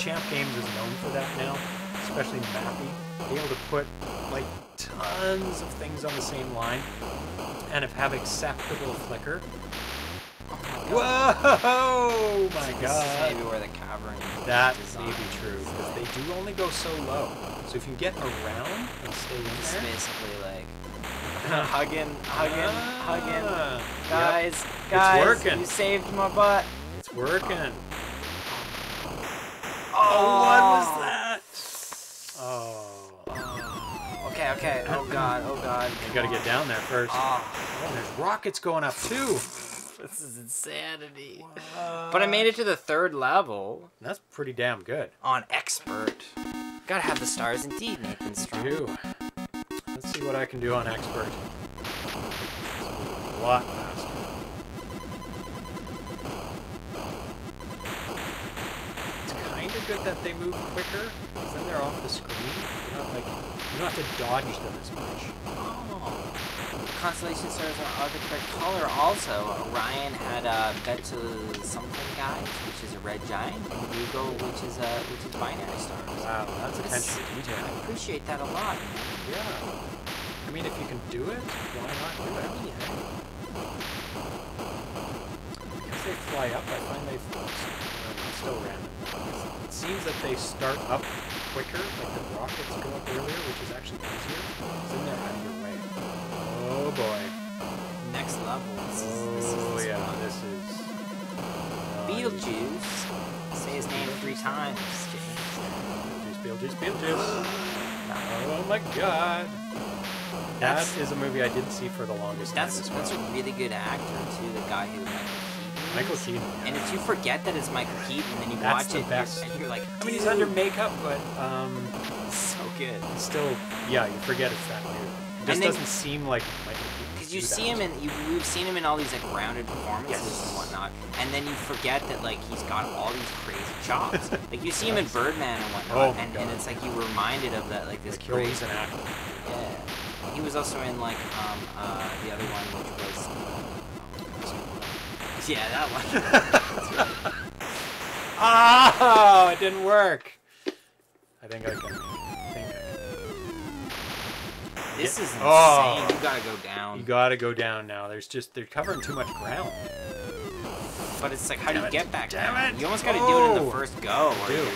Champ Games is known for that now, especially Mappy. Being able to put like tons of things on the same line and if have acceptable flicker. Whoa! My This is God. maybe where the cavern That may be true because like, they do only go so low. So if you get around and stay in there, basically like (laughs) hugging, hugging, hugging. Ah, yep, Guys, guys, working. you saved my butt. it's working. Oh, what was oh. that? Oh, Okay, okay. Oh (clears throat) god, oh god. you gotta get down there first. Oh, Oh, there's rockets going up too. this is insanity. But I made it to the third level That's pretty damn good. on expert. Gotta have the stars indeed, Nathan Strum. Let's see what I can do on expert. A lot good that they move quicker, because then they're off the screen. You're not like you don't have to dodge them as much. Oh. Constellation stars are the correct color. Also, Orion had a uh, Beta something guys, which is a red giant, and Hugo, which is uh, which is binary stars. Wow, that's attention to detail. I appreciate that a lot. Yeah. I mean, if you can do it, why not do it? Because they fly up, I find they it's still random. It seems that they start up quicker, like the rockets go up earlier, which is actually easier. Because then they're out of your way. Oh boy. Next level. This is, this is Oh this yeah, one. this is. uh, Beetlejuice. Say his name three times, James. Beetlejuice, Beetlejuice, Beetlejuice. Oh my god. That That's- a movie I didn't see for the longest time. That's as that's a really good actor too. The guy who Keaton. Michael. Keaton. And if you forget that it's Michael Keaton, and then you That's watch the it, best. and you're like, I mean, he's under makeup, but um, so good. still, yeah, you forget it's that dude. It just then- doesn't seem like Michael Keaton. Because you see him in, you, we've seen him in all these like grounded performances Yes. and whatnot, and then you forget that like he's got all these crazy chops. (laughs) like you see him in Birdman and whatnot, Oh and, and it's like you were reminded of that like this Like, crazy. he's an actor. Yeah. He was also in like um uh the other one which was. Yeah, that one. (laughs) Oh, it didn't work. I think I can. I think I this is insane. Oh. You gotta go down. You gotta go down now. There's just they're covering too much ground. but it's like, how do you it. get back Damn down? it. You almost gotta do it in Oh. the first go, or do. you're done.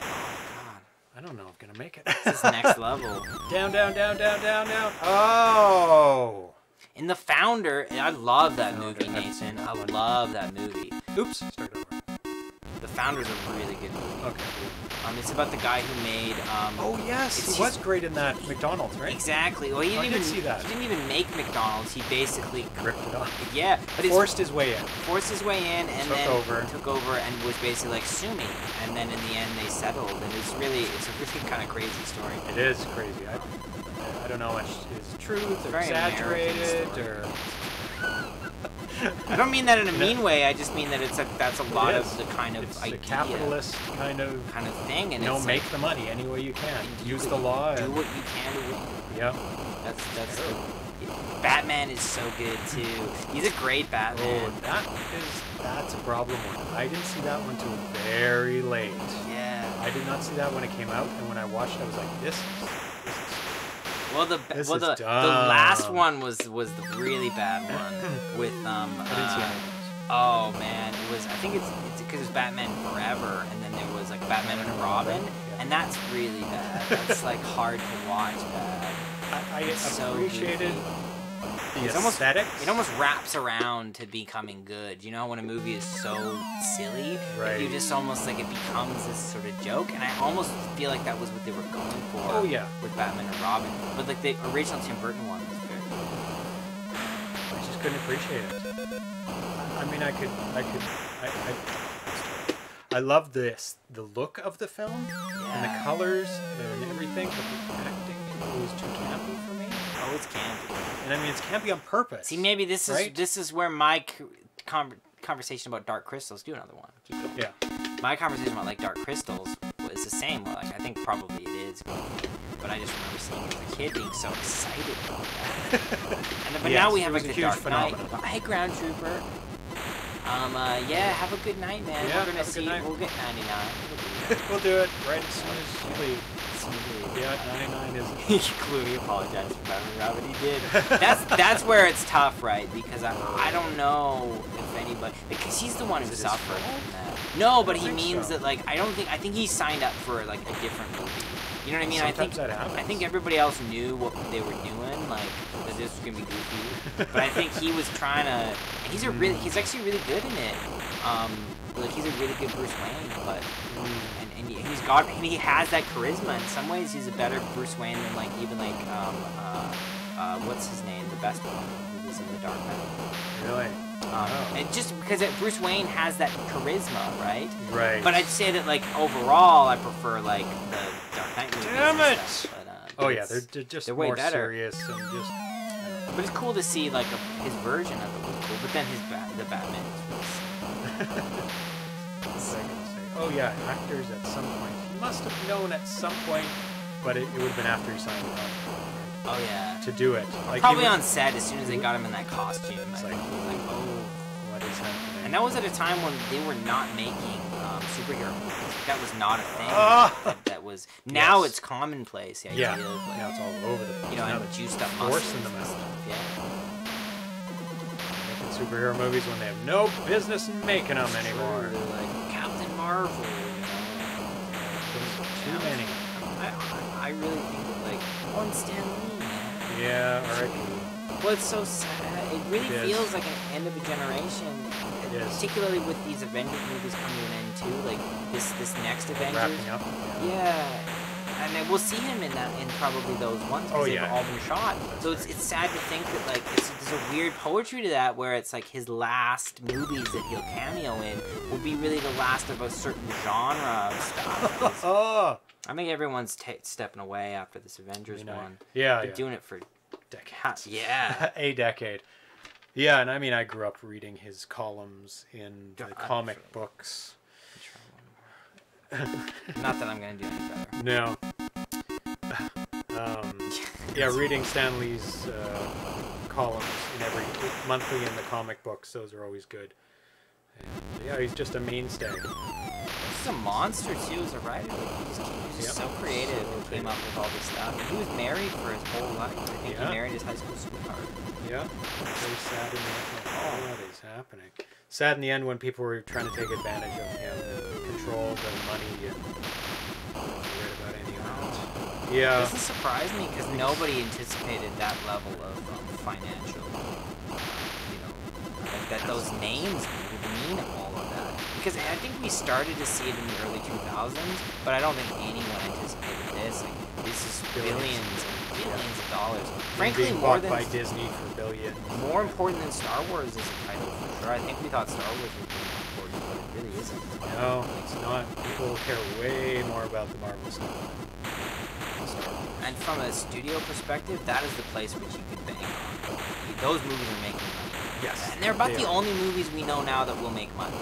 Oh I don't know if I'm gonna make it. this is next (laughs) level. down, down, down, down, down, down. Oh. In the Founder, and I love that movie, I Nathan. I love that movie. Oops. Start over. The Founder's a really good movie. Okay. Um, it's about the guy who made. Um, Oh yes, he was great in that McDonald's, right? Exactly. Well, he didn't did even see that. he didn't even make McDonald's. He basically, Ripped it off. yeah, but Forced his way in. forced his way in and Took then over. took over and was basically like sue me. And then in the end they settled. And it's really it's a really (laughs) kind of crazy story. It is crazy. I, I don't know how much is truth or exaggerated or. I don't mean that in a mean way. I just mean that it's a that's a lot of the kind of It's idea, a capitalist kind of. kind of thing. And You know, make like, the money any way you can. Use the law. Do and, what you can to win. yeah. That's that's the, Batman is so good too. He's a great Batman. Oh, that is that's a problem one. I didn't see that one till very late. yeah. I did not see that when it came out, and when I watched, it, I was like, this this is Well, the This well the, the last one was was the really bad one (laughs) with um. Uh. Oh man, it was. I think it's it's because it was Batman Forever, and then there was like Batman and Robin, and that's really bad. That's like hard to watch. Bad. I, I so appreciated goofy. The It's almost- It almost wraps around to becoming good. You know, when a movie is so silly, Right. you just almost like it becomes this sort of joke. And I almost feel like that was what they were going for. Oh, yeah. With Batman and Robin, but like the original Tim Burton one was very. I just couldn't appreciate it. I mean, I could, I could, I, I, I love this, the look of the film and the colors and everything, but the acting was too campy for me. Oh, it's campy. And I mean, it's campy on purpose. See, maybe this is Right? this is where my con- conversation about Dark Crystals. Do another one. Yeah. My conversation about like Dark Crystals was the same. Like I think probably it is, but I just remember seeing it as a kid being so excited about that. (laughs) And, but Yes, now we have like a the huge Dark phenomenon. Hey, Ground Trooper. Um. Uh, yeah. Have a good night, man. Yeah, We're gonna have a good see. night. We'll get 99. we'll do it right as soon as you leave. Yeah, 99 is. (laughs) Clooney apologized for Robin. He did. That's that's where it's tough, right? Because I, I don't know if anybody because he's the one who Is it his suffered that. No, but he means so. that like I don't think I think he signed up for like a different movie. You know what I mean? I think Sometimes that happens. I think everybody else knew what they were doing, like that this was gonna be goofy. but I think he was trying to. And he's a really he's actually really good in it. Um, like he's a really good Bruce Wayne, but he- he's got and he has that charisma. In some ways, he's a better Bruce Wayne than like even like um uh, uh what's his name, the best one who was in the Dark Knight. Really? Um, Oh. and just because it, Bruce Wayne has that charisma, right? Right. But I'd say that like overall, I prefer like the Dark Knight movies. Damn it! stuff, but, uh, Oh yeah, they're, they're just they're way more better. serious and just. But it's cool to see like a, his version of it was cool. But then his ba- the Batman is really (laughs) Oh yeah, actors at some point. He must have known at some point, but it, it would have been after he signed the contract Oh yeah. to do it. Like Probably would- on set as soon as they got him in that costume. It's like, was like, oh. What is happening? And that was at a time when they were not making um, superhero movies. That was not a thing. Ah! that, that was now Yes. it's commonplace. The yeah, of like, yeah, it's all over the place. you know, now and juiced up forcing them and out. stuff. Yeah. Making superhero movies when they have no business making them anymore. They're like Marvel. Too many. I, I, really think that like and Stan Lee. Yeah, alright. Well, it's so sad. It really It is. feels like an end of a generation. Particularly with these Avengers movies coming to an end too. Like this this next Avengers. Wrapping up. Yeah. And then we'll see him in that in probably those ones because Oh, they've all been shot. That's so it's, it's sad to think that like it's, there's a weird poetry to that where it's like his last movies that he'll cameo in will be really the last of a certain genre of stuff. (laughs) Oh, I think everyone's stepping away after this Avengers you know, one. yeah, They're yeah. doing it for decades. yeah. (laughs) a decade. Yeah, and I mean, I grew up reading his columns in the comic books. Not that I'm gonna do any better. No. Um, yeah, reading Stan Lee's uh, columns in every monthly in the comic books; those are always good. And, yeah, he's just a mainstay. He's a monster too as a writer. Like, he just, was Yep. so creative and came up with all this stuff. And he was married for his whole life. I think Yeah. he married his high school sweetheart. Yeah, very sad in the end. Oh, what is happening? Sad in the end when people were trying to take advantage of him and control the money and not worried about any of Yeah. Doesn't surprise me because nobody anticipated that level of um, financial, you know, like that those names would mean all of that. Because I think we started to see it in the early 2000s, but I don't think anyone anticipated this. Like this is Billions. billions and billions of dollars. Frankly, being more than by Disney for billions. more important than Star Wars is a title for sure. I think we thought Star Wars would be more important, but it really isn't. No, it's not. People care way more about the Marvel stuff than Star Wars. And from a studio perspective, that is the place which you could bank on. Those movies are making money. Yes, And they're about they the are. only movies we know now that will make money.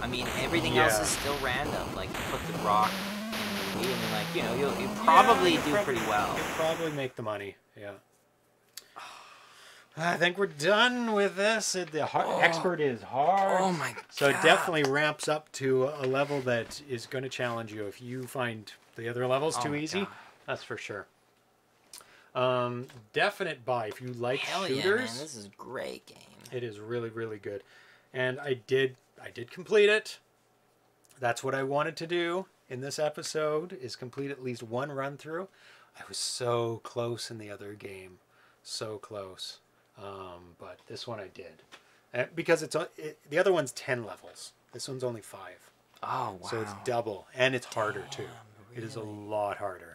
I mean, everything else is still random. Like, you put The Rock in a movie, and like, you know, you'll, you'll probably Yeah, do pretty well. You'll probably make the money. Yeah. I think we're done with this. The Oh. expert is hard. Oh my god! So it definitely ramps up to a level that is going to challenge you. If you find the other levels Oh too easy, God. That's for sure. Um, definite buy if you like Hell shooters. yeah, man. This is a great game. It is really really good, and I did I did complete it. That's what I wanted to do in this episode is complete at least one run through. I was so close in the other game, so close. Um, but this one I did. Uh, because it's it, the other one's 10 levels. This one's only 5. Oh wow. So it's double and it's harder too. Damn, It is a lot harder.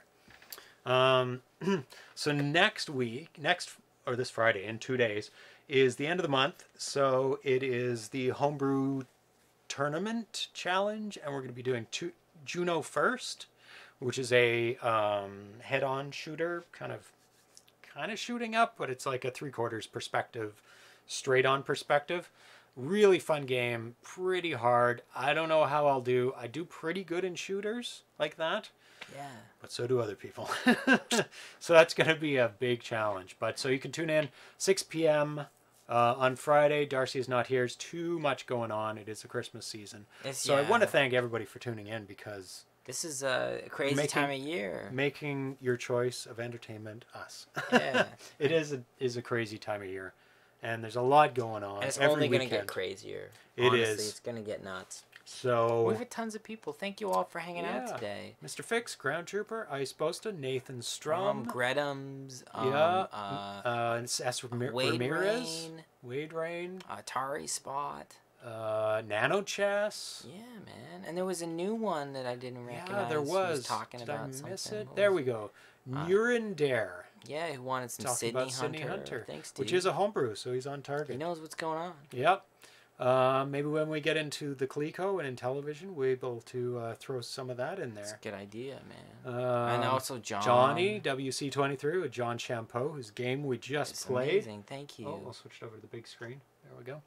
Um, (clears throat) so next week, next or this Friday in two days is the end of the month. So it is the homebrew tournament challenge, and we're going to be doing two, Juno first, which is a um, head-on shooter, kind of kind of shooting up, but it's like a three quarters perspective, straight on perspective. Really fun game, pretty hard. I don't know how I'll do. I do pretty good in shooters like that, Yeah. but so do other people. (laughs) so that's going to be a big challenge. But so you can tune in 6 p.m. Uh, on Friday. Darcy is not here. There's too much going on. It is the Christmas season. It's, So I want to thank everybody for tuning in because This is a crazy Making- time of year. making your choice of entertainment us. Yeah. (laughs) it is a, is a crazy time of year, and there's a lot going on And it's only gonna get crazier. It Honestly, is. It's gonna get nuts. So, We've had tons of people. Thank you all for hanging Yeah. out today. Mr. Fix, Ground Trooper, iesposta, Nathan Um, Strum, Gretums. Um, yeah, Uh, uh, and it's S. Ramir- Wade Ramirez, Rain. Wade Rain, Atari Spot. uh, nanochess. Yeah, man. And there was a new one that I didn't recognize. Yeah, there who was. talking Did about I miss something. it? What There we go. Uh, Nurendare, Yeah, who wanted some talking Sydney, about Sydney Hunter. Hunter, Thanks, dude. which is a homebrew, so he's on target. He knows what's going on. Yep. Uh, maybe when we get into the Coleco and Intellivision, we're able to uh, throw some of that in It's a there. good idea, man. Um, and also John. Johnny WC23 with John Champeau, whose game we just It's played. amazing. Thank you. Oh, I'll switch it over to the big screen. There we go.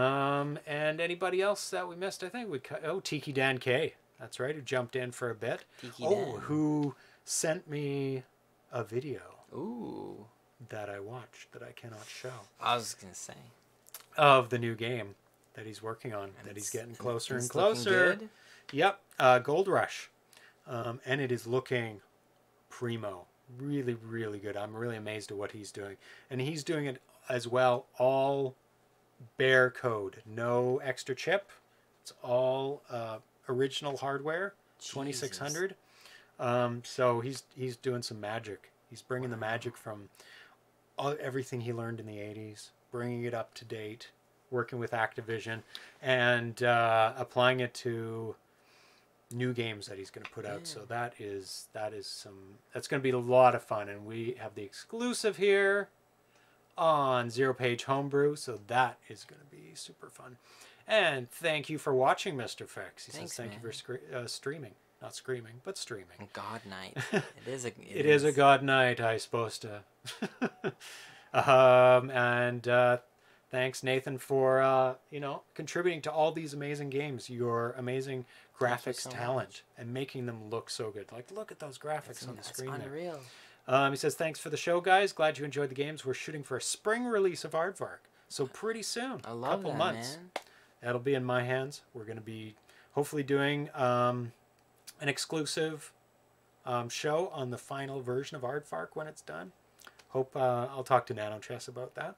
Um, and anybody else that we missed? I think we cut. Oh, Tiki Dan K. That's right. Who jumped in for a bit. Tiki oh, Dan. who sent me a video Ooh. that I watched that I cannot show I was gonna say. Of the new game that he's working on. And that he's getting closer and closer. good. Yep, uh, Gold Rush, um, and it is looking primo. Really, really good. I'm really amazed at what he's doing, and he's doing it as well. All bare code, no extra chip. It's all uh, original hardware, 2600. Um, so he's he's doing some magic. He's bringing the magic from all, everything he learned in the 80s, bringing it up to date, working with Activision, and uh, applying it to new games that he's going to put out. So that is that is some that's going to be a lot of fun, and we have the exclusive here on ZeroPage Homebrew, so that is going to be super fun. And thank you for watching, Mr. Fix. He Thanks, says thank man. you for scre- uh, streaming, not screaming, but streaming. God Night. (laughs) It is a. It is a god night, I supposed to. (laughs) um, and uh, thanks, Nathan, for uh, you know contributing to all these amazing games. Your amazing graphics so talent much. and making them look so good. Like, look at those graphics It's, on the screen. there. unreal. Um, he says, "Thanks for the show, guys. Glad you enjoyed the games. We're shooting for a spring release of Aardvark, so pretty soon, A couple that, months. man. That'll be in my hands. We're going to be hopefully doing um, an exclusive um, show on the final version of Aardvark when it's done. Hope uh, I'll talk to nanochess about that,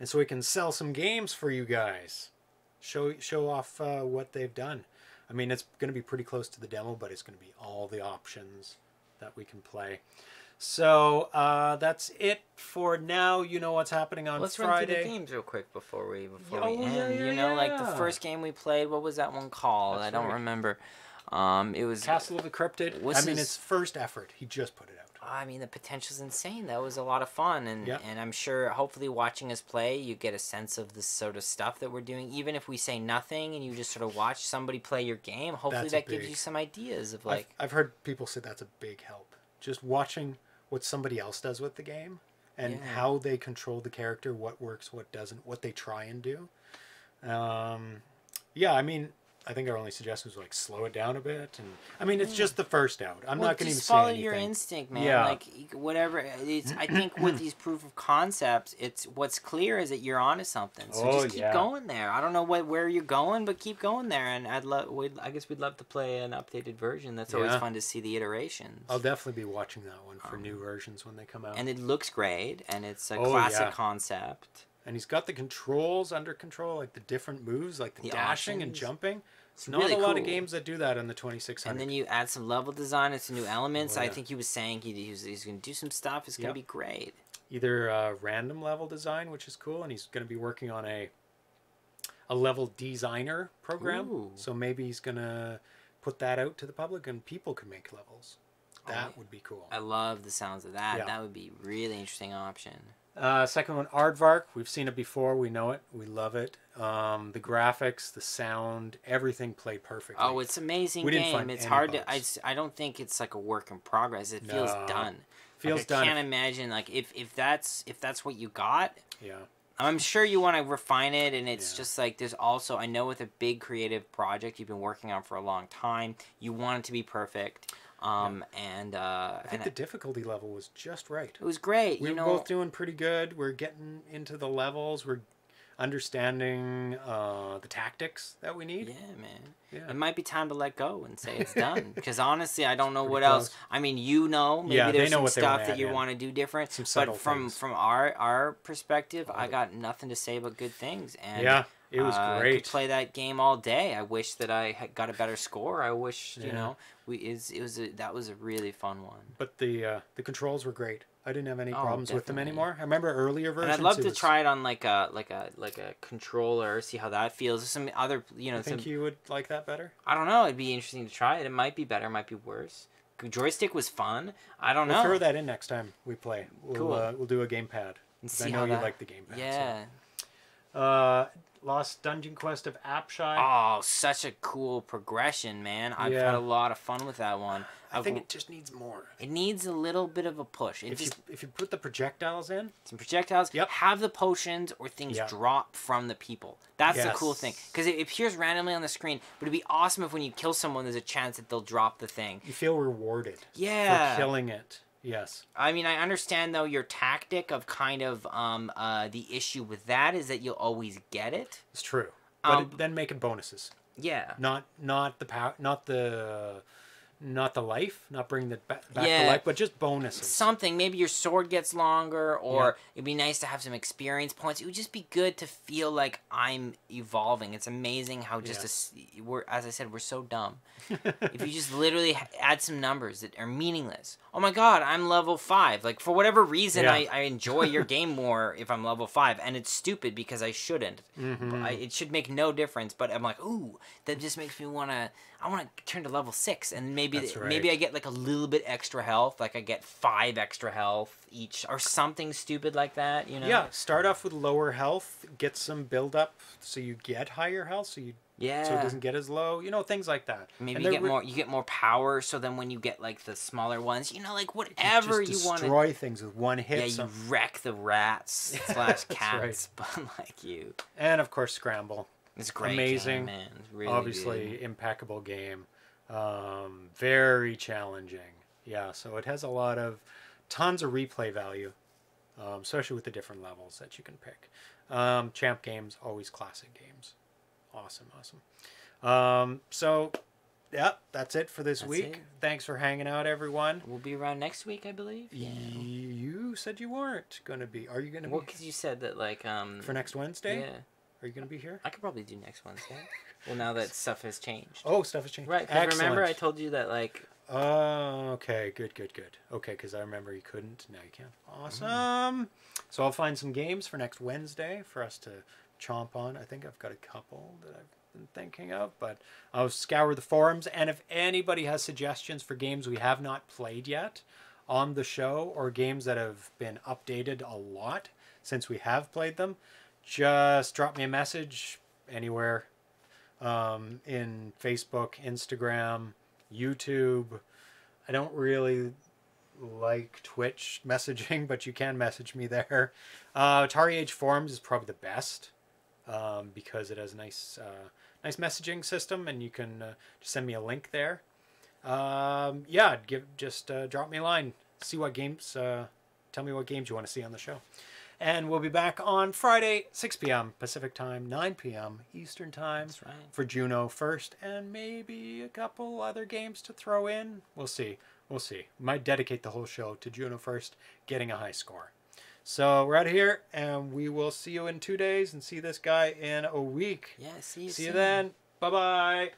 and so we can sell some games for you guys. Show show off uh, what they've done. I mean, it's going to be pretty close to the demo, but it's going to be all the options that we can play. So uh, that's it for now. You know what's happening on Let's run through the games real quick before we before Oh, we end. yeah, you know, like the first game we played. What was that one called? That's I don't right. remember. Um, it was. Castle of the Cryptid. I mean, his- it's first effort. He just put it out. I mean, the potential's insane. That was a lot of fun, and Yeah. and I'm sure, hopefully, watching us play, you get a sense of the sort of stuff that we're doing. Even if we say nothing, and you just sort of watch somebody play your game, hopefully That's that gives big- you some ideas of I've, like. I've heard people say that's a big help. Just watching what somebody else does with the game and Yeah. how they control the character, what works, what doesn't, what they try and do. Um, yeah, I mean, I think our only suggestion was like slow it down a bit, and I mean it's just the first out. I'm Well, not going to even follow your instinct, man. Yeah. Like whatever. It's. I think with (clears throat) these proof of concepts, it's what's clear is that you're onto something. So Oh, just keep yeah. going there. I don't know what where you're going, but keep going there. And I'd love. I guess we'd love to play an updated version. That's always Yeah. fun to see the iterations. I'll definitely be watching that one for Um, new versions when they come out. and it looks great, and it's a Oh, classic yeah. concept. And he's got the controls under control, like the different moves, like the, The dashing and jumping. It's Not really a lot cool. of games that do that on the 2600. And then you add some level design and some new elements. Oh, I think he was saying he, he was, he's going to do some stuff. It's going to Yep. be great. either uh, random level design, which is cool, and he's going to be working on a a level designer program. Ooh. So maybe he's going to put that out to the public, and people can make levels. That yeah. would be cool. I love the sounds of that. Yeah. That would be really interesting option. Uh, second one, Aardvark. We've seen it before. We know it. We love it. Um, the graphics, the sound, everything played perfectly. Oh, it's amazing We didn't game. find It's hard to. I, bugs. s- I don't think it's like a work in progress. It feels No. done. feels like, done. I can't imagine like if if that's if that's what you got. yeah. I'm sure you want to refine it, and it's Yeah. just like there's also I know with a big creative project you've been working on for a long time, you want it to be perfect. Um, and uh, I think and the difficulty level was just right. it was great. We you were know, both doing pretty good. We're getting into the levels. We're understanding uh, the tactics that we need. yeah, man. Yeah. It might be time to let go and say it's done. (laughs) Because honestly, I don't know Pretty what else. I mean, you know, maybe Yeah, there's know some what they wanna stuff that you want to do different. Some subtle but from things. from our our perspective, I got nothing to say but good things. And yeah, it was uh, I could great. play that game all day. I wish that I had got a better score. I wish you know we is it was a, that was a really fun one. But the uh, the controls were great. I didn't have any Oh, problems with them anymore. I remember earlier And versions. I'd love to was- try it on like a like a like a controller, see how that feels. There's some other you know I think some, you would like that better. I don't know. It'd be interesting to try it. It might be better. It might be worse. Joystick was fun. I don't We'll know. throw that in next time we play. We'll Cool. uh, we'll do a gamepad. and 'cause I see know how you that. like the gamepad. so. yeah. Uh, Lost Dunjonquest of Apshai. Oh, such a cool progression, man. I've Yeah. had a lot of fun with that one. I I've- think it just needs more. it needs a little bit of a push. It If you if you put the projectiles in, some projectiles. Yep. Have the potions or things Yep. drop from the people. That's the cool thing because it appears randomly on the screen. But it'd be awesome if when you kill someone, there's a chance that they'll drop the thing. you feel rewarded Yeah. for killing it. Yes. I mean, I understand though your tactic of kind of um uh the issue with that is that you'll always get it. It's true. But Um, it- then make it bonuses. Yeah. Not not the power, not the not the life, not bring the ba- back Yeah. to life, but just bonuses. something. Maybe your sword gets longer, or it'd be nice to have some experience points. It would just be good to feel like I'm evolving. It's amazing how just a s we're as I said we're so dumb. if you just literally add some numbers that are meaningless. Oh my god, I'm level five. Like for whatever reason, Yeah. I, I enjoy your game (laughs) more if I'm level five, and it's stupid because I shouldn't. Mhm. I, it should make no difference. But I'm like, ooh, that just makes me wanna. I want to turn to level six, and maybe That's maybe. I get like a little bit extra health, like I get five extra health each, or something stupid like that. You know? Yeah, start off with lower health, get some build up so you get higher health, so you Yeah. so it doesn't get as low. You know, things like that. Maybe And you get re- more. You get more power, so then when you get like the smaller ones, you know, like whatever you want to. destroy things with one hit. Yeah, you wreck the rats (laughs) slash cats, (laughs) but like you, and of course, scramble. It's great. Amazing. game, really Obviously, good. impeccable game. Um, very challenging. Yeah, so it has a lot of tons of replay value, um, especially with the different levels that you can pick. Um, champ games, always classic games. Awesome, awesome. Um, so, yeah, that's it for this That's week. it. Thanks for hanging out, everyone. We'll be around next week, I believe. Yeah. You said you weren't going to be. Are you going to Well, be because you said that like um. for next Wednesday? Yeah, Are you going to be here? I could probably do next Wednesday. well, now that stuff has changed. Oh, stuff has changed. Right. 'cause remember, I told you that like Oh, okay. Good, good, good. Okay, because I remember you couldn't. Now you can. Mm. Awesome. So I'll find some games for next Wednesday for us to chomp on. I think I've got a couple that I've been thinking of, but I'll scour the forums. And if anybody has suggestions for games we have not played yet on the show or games that have been updated a lot since we have played them, just drop me a message anywhere um, in Facebook, Instagram, YouTube. I don't really like Twitch (laughs) messaging, but you can message me there. Uh, AtariAge Forums is probably the best um, because it has a nice, uh, nice messaging system, and you can uh, just send me a link there. Um, yeah, give just uh, drop me a line. See what games. Uh, tell me what games you want to see on the show. And we'll be back on Friday, 6 p.m. Pacific time, 9 p.m. Eastern time right. for Juno first, and maybe a couple other games to throw in. We'll see. We'll see. Might dedicate the whole show to Juno first, getting a high score. So we're out of here, and we will see you in two days, and see this guy in a week. Yeah. See you. See you then. Bye bye.